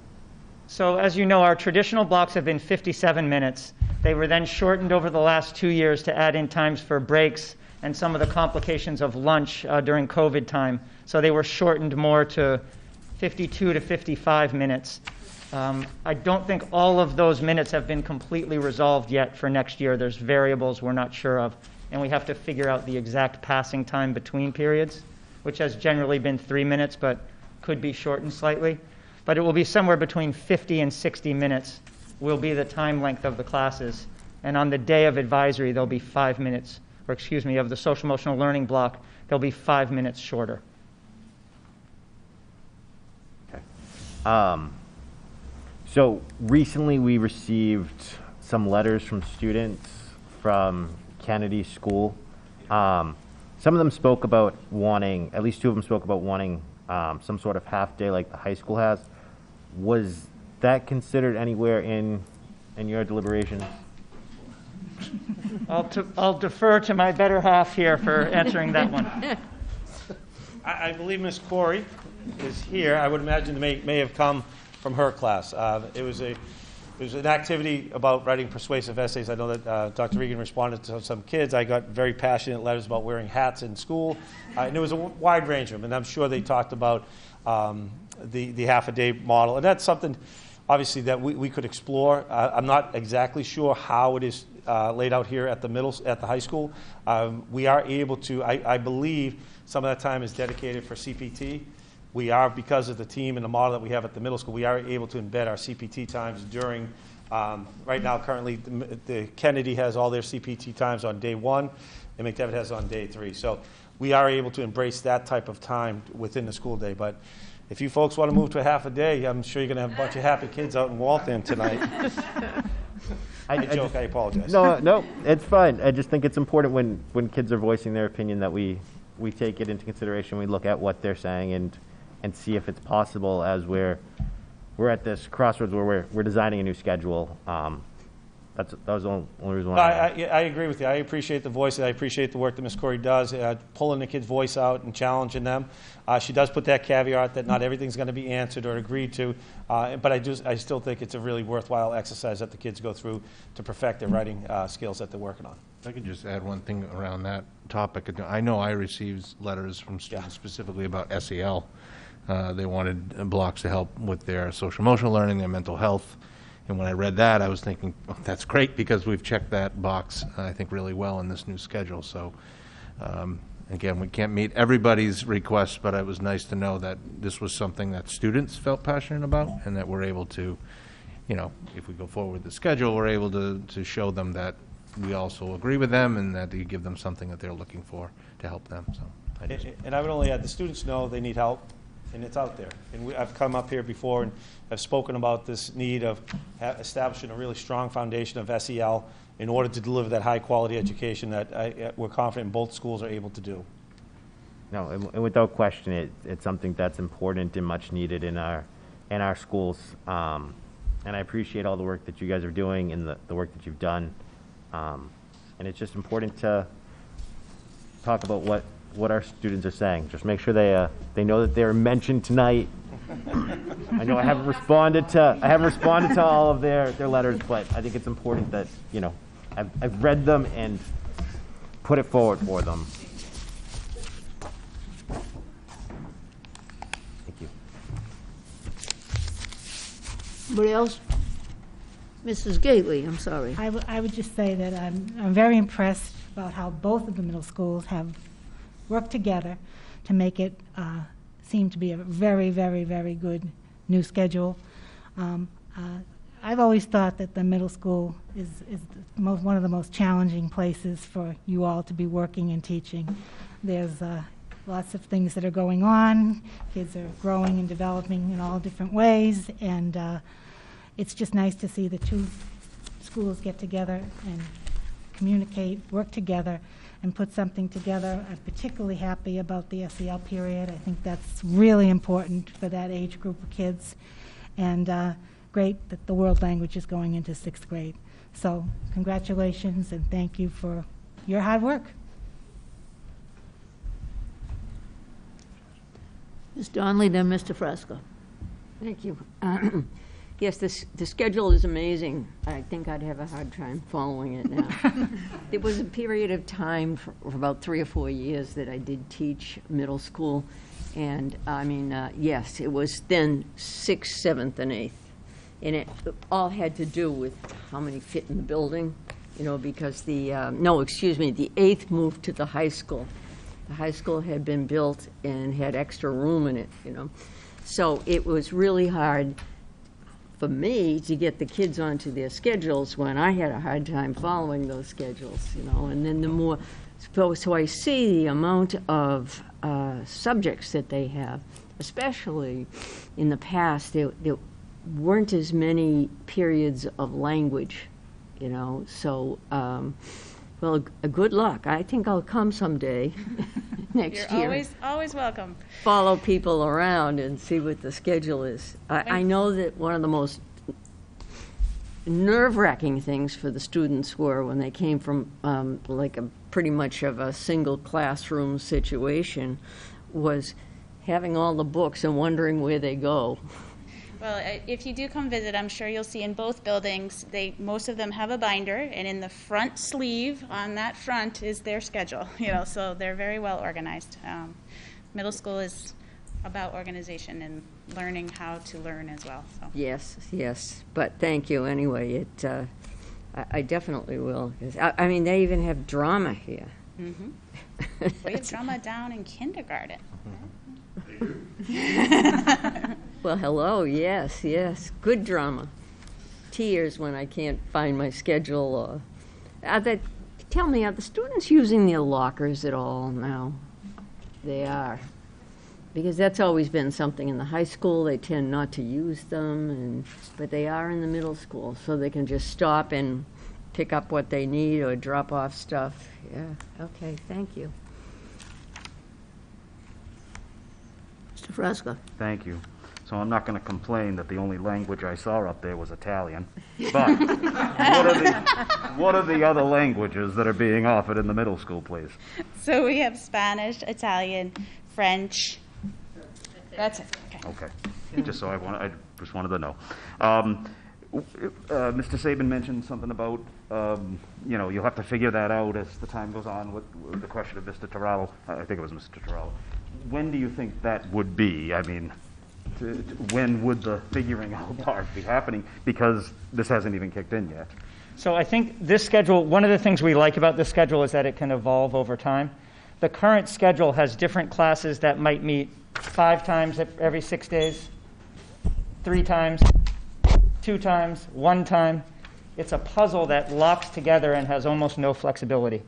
So as you know, our traditional blocks have been 57 minutes. They were then shortened over the last two years to add in times for breaks and some of the complications of lunch uh, during COVID time. So they were shortened more to 52 to 55 minutes. Um, I don't think all of those minutes have been completely resolved yet for next year. There's variables we're not sure of, and we have to figure out the exact passing time between periods, which has generally been three minutes, but could be shortened slightly. But it will be somewhere between 50 and 60 minutes will be the time length of the classes. And on the day of advisory, there'll be five minutes, or excuse me, of the social emotional learning block, there'll be five minutes shorter. Um, so recently we received some letters from students from Kennedy School. Um, some of them spoke about wanting, at least two of them spoke about wanting um, some sort of half day like the high school has. Was that considered anywhere in in your deliberations? I'll, t- I'll defer to my better half here for answering that one. I, I believe Ms. Corey is here. I would imagine it may, may have come from her class. Uh, it was a, was an activity about writing persuasive essays. I know that uh, Dr. Regan responded to some kids. I got very passionate letters about wearing hats in school, uh, and it was a wide range of them. And I'm sure they talked about um, the the half a day model, and that's something obviously that we, we could explore. Uh, I'm not exactly sure how it is uh, laid out here at the middle at the high school. Um, we are able to, I, I believe, some of that time is dedicated for CPT. We are because of the team and the model that we have at the middle school. We are able to embed our CPT times during. Um, right now, currently, the, the Kennedy has all their CPT times on day one, and McDevitt has on day three. So we are able to embrace that type of time within the school day. But if you folks want to move to a half a day, I'm sure you're going to have a bunch of happy kids out in Waltham tonight. I, joke. just- I apologize. No, no, it's fine. I just think it's important when, when kids are voicing their opinion that we, we take it into consideration. We look at what they're saying and, and see if it's possible as we're, we're at this crossroads where we're, we're designing a new schedule. Um, that's, that was the only only reason No, why. I, I, I agree with you. I appreciate the voice. I appreciate the work that Ms. Corey does, uh, pulling the kids' voice out and challenging them. Uh, she does put that caveat that not everything's going to be answered or agreed to, uh, but I just, I still think it's a really worthwhile exercise that the kids go through to perfect their writing uh, skills that they're working on. If I could just add one thing around that topic. I know I received letters from students specifically about SEL. Uh, They wanted uh, blocks to help with their social emotional learning, their mental health. And when I read that, I was thinking, oh, that's great, because we've checked that box, I think, really well in this new schedule. So, um, again, we can't meet everybody's requests, but it was nice to know that this was something that students felt passionate about, and that we're able to, you know, if we go forward with the schedule, we're able to, to show them that we also agree with them, and that you give them something that they're looking for to help them, so. I just- and I would only add, the students know they need help, and it's out there. And we, I've come up here before and have spoken about this need of ha- establishing a really strong foundation of SEL in order to deliver that high-quality education that I, we're confident both schools are able to do. No, and and without question, it, it's something that's important and much needed in our, in our schools. Um, and I appreciate all the work that you guys are doing and the, the work that you've done. Um, and it's just important to talk about what, what our students are saying. Just make sure they, uh, they know that they're mentioned tonight. I know I haven't responded to, I haven't responded to all of their, their letters, but I think it's important that, you know, I've, I've read them and put it forward for them. Thank you. Anybody else? Mrs. Gately, I'm sorry. I would- I would just say that I'm, I'm very impressed about how both of the middle schools have worked together to make it uh, seem to be a very, very, very good new schedule. Um, uh, I've always thought that the middle school is, is most, one of the most challenging places for you all to be working and teaching. There's uh, lots of things that are going on. Kids are growing and developing in all different ways, and uh, it's just nice to see the two schools get together and communicate, work together, and put something together. I'm particularly happy about the SEL period. I think that's really important for that age group of kids. And uh, great that the world language is going into sixth grade. So congratulations and thank you for your hard work. Ms. Donnelly, then Mr. Fresco. Thank you. Yes, this, the schedule is amazing. I think I'd have a hard time following it now. There was a period of time for for about three or four years that I did teach middle school. And, I mean, uh, yes, it was then sixth, seventh, and eighth. And it all had to do with how many fit in the building, you know, because the, um, no, excuse me, the eighth moved to the high school. The high school had been built and had extra room in it, you know. So it was really hard for me to get the kids onto their schedules when I had a hard time following those schedules, you know. And then the more, so, so I see the amount of uh, subjects that they have, especially in the past, there, there weren't as many periods of language, you know. So, um, well, g- good luck. I think I'll come someday next You're year always, always welcome. follow people around and see what the schedule is. I, I know that one of the most nerve-wracking things for the students were when they came from um, like a pretty much of a single classroom situation was having all the books and wondering where they go. Well, i- if you do come visit, I'm sure you'll see in both buildings, they, most of them have a binder, and in the front sleeve on that front is their schedule, you know, so they're very well organized. Um, Middle school is about organization and learning how to learn as well, so. Yes, yes, but thank you anyway. It, uh, I, I definitely will. 'cause I, I mean, they even have drama here. Mhm. We have drama down in kindergarten. Well, hello, yes, yes, good drama. Tears when I can't find my schedule. Or, are the, tell me, are the students using their lockers at all now? They are. Because that's always been something in the high school, they tend not to use them, and, but they are in the middle school, so they can just stop and pick up what they need or drop off stuff. Yeah, okay, thank you. Mr. Fresca. Thank you. So I'm not going to complain that the only language I saw up there was Italian. But what are the what are the other languages that are being offered in the middle school, please? So we have Spanish, Italian, French. That's it, okay. Okay. Just so I want, I just wanted to know. Um, uh, Mr. Saban mentioned something about, um, you know, you'll have to figure that out as the time goes on with, with the question of Mr. Tarallo. I think it was Mr. Tarallo. When do you think that would be? I mean, to, to- when would the figuring out part be happening? Because this hasn't even kicked in yet. So I think this schedule, one of the things we like about this schedule is that it can evolve over time. The current schedule has different classes that might meet five times every six days, three times, two times, one time. It's a puzzle that locks together and has almost no flexibility.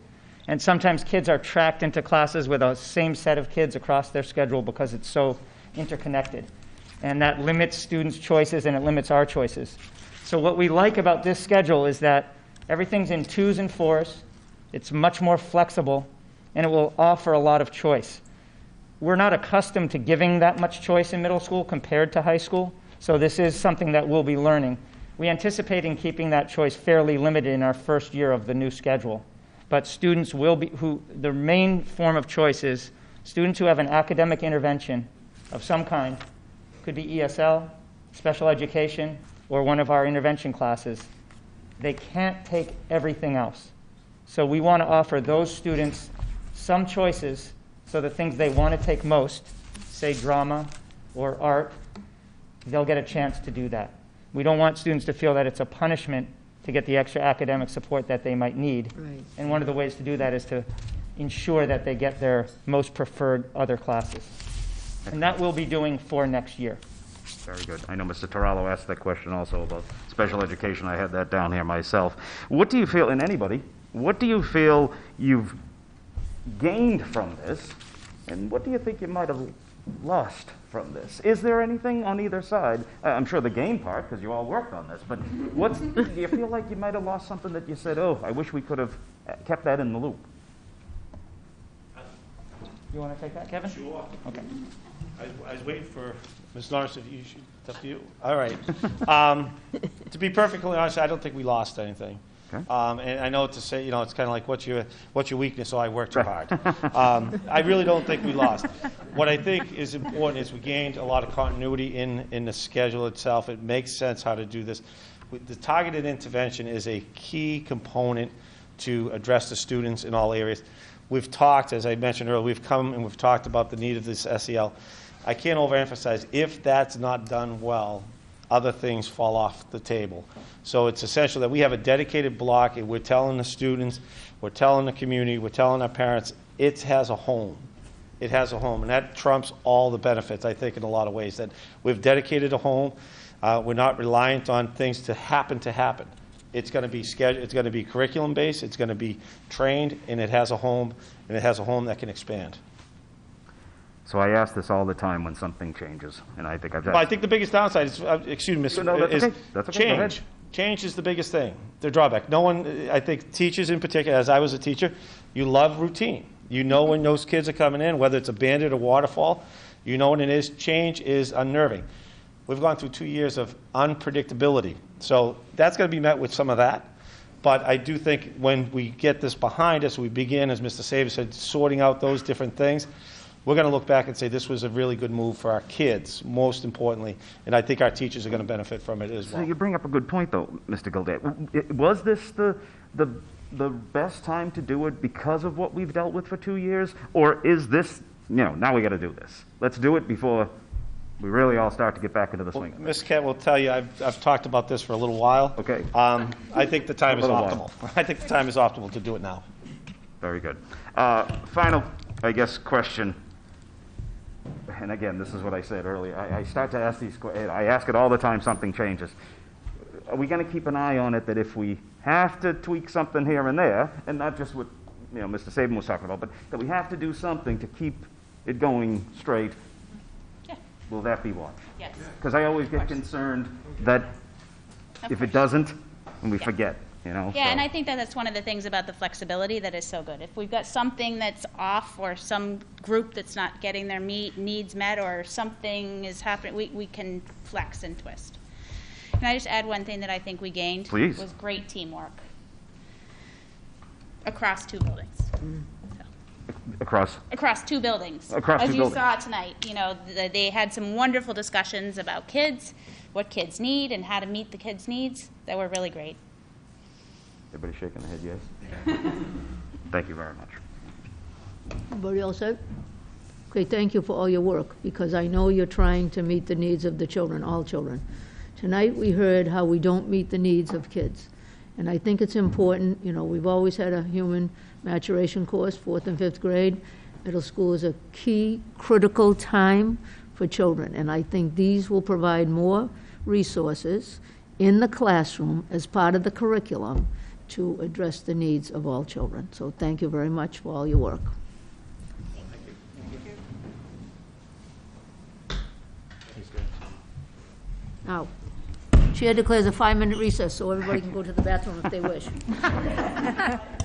And sometimes kids are tracked into classes with a same set of kids across their schedule because it's so interconnected. And that limits students' choices and it limits our choices. So, what we like about this schedule is that everything's in twos and fours, it's much more flexible, and it will offer a lot of choice. We're not accustomed to giving that much choice in middle school compared to high school, so this is something that we'll be learning. We anticipate in keeping that choice fairly limited in our first year of the new schedule. But students will be, who, the main form of choice is students who have an academic intervention of some kind, could be ESL, special education, or one of our intervention classes. They can't take everything else. So we want to offer those students some choices so the things they want to take most, say drama or art, they'll get a chance to do that. We don't want students to feel that it's a punishment to get the extra academic support that they might need. Right. And one of the ways to do that is to ensure that they get their most preferred other classes. And that we'll be doing for next year. Very good. I know Mr. Tarallo asked that question also about special education. I had that down here myself. What do you feel, and anybody, what do you feel you've gained from this, and what do you think you might have lost from this? Is there anything on either side? Uh, I'm sure the game part, because you all worked on this, but what's, do you feel like you might have lost something that you said, oh, I wish we could have uh, kept that in the loop? You want to take that, Kevin? Sure. Okay. I, I was waiting for Ms. Norris, if you should, it's up to you. All right. Um, to be perfectly honest, I don't think we lost anything. Um, and I know to say, you know, it's kind of like, what's your, what's your weakness? Oh, I worked too hard. Um, I really don't think we lost. What I think is important is we gained a lot of continuity in, in the schedule itself. It makes sense how to do this. The targeted intervention is a key component to address the students in all areas. We've talked, as I mentioned earlier, we've come and we've talked about the need of this SEL. I can't overemphasize, if that's not done well, other things fall off the table. So it's essential that we have a dedicated block, and we're telling the students, we're telling the community, we're telling our parents, it has a home. It has a home, and that trumps all the benefits, I think, in a lot of ways, that we've dedicated a home. Uh, we're not reliant on things to happen to happen. It's going to be scheduled, it's going to be curriculum-based, it's going to be trained, and it has a home, and it has a home that can expand. So I ask this all the time when something changes, and I think I've Well, I think the biggest downside is, uh, excuse me, Mr. No, that's is okay. That's okay. Go ahead. change. Change is the biggest thing, the drawback. No one, I think teachers in particular, as I was a teacher, you love routine. You know when those kids are coming in, whether it's a bandit or waterfall, you know what it is. Change is unnerving. We've gone through two years of unpredictability. So that's going to be met with some of that. But I do think when we get this behind us, we begin, as Mr. Saban said, sorting out those different things. We're going to look back and say this was a really good move for our kids, most importantly, and I think our teachers are going to benefit from it as So well. you bring up a good point, though, Mr. Gilday. Was this the, the, the best time to do it because of what we've dealt with for two years? Or is this, you know, now we got to do this? Let's do it before we really all start to get back into the swing. of it. Ms. Kent will tell you, I've, I've talked about this for a little while. Okay. Um, I think the time is optimal. while. I think the time is optimal to do it now. Very good. Uh, Final, I guess, question. And again, this is what I said earlier. I, I start to ask these, que- I ask it all the time, something changes. Are we going to keep an eye on it that if we have to tweak something here and there, and not just what, you know, Mr. Saban was talking about, but that we have to do something to keep it going straight? Will that be watched? Yes. Because I always get concerned that if it doesn't, and we forget, you know? Yeah, and I think that that's one of the things about the flexibility that is so good. If we've got something that's off or some group that's not getting their meet, needs met or something is happening, we, we can flex and twist. Can I just add one thing that I think we gained? Please. Was great teamwork across two buildings. Across, Across two buildings. Across two As you buildings. saw tonight, you know, th- they had some wonderful discussions about kids, what kids need and how to meet the kids' needs that were really great. Everybody shaking their head, yes? Thank you very much. Everybody else set? Okay, thank you for all your work, because I know you're trying to meet the needs of the children, all children. Tonight, we heard how we don't meet the needs of kids. And I think it's important, you know, we've always had a human maturation course, fourth and fifth grade. Middle school is a key, critical time for children, and I think these will provide more resources in the classroom as part of the curriculum to address the needs of all children. So thank you very much for all your work. Now, Chair declares a five-minute recess, so everybody can go to the bathroom if they wish.